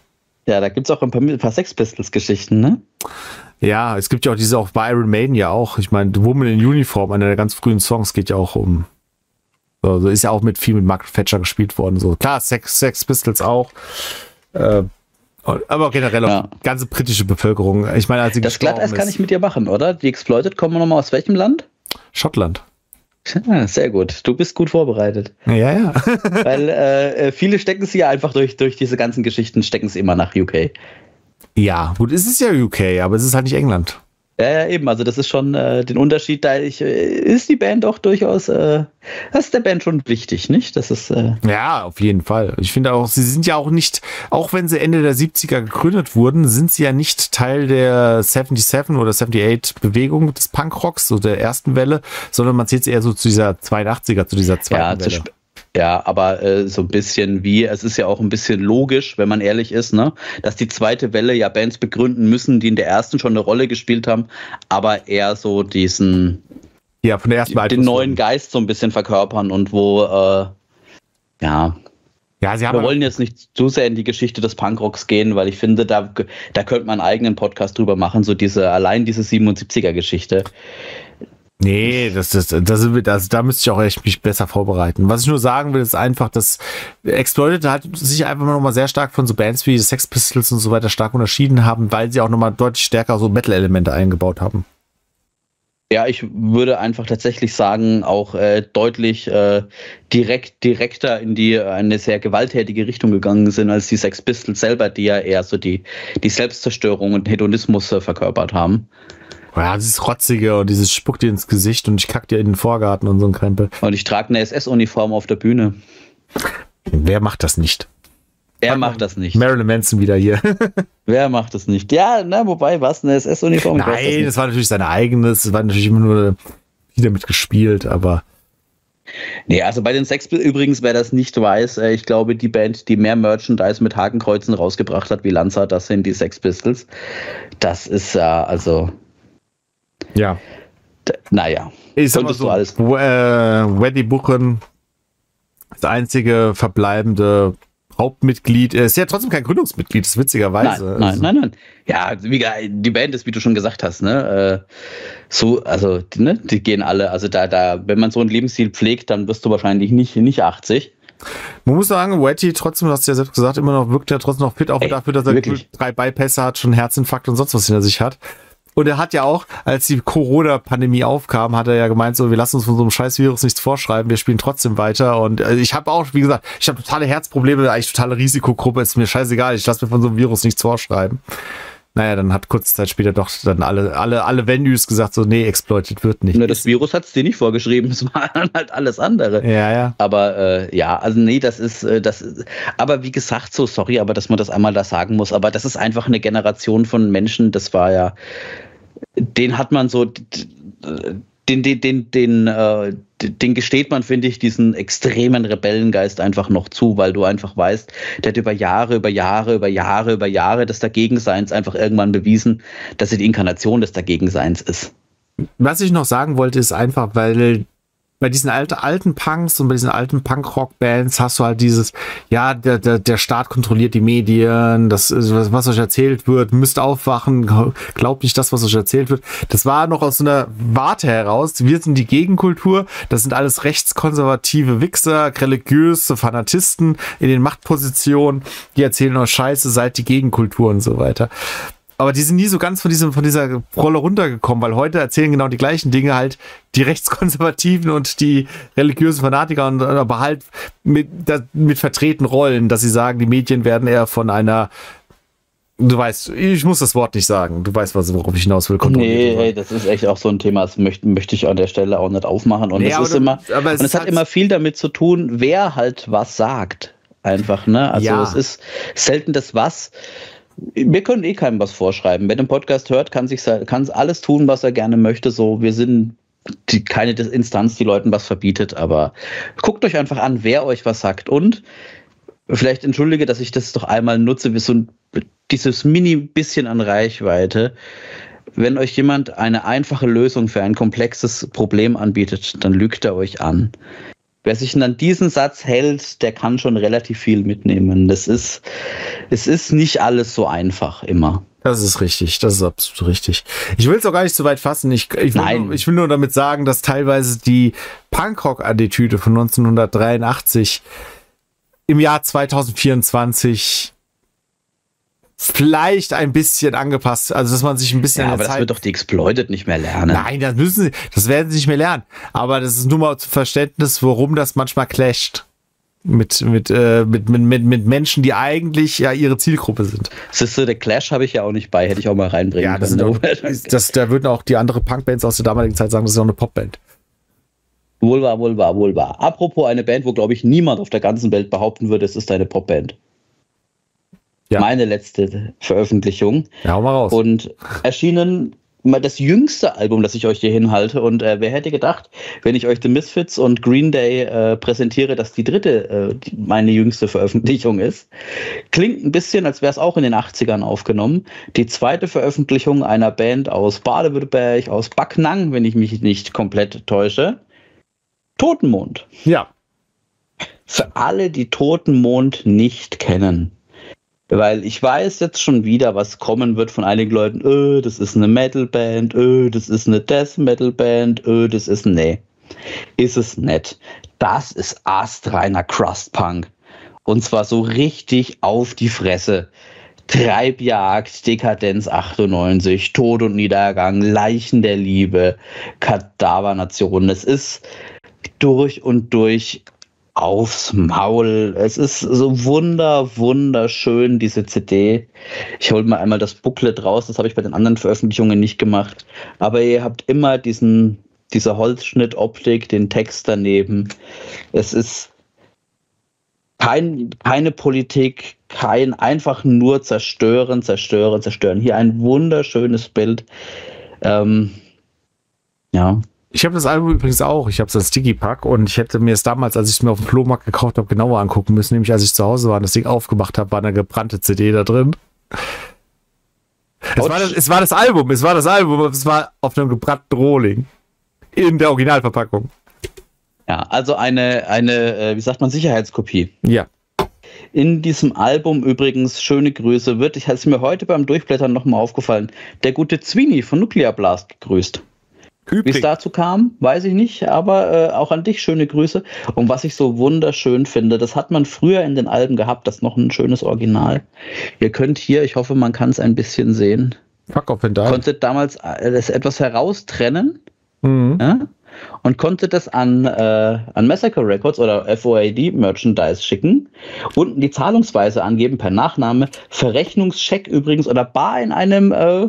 Ja, da gibt es auch ein paar, ein paar Sex Pistols-Geschichten, ne? Ja, es gibt ja auch diese auch bei Iron Maiden ja auch. Ich meine, Woman in Uniform, einer der ganz frühen Songs, geht ja auch um. Also ist ja auch mit viel mit Margaret Thatcher gespielt worden. So klar, Sex, Sex Pistols auch. Äh, aber generell ja. die ganze britische Bevölkerung. Ich meine, als sie Das Glatteis kann ich mit dir machen, oder? Die Exploited kommen nochmal aus welchem Land? Schottland. Ja, sehr gut. Du bist gut vorbereitet. Ja, ja. Weil äh, äh, viele stecken sie ja einfach durch, durch diese ganzen Geschichten, stecken sie immer nach UK. Ja, gut, es ist ja UK, aber es ist halt nicht England. Ja, ja, eben. Also das ist schon äh, den Unterschied. Da ich, äh, ist die Band doch durchaus, äh, das ist der Band schon wichtig, nicht? Das ist äh ja auf jeden Fall. Ich finde auch, sie sind ja auch nicht, auch wenn sie Ende der 70er gegründet wurden, sind sie ja nicht Teil der 77 oder 78 Bewegung des Punkrocks, so der ersten Welle, sondern man zählt sie eher so zu dieser 82er, zu dieser zweiten ja, Welle. Ja, aber äh, so ein bisschen wie, es ist ja auch ein bisschen logisch, wenn man ehrlich ist, ne, dass die zweite Welle ja Bands begründen müssen, die in der ersten schon eine Rolle gespielt haben, aber eher so diesen ja, von der ersten den neuen Geist so ein bisschen verkörpern und wo äh, ja, ja, sie haben wir wollen jetzt nicht zu sehr in die Geschichte des Punkrocks gehen, weil ich finde, da, da könnte man einen eigenen Podcast drüber machen, so diese, allein diese 77er-Geschichte. Nee, das, das, das, das, da müsste ich auch echt mich besser vorbereiten. Was ich nur sagen will, ist einfach, dass Exploited halt sich einfach mal sehr stark von so Bands wie Sex Pistols und so weiter stark unterschieden haben, weil sie auch noch mal deutlich stärker so Metal-Elemente eingebaut haben. Ja, ich würde einfach tatsächlich sagen, auch äh, deutlich äh, direkt, direkter in die äh, eine sehr gewalttätige Richtung gegangen sind als die Sex Pistols selber, die ja eher so die, die Selbstzerstörung und Hedonismus äh, verkörpert haben. Ja, dieses Rotzige und dieses spuckt dir ins Gesicht und ich kack dir in den Vorgarten und so ein Krempel. Und ich trage eine SS-Uniform auf der Bühne. Wer macht das nicht? Er macht das nicht. Marilyn Manson wieder hier. Wer macht das nicht? Ja, na, wobei, was, eine SS-Uniform? Nein, das, das, war natürlich sein eigenes, es war natürlich immer nur wieder mit gespielt, aber. Nee, also bei den Sex übrigens, wer das nicht weiß, äh, ich glaube, die Band, die mehr Merchandise mit Hakenkreuzen rausgebracht hat wie Lanza, das sind die Sex Pistols. Das ist ja, also. Ja. Naja. Ich sag so, alles. Äh, Weddy Buchen, das einzige verbleibende Hauptmitglied. Er ist ja trotzdem kein Gründungsmitglied, ist witzigerweise. Nein, nein, also. nein, nein. Ja, wie, die Band ist, wie du schon gesagt hast, ne? Äh, so, also, ne, die gehen alle, also da, da, wenn man so einen Lebensstil pflegt, dann wirst du wahrscheinlich nicht, nicht 80. Man muss sagen, Wetty trotzdem, du hast ja selbst gesagt, immer noch wirkt er trotzdem noch fit, auch Ey, dafür, dass er wirklich? drei Bypässe hat, schon Herzinfarkt und sonst was hinter sich hat. Und er hat ja auch, als die Corona-Pandemie aufkam, hat er ja gemeint, so, wir lassen uns von so einem Scheiß-Virus nichts vorschreiben, wir spielen trotzdem weiter. Und äh, ich habe auch, wie gesagt, ich habe totale Herzprobleme, eigentlich totale Risikogruppe, ist mir scheißegal, ich lasse mir von so einem Virus nichts vorschreiben. Naja, dann hat kurze Zeit später doch dann alle, alle, alle Venues gesagt, so, nee, exploited wird nicht. Na, das Virus hat es dir nicht vorgeschrieben, es war dann halt alles andere. Ja, ja. Aber äh, ja, also nee, das ist, äh, das ist, aber wie gesagt, so sorry, aber dass man das einmal da sagen muss, aber das ist einfach eine Generation von Menschen, das war ja, den hat man so, den, den, den, den, äh, den gesteht man, finde ich, diesen extremen Rebellengeist einfach noch zu, weil du einfach weißt, der hat über Jahre, über Jahre, über Jahre, über Jahre des Dagegenseins einfach irgendwann bewiesen, dass er die Inkarnation des Dagegenseins ist. Was ich noch sagen wollte, ist einfach, weil bei diesen alten, alten Punks und bei diesen alten Punk-Rock-Bands hast du halt dieses, ja, der, der, der Staat kontrolliert die Medien, das, was euch erzählt wird, müsst aufwachen, glaubt nicht das, was euch erzählt wird. Das war noch aus einer Warte heraus. Wir sind die Gegenkultur, das sind alles rechtskonservative Wichser, religiöse Fanatisten in den Machtpositionen, die erzählen euch Scheiße, seid die Gegenkultur und so weiter aber die sind nie so ganz von, diesem, von dieser Rolle runtergekommen, weil heute erzählen genau die gleichen Dinge halt die Rechtskonservativen und die religiösen Fanatiker und aber halt mit, mit vertreten Rollen, dass sie sagen, die Medien werden eher von einer Du weißt, ich muss das Wort nicht sagen. Du weißt, worauf ich hinaus will. Nee, ey, das ist echt auch so ein Thema, das möchte, möchte ich an der Stelle auch nicht aufmachen. Und nee, es ist immer, aber es, und es hat immer viel damit zu tun, wer halt was sagt. Einfach, ne? Also ja. es ist selten das Was, wir können eh keinem was vorschreiben. Wer den Podcast hört, kann sich kann alles tun, was er gerne möchte. So, wir sind die, keine Instanz, die Leuten was verbietet, aber guckt euch einfach an, wer euch was sagt. Und vielleicht entschuldige, dass ich das doch einmal nutze, wie so ein, dieses mini bisschen an Reichweite. Wenn euch jemand eine einfache Lösung für ein komplexes Problem anbietet, dann lügt er euch an. Wer sich an diesen Satz hält, der kann schon relativ viel mitnehmen. Das ist, es ist nicht alles so einfach immer. Das ist richtig, das ist absolut richtig. Ich will es auch gar nicht so weit fassen. Ich, ich, will, Nein. Nur, ich will nur damit sagen, dass teilweise die Punkrock-Attitüde von 1983 im Jahr 2024 vielleicht ein bisschen angepasst, also dass man sich ein bisschen. Ja, aber das wird doch die Exploited nicht mehr lernen. Nein, das müssen sie, das werden sie nicht mehr lernen. Aber das ist nur mal zum Verständnis, warum das manchmal clasht. Mit, mit, äh, mit, mit, mit, mit Menschen, die eigentlich ja ihre Zielgruppe sind. Siehst du, der Clash habe ich ja auch nicht bei, hätte ich auch mal reinbringen ja, das können. Auch, das, da würden auch die anderen Punkbands aus der damaligen Zeit sagen, das ist auch eine Popband. Wohl wahr, wohl wahr, wohl wahr. Apropos eine Band, wo, glaube ich, niemand auf der ganzen Welt behaupten würde, es ist eine Popband. Ja. Meine letzte Veröffentlichung. Ja, hau mal raus. Und erschienen mal das jüngste Album, das ich euch hier hinhalte. Und äh, wer hätte gedacht, wenn ich euch The Misfits und Green Day äh, präsentiere, dass die dritte äh, die meine jüngste Veröffentlichung ist. Klingt ein bisschen, als wäre es auch in den 80ern aufgenommen. Die zweite Veröffentlichung einer Band aus Baden-Württemberg, aus Backnang, wenn ich mich nicht komplett täusche. Totenmond. Ja. Für alle, die Totenmond nicht kennen. Weil ich weiß jetzt schon wieder, was kommen wird von einigen Leuten. Öh, das ist eine Metalband, öh, das ist eine Death Metal Band, öh, das ist nee. Ist es nett. Das ist astreiner Crustpunk. Und zwar so richtig auf die Fresse. Treibjagd, Dekadenz 98, Tod und Niedergang, Leichen der Liebe, Kadavernation. Es ist durch und durch aufs Maul. Es ist so wunder, wunderschön, diese CD. Ich hole mal einmal das Booklet raus, das habe ich bei den anderen Veröffentlichungen nicht gemacht. Aber ihr habt immer diesen, diese Holzschnittoptik, den Text daneben. Es ist kein, keine Politik, kein einfach nur zerstören, zerstören, zerstören. Hier ein wunderschönes Bild. Ähm, ja, ich habe das Album übrigens auch. Ich habe es als Digipack und ich hätte mir es damals, als ich es mir auf dem Flohmarkt gekauft habe, genauer angucken müssen. Nämlich als ich zu Hause war und das Ding aufgemacht habe, war eine gebrannte CD da drin. Es war, das, es war, das, Album, es war das Album, es war auf einem gebrannten Rohling. In der Originalverpackung. Ja, also eine, eine, äh, wie sagt man, Sicherheitskopie. Ja. In diesem Album übrigens, schöne Grüße, wird, ich ist mir heute beim Durchblättern nochmal aufgefallen, der gute Zwini von Nuclear Blast gegrüßt. Wie es dazu kam, weiß ich nicht, aber äh, auch an dich schöne Grüße. Und was ich so wunderschön finde, das hat man früher in den Alben gehabt, das ist noch ein schönes Original. Ihr könnt hier, ich hoffe, man kann es ein bisschen sehen. Fuck off and die. Konntet damals äh, das etwas heraustrennen. Mhm. Ja? Und konnte das an, äh, an Massacre Records oder FOAD Merchandise schicken, unten die Zahlungsweise angeben per Nachname, Verrechnungscheck übrigens oder bar in einem, äh,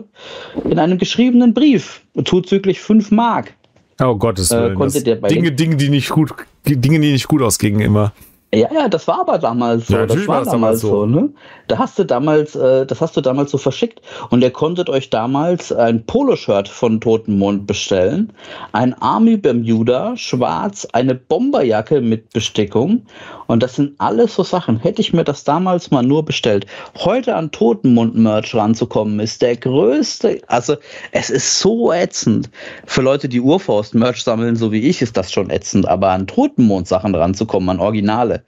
in einem geschriebenen Brief, zuzüglich 5 Mark. Oh Gottes äh, Willen. Äh, Dinge, Dinge, die nicht gut, Dinge, die nicht gut ausgingen immer. Ja, ja, das war aber damals so. Ja, das war, war damals so. so. ne? Da hast du damals, äh, das hast du damals so verschickt und ihr konntet euch damals ein Poloshirt von Totenmond bestellen, ein Army Bermuda, schwarz, eine Bomberjacke mit Bestickung und das sind alles so Sachen. Hätte ich mir das damals mal nur bestellt. Heute an Totenmond-Merch ranzukommen, ist der größte, also es ist so ätzend. Für Leute, die Urfaust-Merch sammeln, so wie ich, ist das schon ätzend, aber an Totenmond-Sachen ranzukommen, an Originale,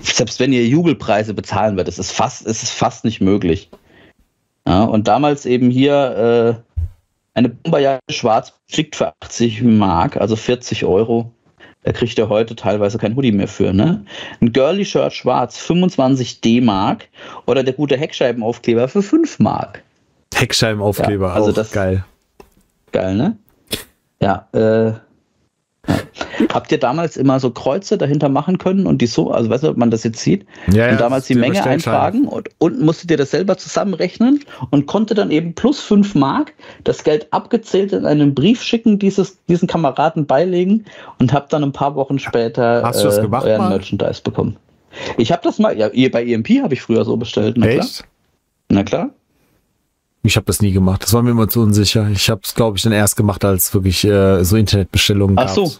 selbst wenn ihr Jubelpreise bezahlen werdet, ist es fast, ist es fast nicht möglich. Ja, und damals eben hier äh, eine Bomberjacke schwarz schickt für 80 Mark, also 40 Euro. Da kriegt ihr heute teilweise kein Hoodie mehr für, ne? Ein Girly-Shirt schwarz, 25 D-Mark oder der gute Heckscheibenaufkleber für 5 Mark. Heckscheibenaufkleber, ja, also das geil. Geil, ne? Ja, äh, Habt ihr damals immer so Kreuze dahinter machen können und die so, also weißt du, ob man das jetzt sieht? Ja, und damals die Menge eintragen und unten musstet ihr das selber zusammenrechnen und konnte dann eben plus 5 Mark das Geld abgezählt in einen Brief schicken, dieses, diesen Kameraden beilegen und habt dann ein paar Wochen später Hast äh, gemacht, euren mal? Merchandise bekommen. Ich habe das mal, ja, bei EMP habe ich früher so bestellt. Na Echt? Klar. Na klar. Ich habe das nie gemacht. Das war mir immer zu unsicher. Ich habe es, glaube ich, dann erst gemacht, als wirklich äh, so Internetbestellungen gab. Ach so.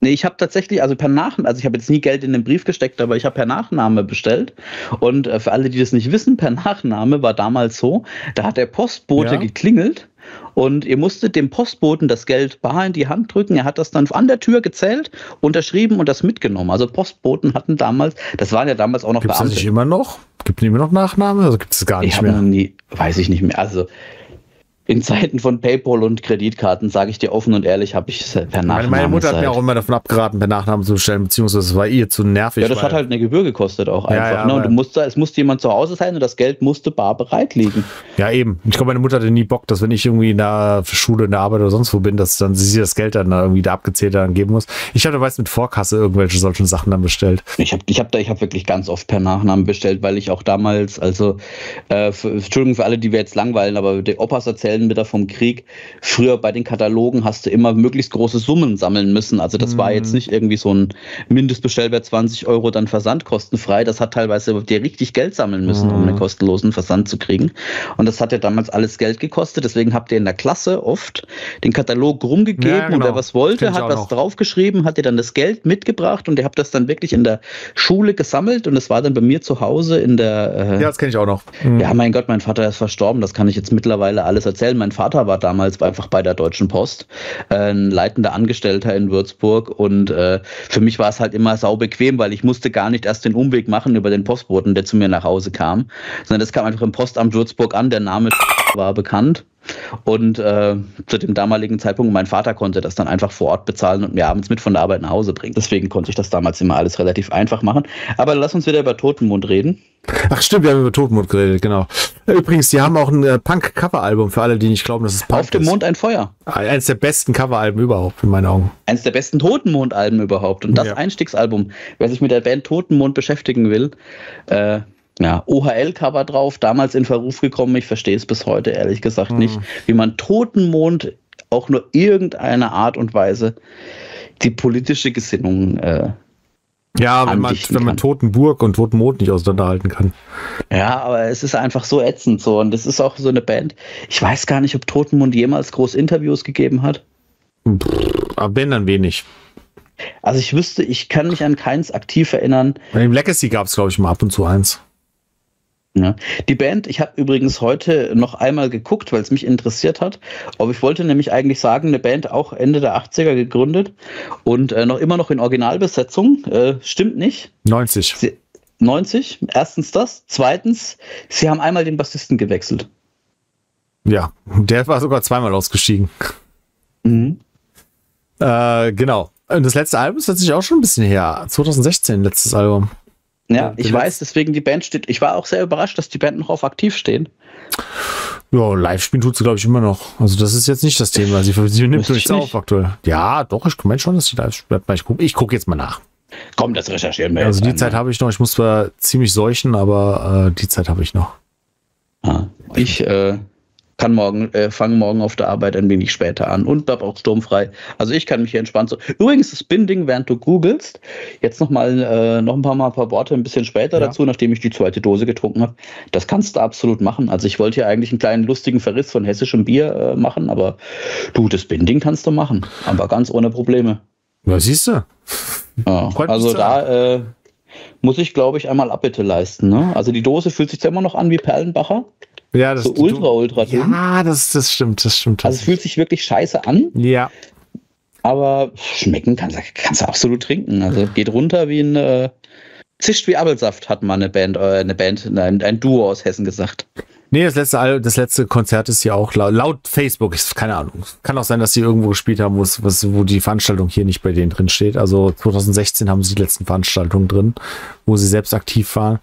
Nee, ich habe tatsächlich, also per Nachname, also ich habe jetzt nie Geld in den Brief gesteckt, aber ich habe per Nachname bestellt. Und äh, für alle, die das nicht wissen, per Nachname war damals so, da hat der Postbote ja. geklingelt und ihr musstet dem Postboten das Geld bar in die Hand drücken. Er hat das dann an der Tür gezählt, unterschrieben und das mitgenommen. Also Postboten hatten damals, das waren ja damals auch noch Gibt's Beamte. Gibt es immer noch? Gibt es immer noch Nachname? Also gibt es gar nicht ich mehr? Nie, weiß ich nicht mehr. Also in Zeiten von PayPal und Kreditkarten, sage ich dir offen und ehrlich, habe ich es per Nachnamen. Meine Mutter hat mir auch immer davon abgeraten, per Nachnamen zu bestellen, beziehungsweise es war ihr zu nervig. Ja, das hat halt eine Gebühr gekostet auch einfach. Ja, ja, ne? Und du musst, es musste jemand zu Hause sein und das Geld musste bar bereit liegen. Ja, eben. Ich glaube, meine Mutter hatte nie Bock, dass wenn ich irgendwie in der Schule, in der Arbeit oder sonst wo bin, dass dann sie das Geld dann irgendwie da abgezählt dann geben muss. Ich hatte weiß mit Vorkasse irgendwelche solchen Sachen dann bestellt. Ich habe ich hab da, ich habe wirklich ganz oft per Nachnamen bestellt, weil ich auch damals, also, äh, für, Entschuldigung für alle, die wir jetzt langweilen, aber die Opas erzählen Quellen wieder vom Krieg. Früher bei den Katalogen hast du immer möglichst große Summen sammeln müssen. Also das mhm. war jetzt nicht irgendwie so ein Mindestbestellwert 20 Euro, dann Versand kostenfrei. Das hat teilweise dir richtig Geld sammeln müssen, mhm. um einen kostenlosen Versand zu kriegen. Und das hat ja damals alles Geld gekostet. Deswegen habt ihr in der Klasse oft den Katalog rumgegeben ja, genau. und wer was wollte, hat was noch. draufgeschrieben, hat dir dann das Geld mitgebracht und ihr habt das dann wirklich in der Schule gesammelt und es war dann bei mir zu Hause in der. Äh, ja, das kenne ich auch noch. Mhm. Ja, mein Gott, mein Vater ist verstorben. Das kann ich jetzt mittlerweile alles erzählen. Mein Vater war damals einfach bei der Deutschen Post, äh, ein leitender Angestellter in Würzburg und äh, für mich war es halt immer sau bequem, weil ich musste gar nicht erst den Umweg machen über den Postboten, der zu mir nach Hause kam, sondern das kam einfach im Postamt Würzburg an. Der Name war bekannt. Und äh, zu dem damaligen Zeitpunkt, mein Vater konnte das dann einfach vor Ort bezahlen und mir abends mit von der Arbeit nach Hause bringen. Deswegen konnte ich das damals immer alles relativ einfach machen. Aber lass uns wieder über Totenmond reden. Ach stimmt, wir haben über Totenmond geredet, genau. Übrigens, die haben auch ein äh, Punk-Cover-Album für alle, die nicht glauben, dass es Punk Auf dem Mond ein Feuer. Eines der besten Cover-Alben überhaupt, in meinen Augen. Eines der besten Totenmond-Alben überhaupt. Und das ja. Einstiegsalbum, wer sich mit der Band Totenmond beschäftigen will, äh, ja, OHL-Cover drauf, damals in Verruf gekommen. Ich verstehe es bis heute ehrlich gesagt hm. nicht, wie man Totenmond auch nur irgendeine Art und Weise die politische Gesinnung äh, ja, wenn man, wenn man Totenburg und Totenmond nicht auseinanderhalten kann. Ja, aber es ist einfach so ätzend so. Und es ist auch so eine Band. Ich weiß gar nicht, ob Totenmond jemals groß Interviews gegeben hat. aber wenn, dann wenig. Also ich wüsste, ich kann mich an keins aktiv erinnern. Im Legacy gab es, glaube ich, mal ab und zu eins. Ja. Die Band, ich habe übrigens heute noch einmal geguckt, weil es mich interessiert hat. Aber ich wollte nämlich eigentlich sagen, eine Band auch Ende der 80er gegründet und äh, noch immer noch in Originalbesetzung. Äh, stimmt nicht. 90. Sie, 90, erstens das. Zweitens, sie haben einmal den Bassisten gewechselt. Ja, der war sogar zweimal ausgestiegen. Mhm. Äh, genau. Und das letzte Album ist tatsächlich auch schon ein bisschen her. 2016, letztes Album. Ja, ich weiß, deswegen die Band steht. Ich war auch sehr überrascht, dass die Band noch auf aktiv stehen. Ja, live spielen tut sie, glaube ich, immer noch. Also, das ist jetzt nicht das Thema. Sie, sie nimmt nichts auf aktuell. Ja, doch, ich meine schon, dass sie live spielt. Ich gucke ich guck jetzt mal nach. Komm, das recherchieren wir Also, die Zeit habe ich noch. Ich muss zwar ziemlich seuchen, aber äh, die Zeit habe ich noch. Ah, ich äh, kann morgen, äh, fange morgen auf der Arbeit ein wenig später an und bleib auch sturmfrei. Also ich kann mich hier entspannt so. Übrigens, das Binding, während du googelst, jetzt nochmal äh, noch ein paar Mal ein paar Worte ein bisschen später ja. dazu, nachdem ich die zweite Dose getrunken habe. Das kannst du absolut machen. Also ich wollte hier eigentlich einen kleinen lustigen Verriss von hessischem Bier äh, machen, aber du, das Binding kannst du machen. Aber ganz ohne Probleme. Was siehst du? Ja, also da äh, muss ich, glaube ich, einmal Abbitte leisten. Ne? Also die Dose fühlt sich immer noch an wie Perlenbacher. Ja, das so ultra, ultra dünn. Ja, das, das stimmt, das stimmt. Also es fühlt sich wirklich scheiße an. Ja. Aber schmecken kannst, kannst du absolut trinken. Also geht runter wie ein äh, zischt wie Apfelsaft, hat mal eine Band, äh, eine Band, ein, ein Duo aus Hessen gesagt. Nee, das letzte, das letzte Konzert ist ja auch laut, laut Facebook, ist, keine Ahnung. Kann auch sein, dass sie irgendwo gespielt haben, was, wo die Veranstaltung hier nicht bei denen drin steht. Also 2016 haben sie die letzten Veranstaltungen drin, wo sie selbst aktiv waren.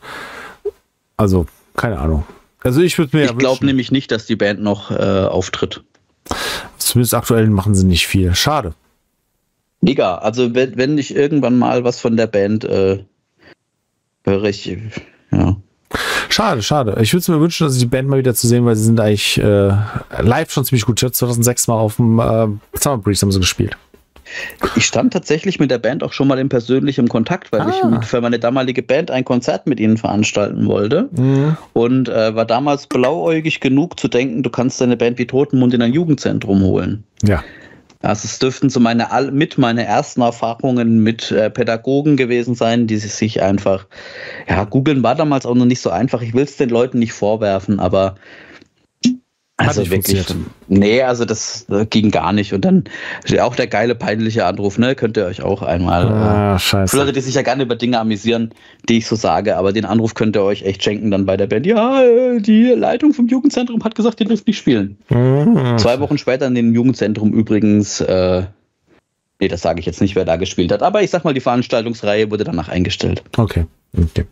Also, keine Ahnung. Also ich würde mir. Ich glaube nämlich nicht, dass die Band noch äh, auftritt. Zumindest aktuell machen sie nicht viel. Schade. Mega. Also wenn, wenn ich irgendwann mal was von der Band äh, höre ich, ja. Schade, schade. Ich würde mir wünschen, dass die Band mal wieder zu sehen, weil sie sind eigentlich äh, live schon ziemlich gut. 2006 mal auf dem äh, Summer Breeze haben sie gespielt. Ich stand tatsächlich mit der Band auch schon mal in persönlichem Kontakt, weil ah. ich mit, für meine damalige Band ein Konzert mit ihnen veranstalten wollte. Mhm. Und äh, war damals blauäugig genug zu denken, du kannst deine Band wie Totenmund in ein Jugendzentrum holen. Ja. Also es dürften so meine mit meine ersten Erfahrungen mit äh, Pädagogen gewesen sein, die sich einfach, ja, googeln war damals auch noch nicht so einfach. Ich will es den Leuten nicht vorwerfen, aber also wirklich. Nee, also das ging gar nicht. Und dann auch der geile, peinliche Anruf, ne? Könnt ihr euch auch einmal. Ah, äh, scheiße. Leute, die sich ja gerne über Dinge amüsieren, die ich so sage, aber den Anruf könnt ihr euch echt schenken dann bei der Band. Ja, die Leitung vom Jugendzentrum hat gesagt, ihr dürft nicht spielen. Mhm. Zwei Wochen später in dem Jugendzentrum übrigens, äh, nee, das sage ich jetzt nicht, wer da gespielt hat, aber ich sag mal, die Veranstaltungsreihe wurde danach eingestellt. Okay. okay.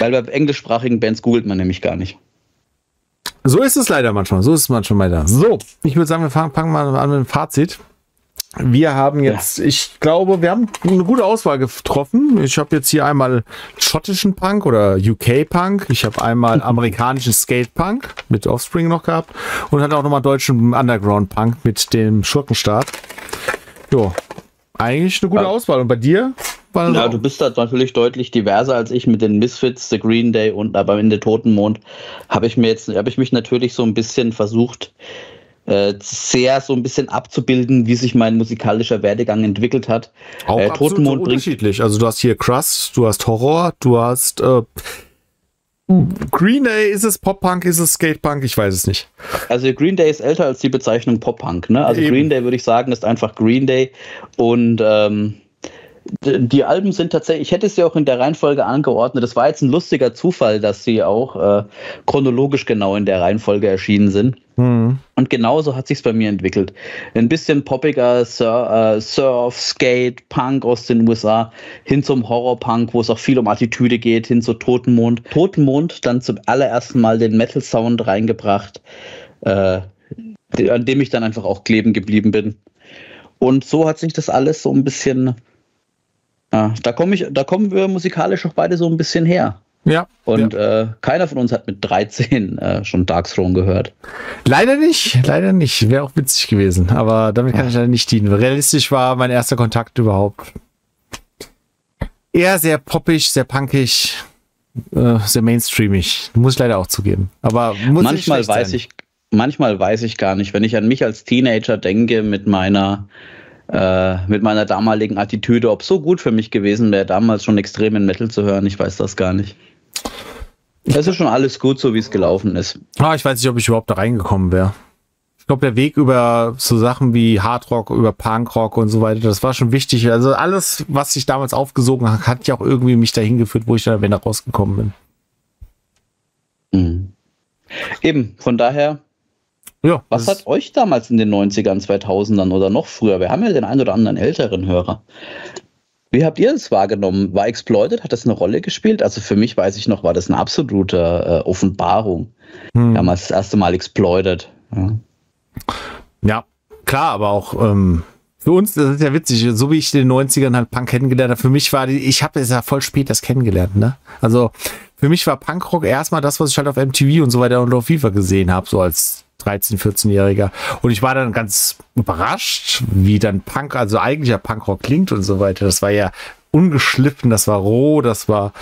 Weil bei englischsprachigen Bands googelt man nämlich gar nicht. So ist es leider manchmal. So ist es manchmal leider. So, ich würde sagen, wir fangen, fangen mal an mit dem Fazit. Wir haben jetzt, ja. ich glaube, wir haben eine gute Auswahl getroffen. Ich habe jetzt hier einmal schottischen Punk oder UK Punk. Ich habe einmal amerikanischen Skate Punk mit Offspring noch gehabt und hatte auch nochmal deutschen Underground Punk mit dem Schurkenstart. Jo, eigentlich eine gute. Auswahl. Und bei dir? Ja, du bist da natürlich deutlich diverser als ich mit den Misfits, The Green Day und aber in der Totenmond habe ich mir jetzt, habe ich mich natürlich so ein bisschen versucht, äh, sehr so ein bisschen abzubilden, wie sich mein musikalischer Werdegang entwickelt hat. Auch äh, Totenmond unterschiedlich. Also du hast hier Crust, du hast Horror, du hast äh, Green Day, ist es Pop-Punk, ist es Skate-Punk? Ich weiß es nicht. Also Green Day ist älter als die Bezeichnung Pop-Punk. Ne? Also Eben. Green Day würde ich sagen, ist einfach Green Day und ähm, die Alben sind tatsächlich, ich hätte sie auch in der Reihenfolge angeordnet. Das war jetzt ein lustiger Zufall, dass sie auch äh, chronologisch genau in der Reihenfolge erschienen sind. Mhm. Und genauso hat sich's bei mir entwickelt. Ein bisschen poppiger Sur äh, Surf, Skate, Punk aus den USA, hin zum Horror-Punk, wo es auch viel um Attitüde geht, hin zu Totenmond. Totenmond dann zum allerersten Mal den Metal-Sound reingebracht, äh, an dem ich dann einfach auch kleben geblieben bin. Und so hat sich das alles so ein bisschen ja, da, komm ich, da kommen wir musikalisch auch beide so ein bisschen her. Ja. Und ja. Äh, keiner von uns hat mit 13 äh, schon Darkthrone gehört. Leider nicht, leider nicht. Wäre auch witzig gewesen. Aber damit kann ja. ich leider nicht dienen. Realistisch war mein erster Kontakt überhaupt. Eher sehr poppig, sehr punkig, äh, sehr mainstreamig. Muss ich leider auch zugeben. Aber manchmal weiß sein. ich, manchmal weiß ich gar nicht, wenn ich an mich als Teenager denke mit meiner äh, mit meiner damaligen Attitüde, ob so gut für mich gewesen wäre, damals schon extremen Metal zu hören. Ich weiß das gar nicht. Es ist schon alles gut, so wie es gelaufen ist. Ah, ich weiß nicht, ob ich überhaupt da reingekommen wäre. Ich glaube, der Weg über so Sachen wie Hardrock, über Punkrock und so weiter, das war schon wichtig. Also alles, was ich damals aufgesogen hat, hat ja auch irgendwie mich dahin geführt, wo ich dann wieder rausgekommen bin. Mhm. Eben, von daher ja, Was hat euch damals in den 90ern, 2000ern oder noch früher? Wir haben ja den einen oder anderen älteren Hörer. Wie habt ihr das wahrgenommen? War Exploited, hat das eine Rolle gespielt? Also für mich weiß ich noch, war das eine absolute äh, Offenbarung. Hm. Damals das erste Mal Exploited. Ja, ja klar, aber auch ähm, für uns, das ist ja witzig, so wie ich in den 90ern halt Punk kennengelernt habe, für mich war die, ich habe es ja voll spät das kennengelernt, ne? Also für mich war Punkrock erstmal das, was ich halt auf MTV und so weiter und auf FIFA gesehen habe, so als 13, 14-Jähriger. Und ich war dann ganz überrascht, wie dann Punk, also eigentlicher Punkrock klingt und so weiter. Das war ja ungeschliffen, das war roh, das war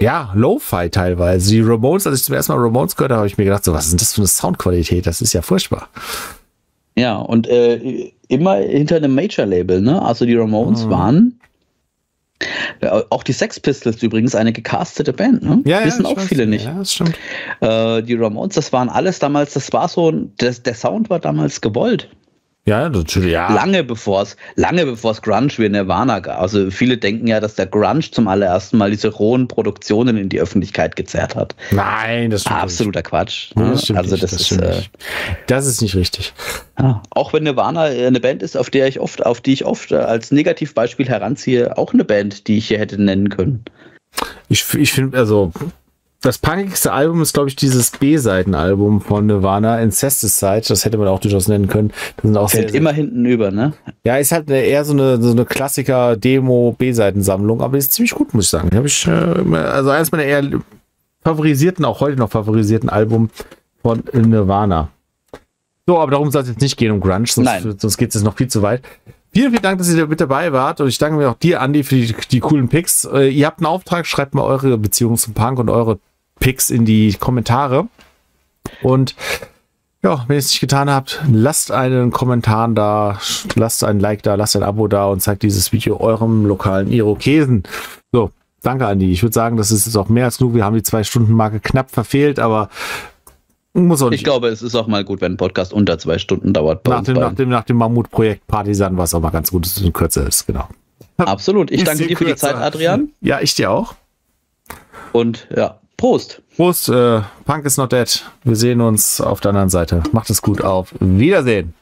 ja, Lo-Fi teilweise. Die Ramones, als ich zum ersten Mal Ramones gehört habe, habe ich mir gedacht, so, was ist denn das für eine Soundqualität? Das ist ja furchtbar. Ja, und äh, immer hinter einem Major-Label, ne? Also die Ramones mhm. waren auch die Sex Pistols übrigens eine gecastete Band, ne? Ja, Wissen ja, auch viele nicht. Ja, das stimmt. Äh, die Ramones, das waren alles damals, das war so, das, der Sound war damals gewollt. Ja, natürlich, ja. Lange bevor es, lange bevor es Grunge wie Nirvana gab. Also viele denken ja, dass der Grunge zum allerersten Mal diese rohen Produktionen in die Öffentlichkeit gezerrt hat. Nein, das stimmt Absoluter nicht. Quatsch. Ne? Das also das, das, ist, äh, das ist nicht richtig. Ja, auch wenn Nirvana eine Band ist, auf der ich oft, auf die ich oft äh, als Negativbeispiel heranziehe, auch eine Band, die ich hier hätte nennen können. Ich, ich finde, also das punkigste Album ist, glaube ich, dieses B-Seiten-Album von Nirvana, Incesticide. Das hätte man auch durchaus nennen können. Das sind auch Fällt sehr, immer hinten über, ne? Ja, ist halt eine, eher so eine, so eine Klassiker-Demo-B-Seitensammlung, aber ist ziemlich gut, muss ich sagen. Habe ich, äh, also eines meiner eher favorisierten, auch heute noch favorisierten Album von Nirvana. So, aber darum soll es jetzt nicht gehen um Grunge, sonst, sonst geht es jetzt noch viel zu weit. Vielen, vielen Dank, dass ihr mit dabei wart. Und ich danke mir auch dir, Andi, für die, die coolen Picks. Äh, ihr habt einen Auftrag, schreibt mal eure Beziehung zum Punk und eure Picks in die Kommentare. Und ja, wenn ihr es nicht getan habt, lasst einen Kommentar da, lasst ein Like da, lasst ein Abo da und zeigt dieses Video eurem lokalen Irokesen. So, danke Andi. Ich würde sagen, das ist jetzt auch mehr als genug. Wir haben die zwei Stunden Marke knapp verfehlt, aber muss auch nicht. Ich glaube, es ist auch mal gut, wenn ein Podcast unter zwei Stunden dauert. Nach dem, nach, dem, nach dem Mammutprojekt Partisan war es auch mal ganz gut, dass es kürzer ist, genau. Absolut. Ich danke dir für die Zeit, Adrian. Ja, ich dir auch. Und ja, Prost. Prost, äh, Punk is not dead. Wir sehen uns auf der anderen Seite. Macht es gut auf. Wiedersehen.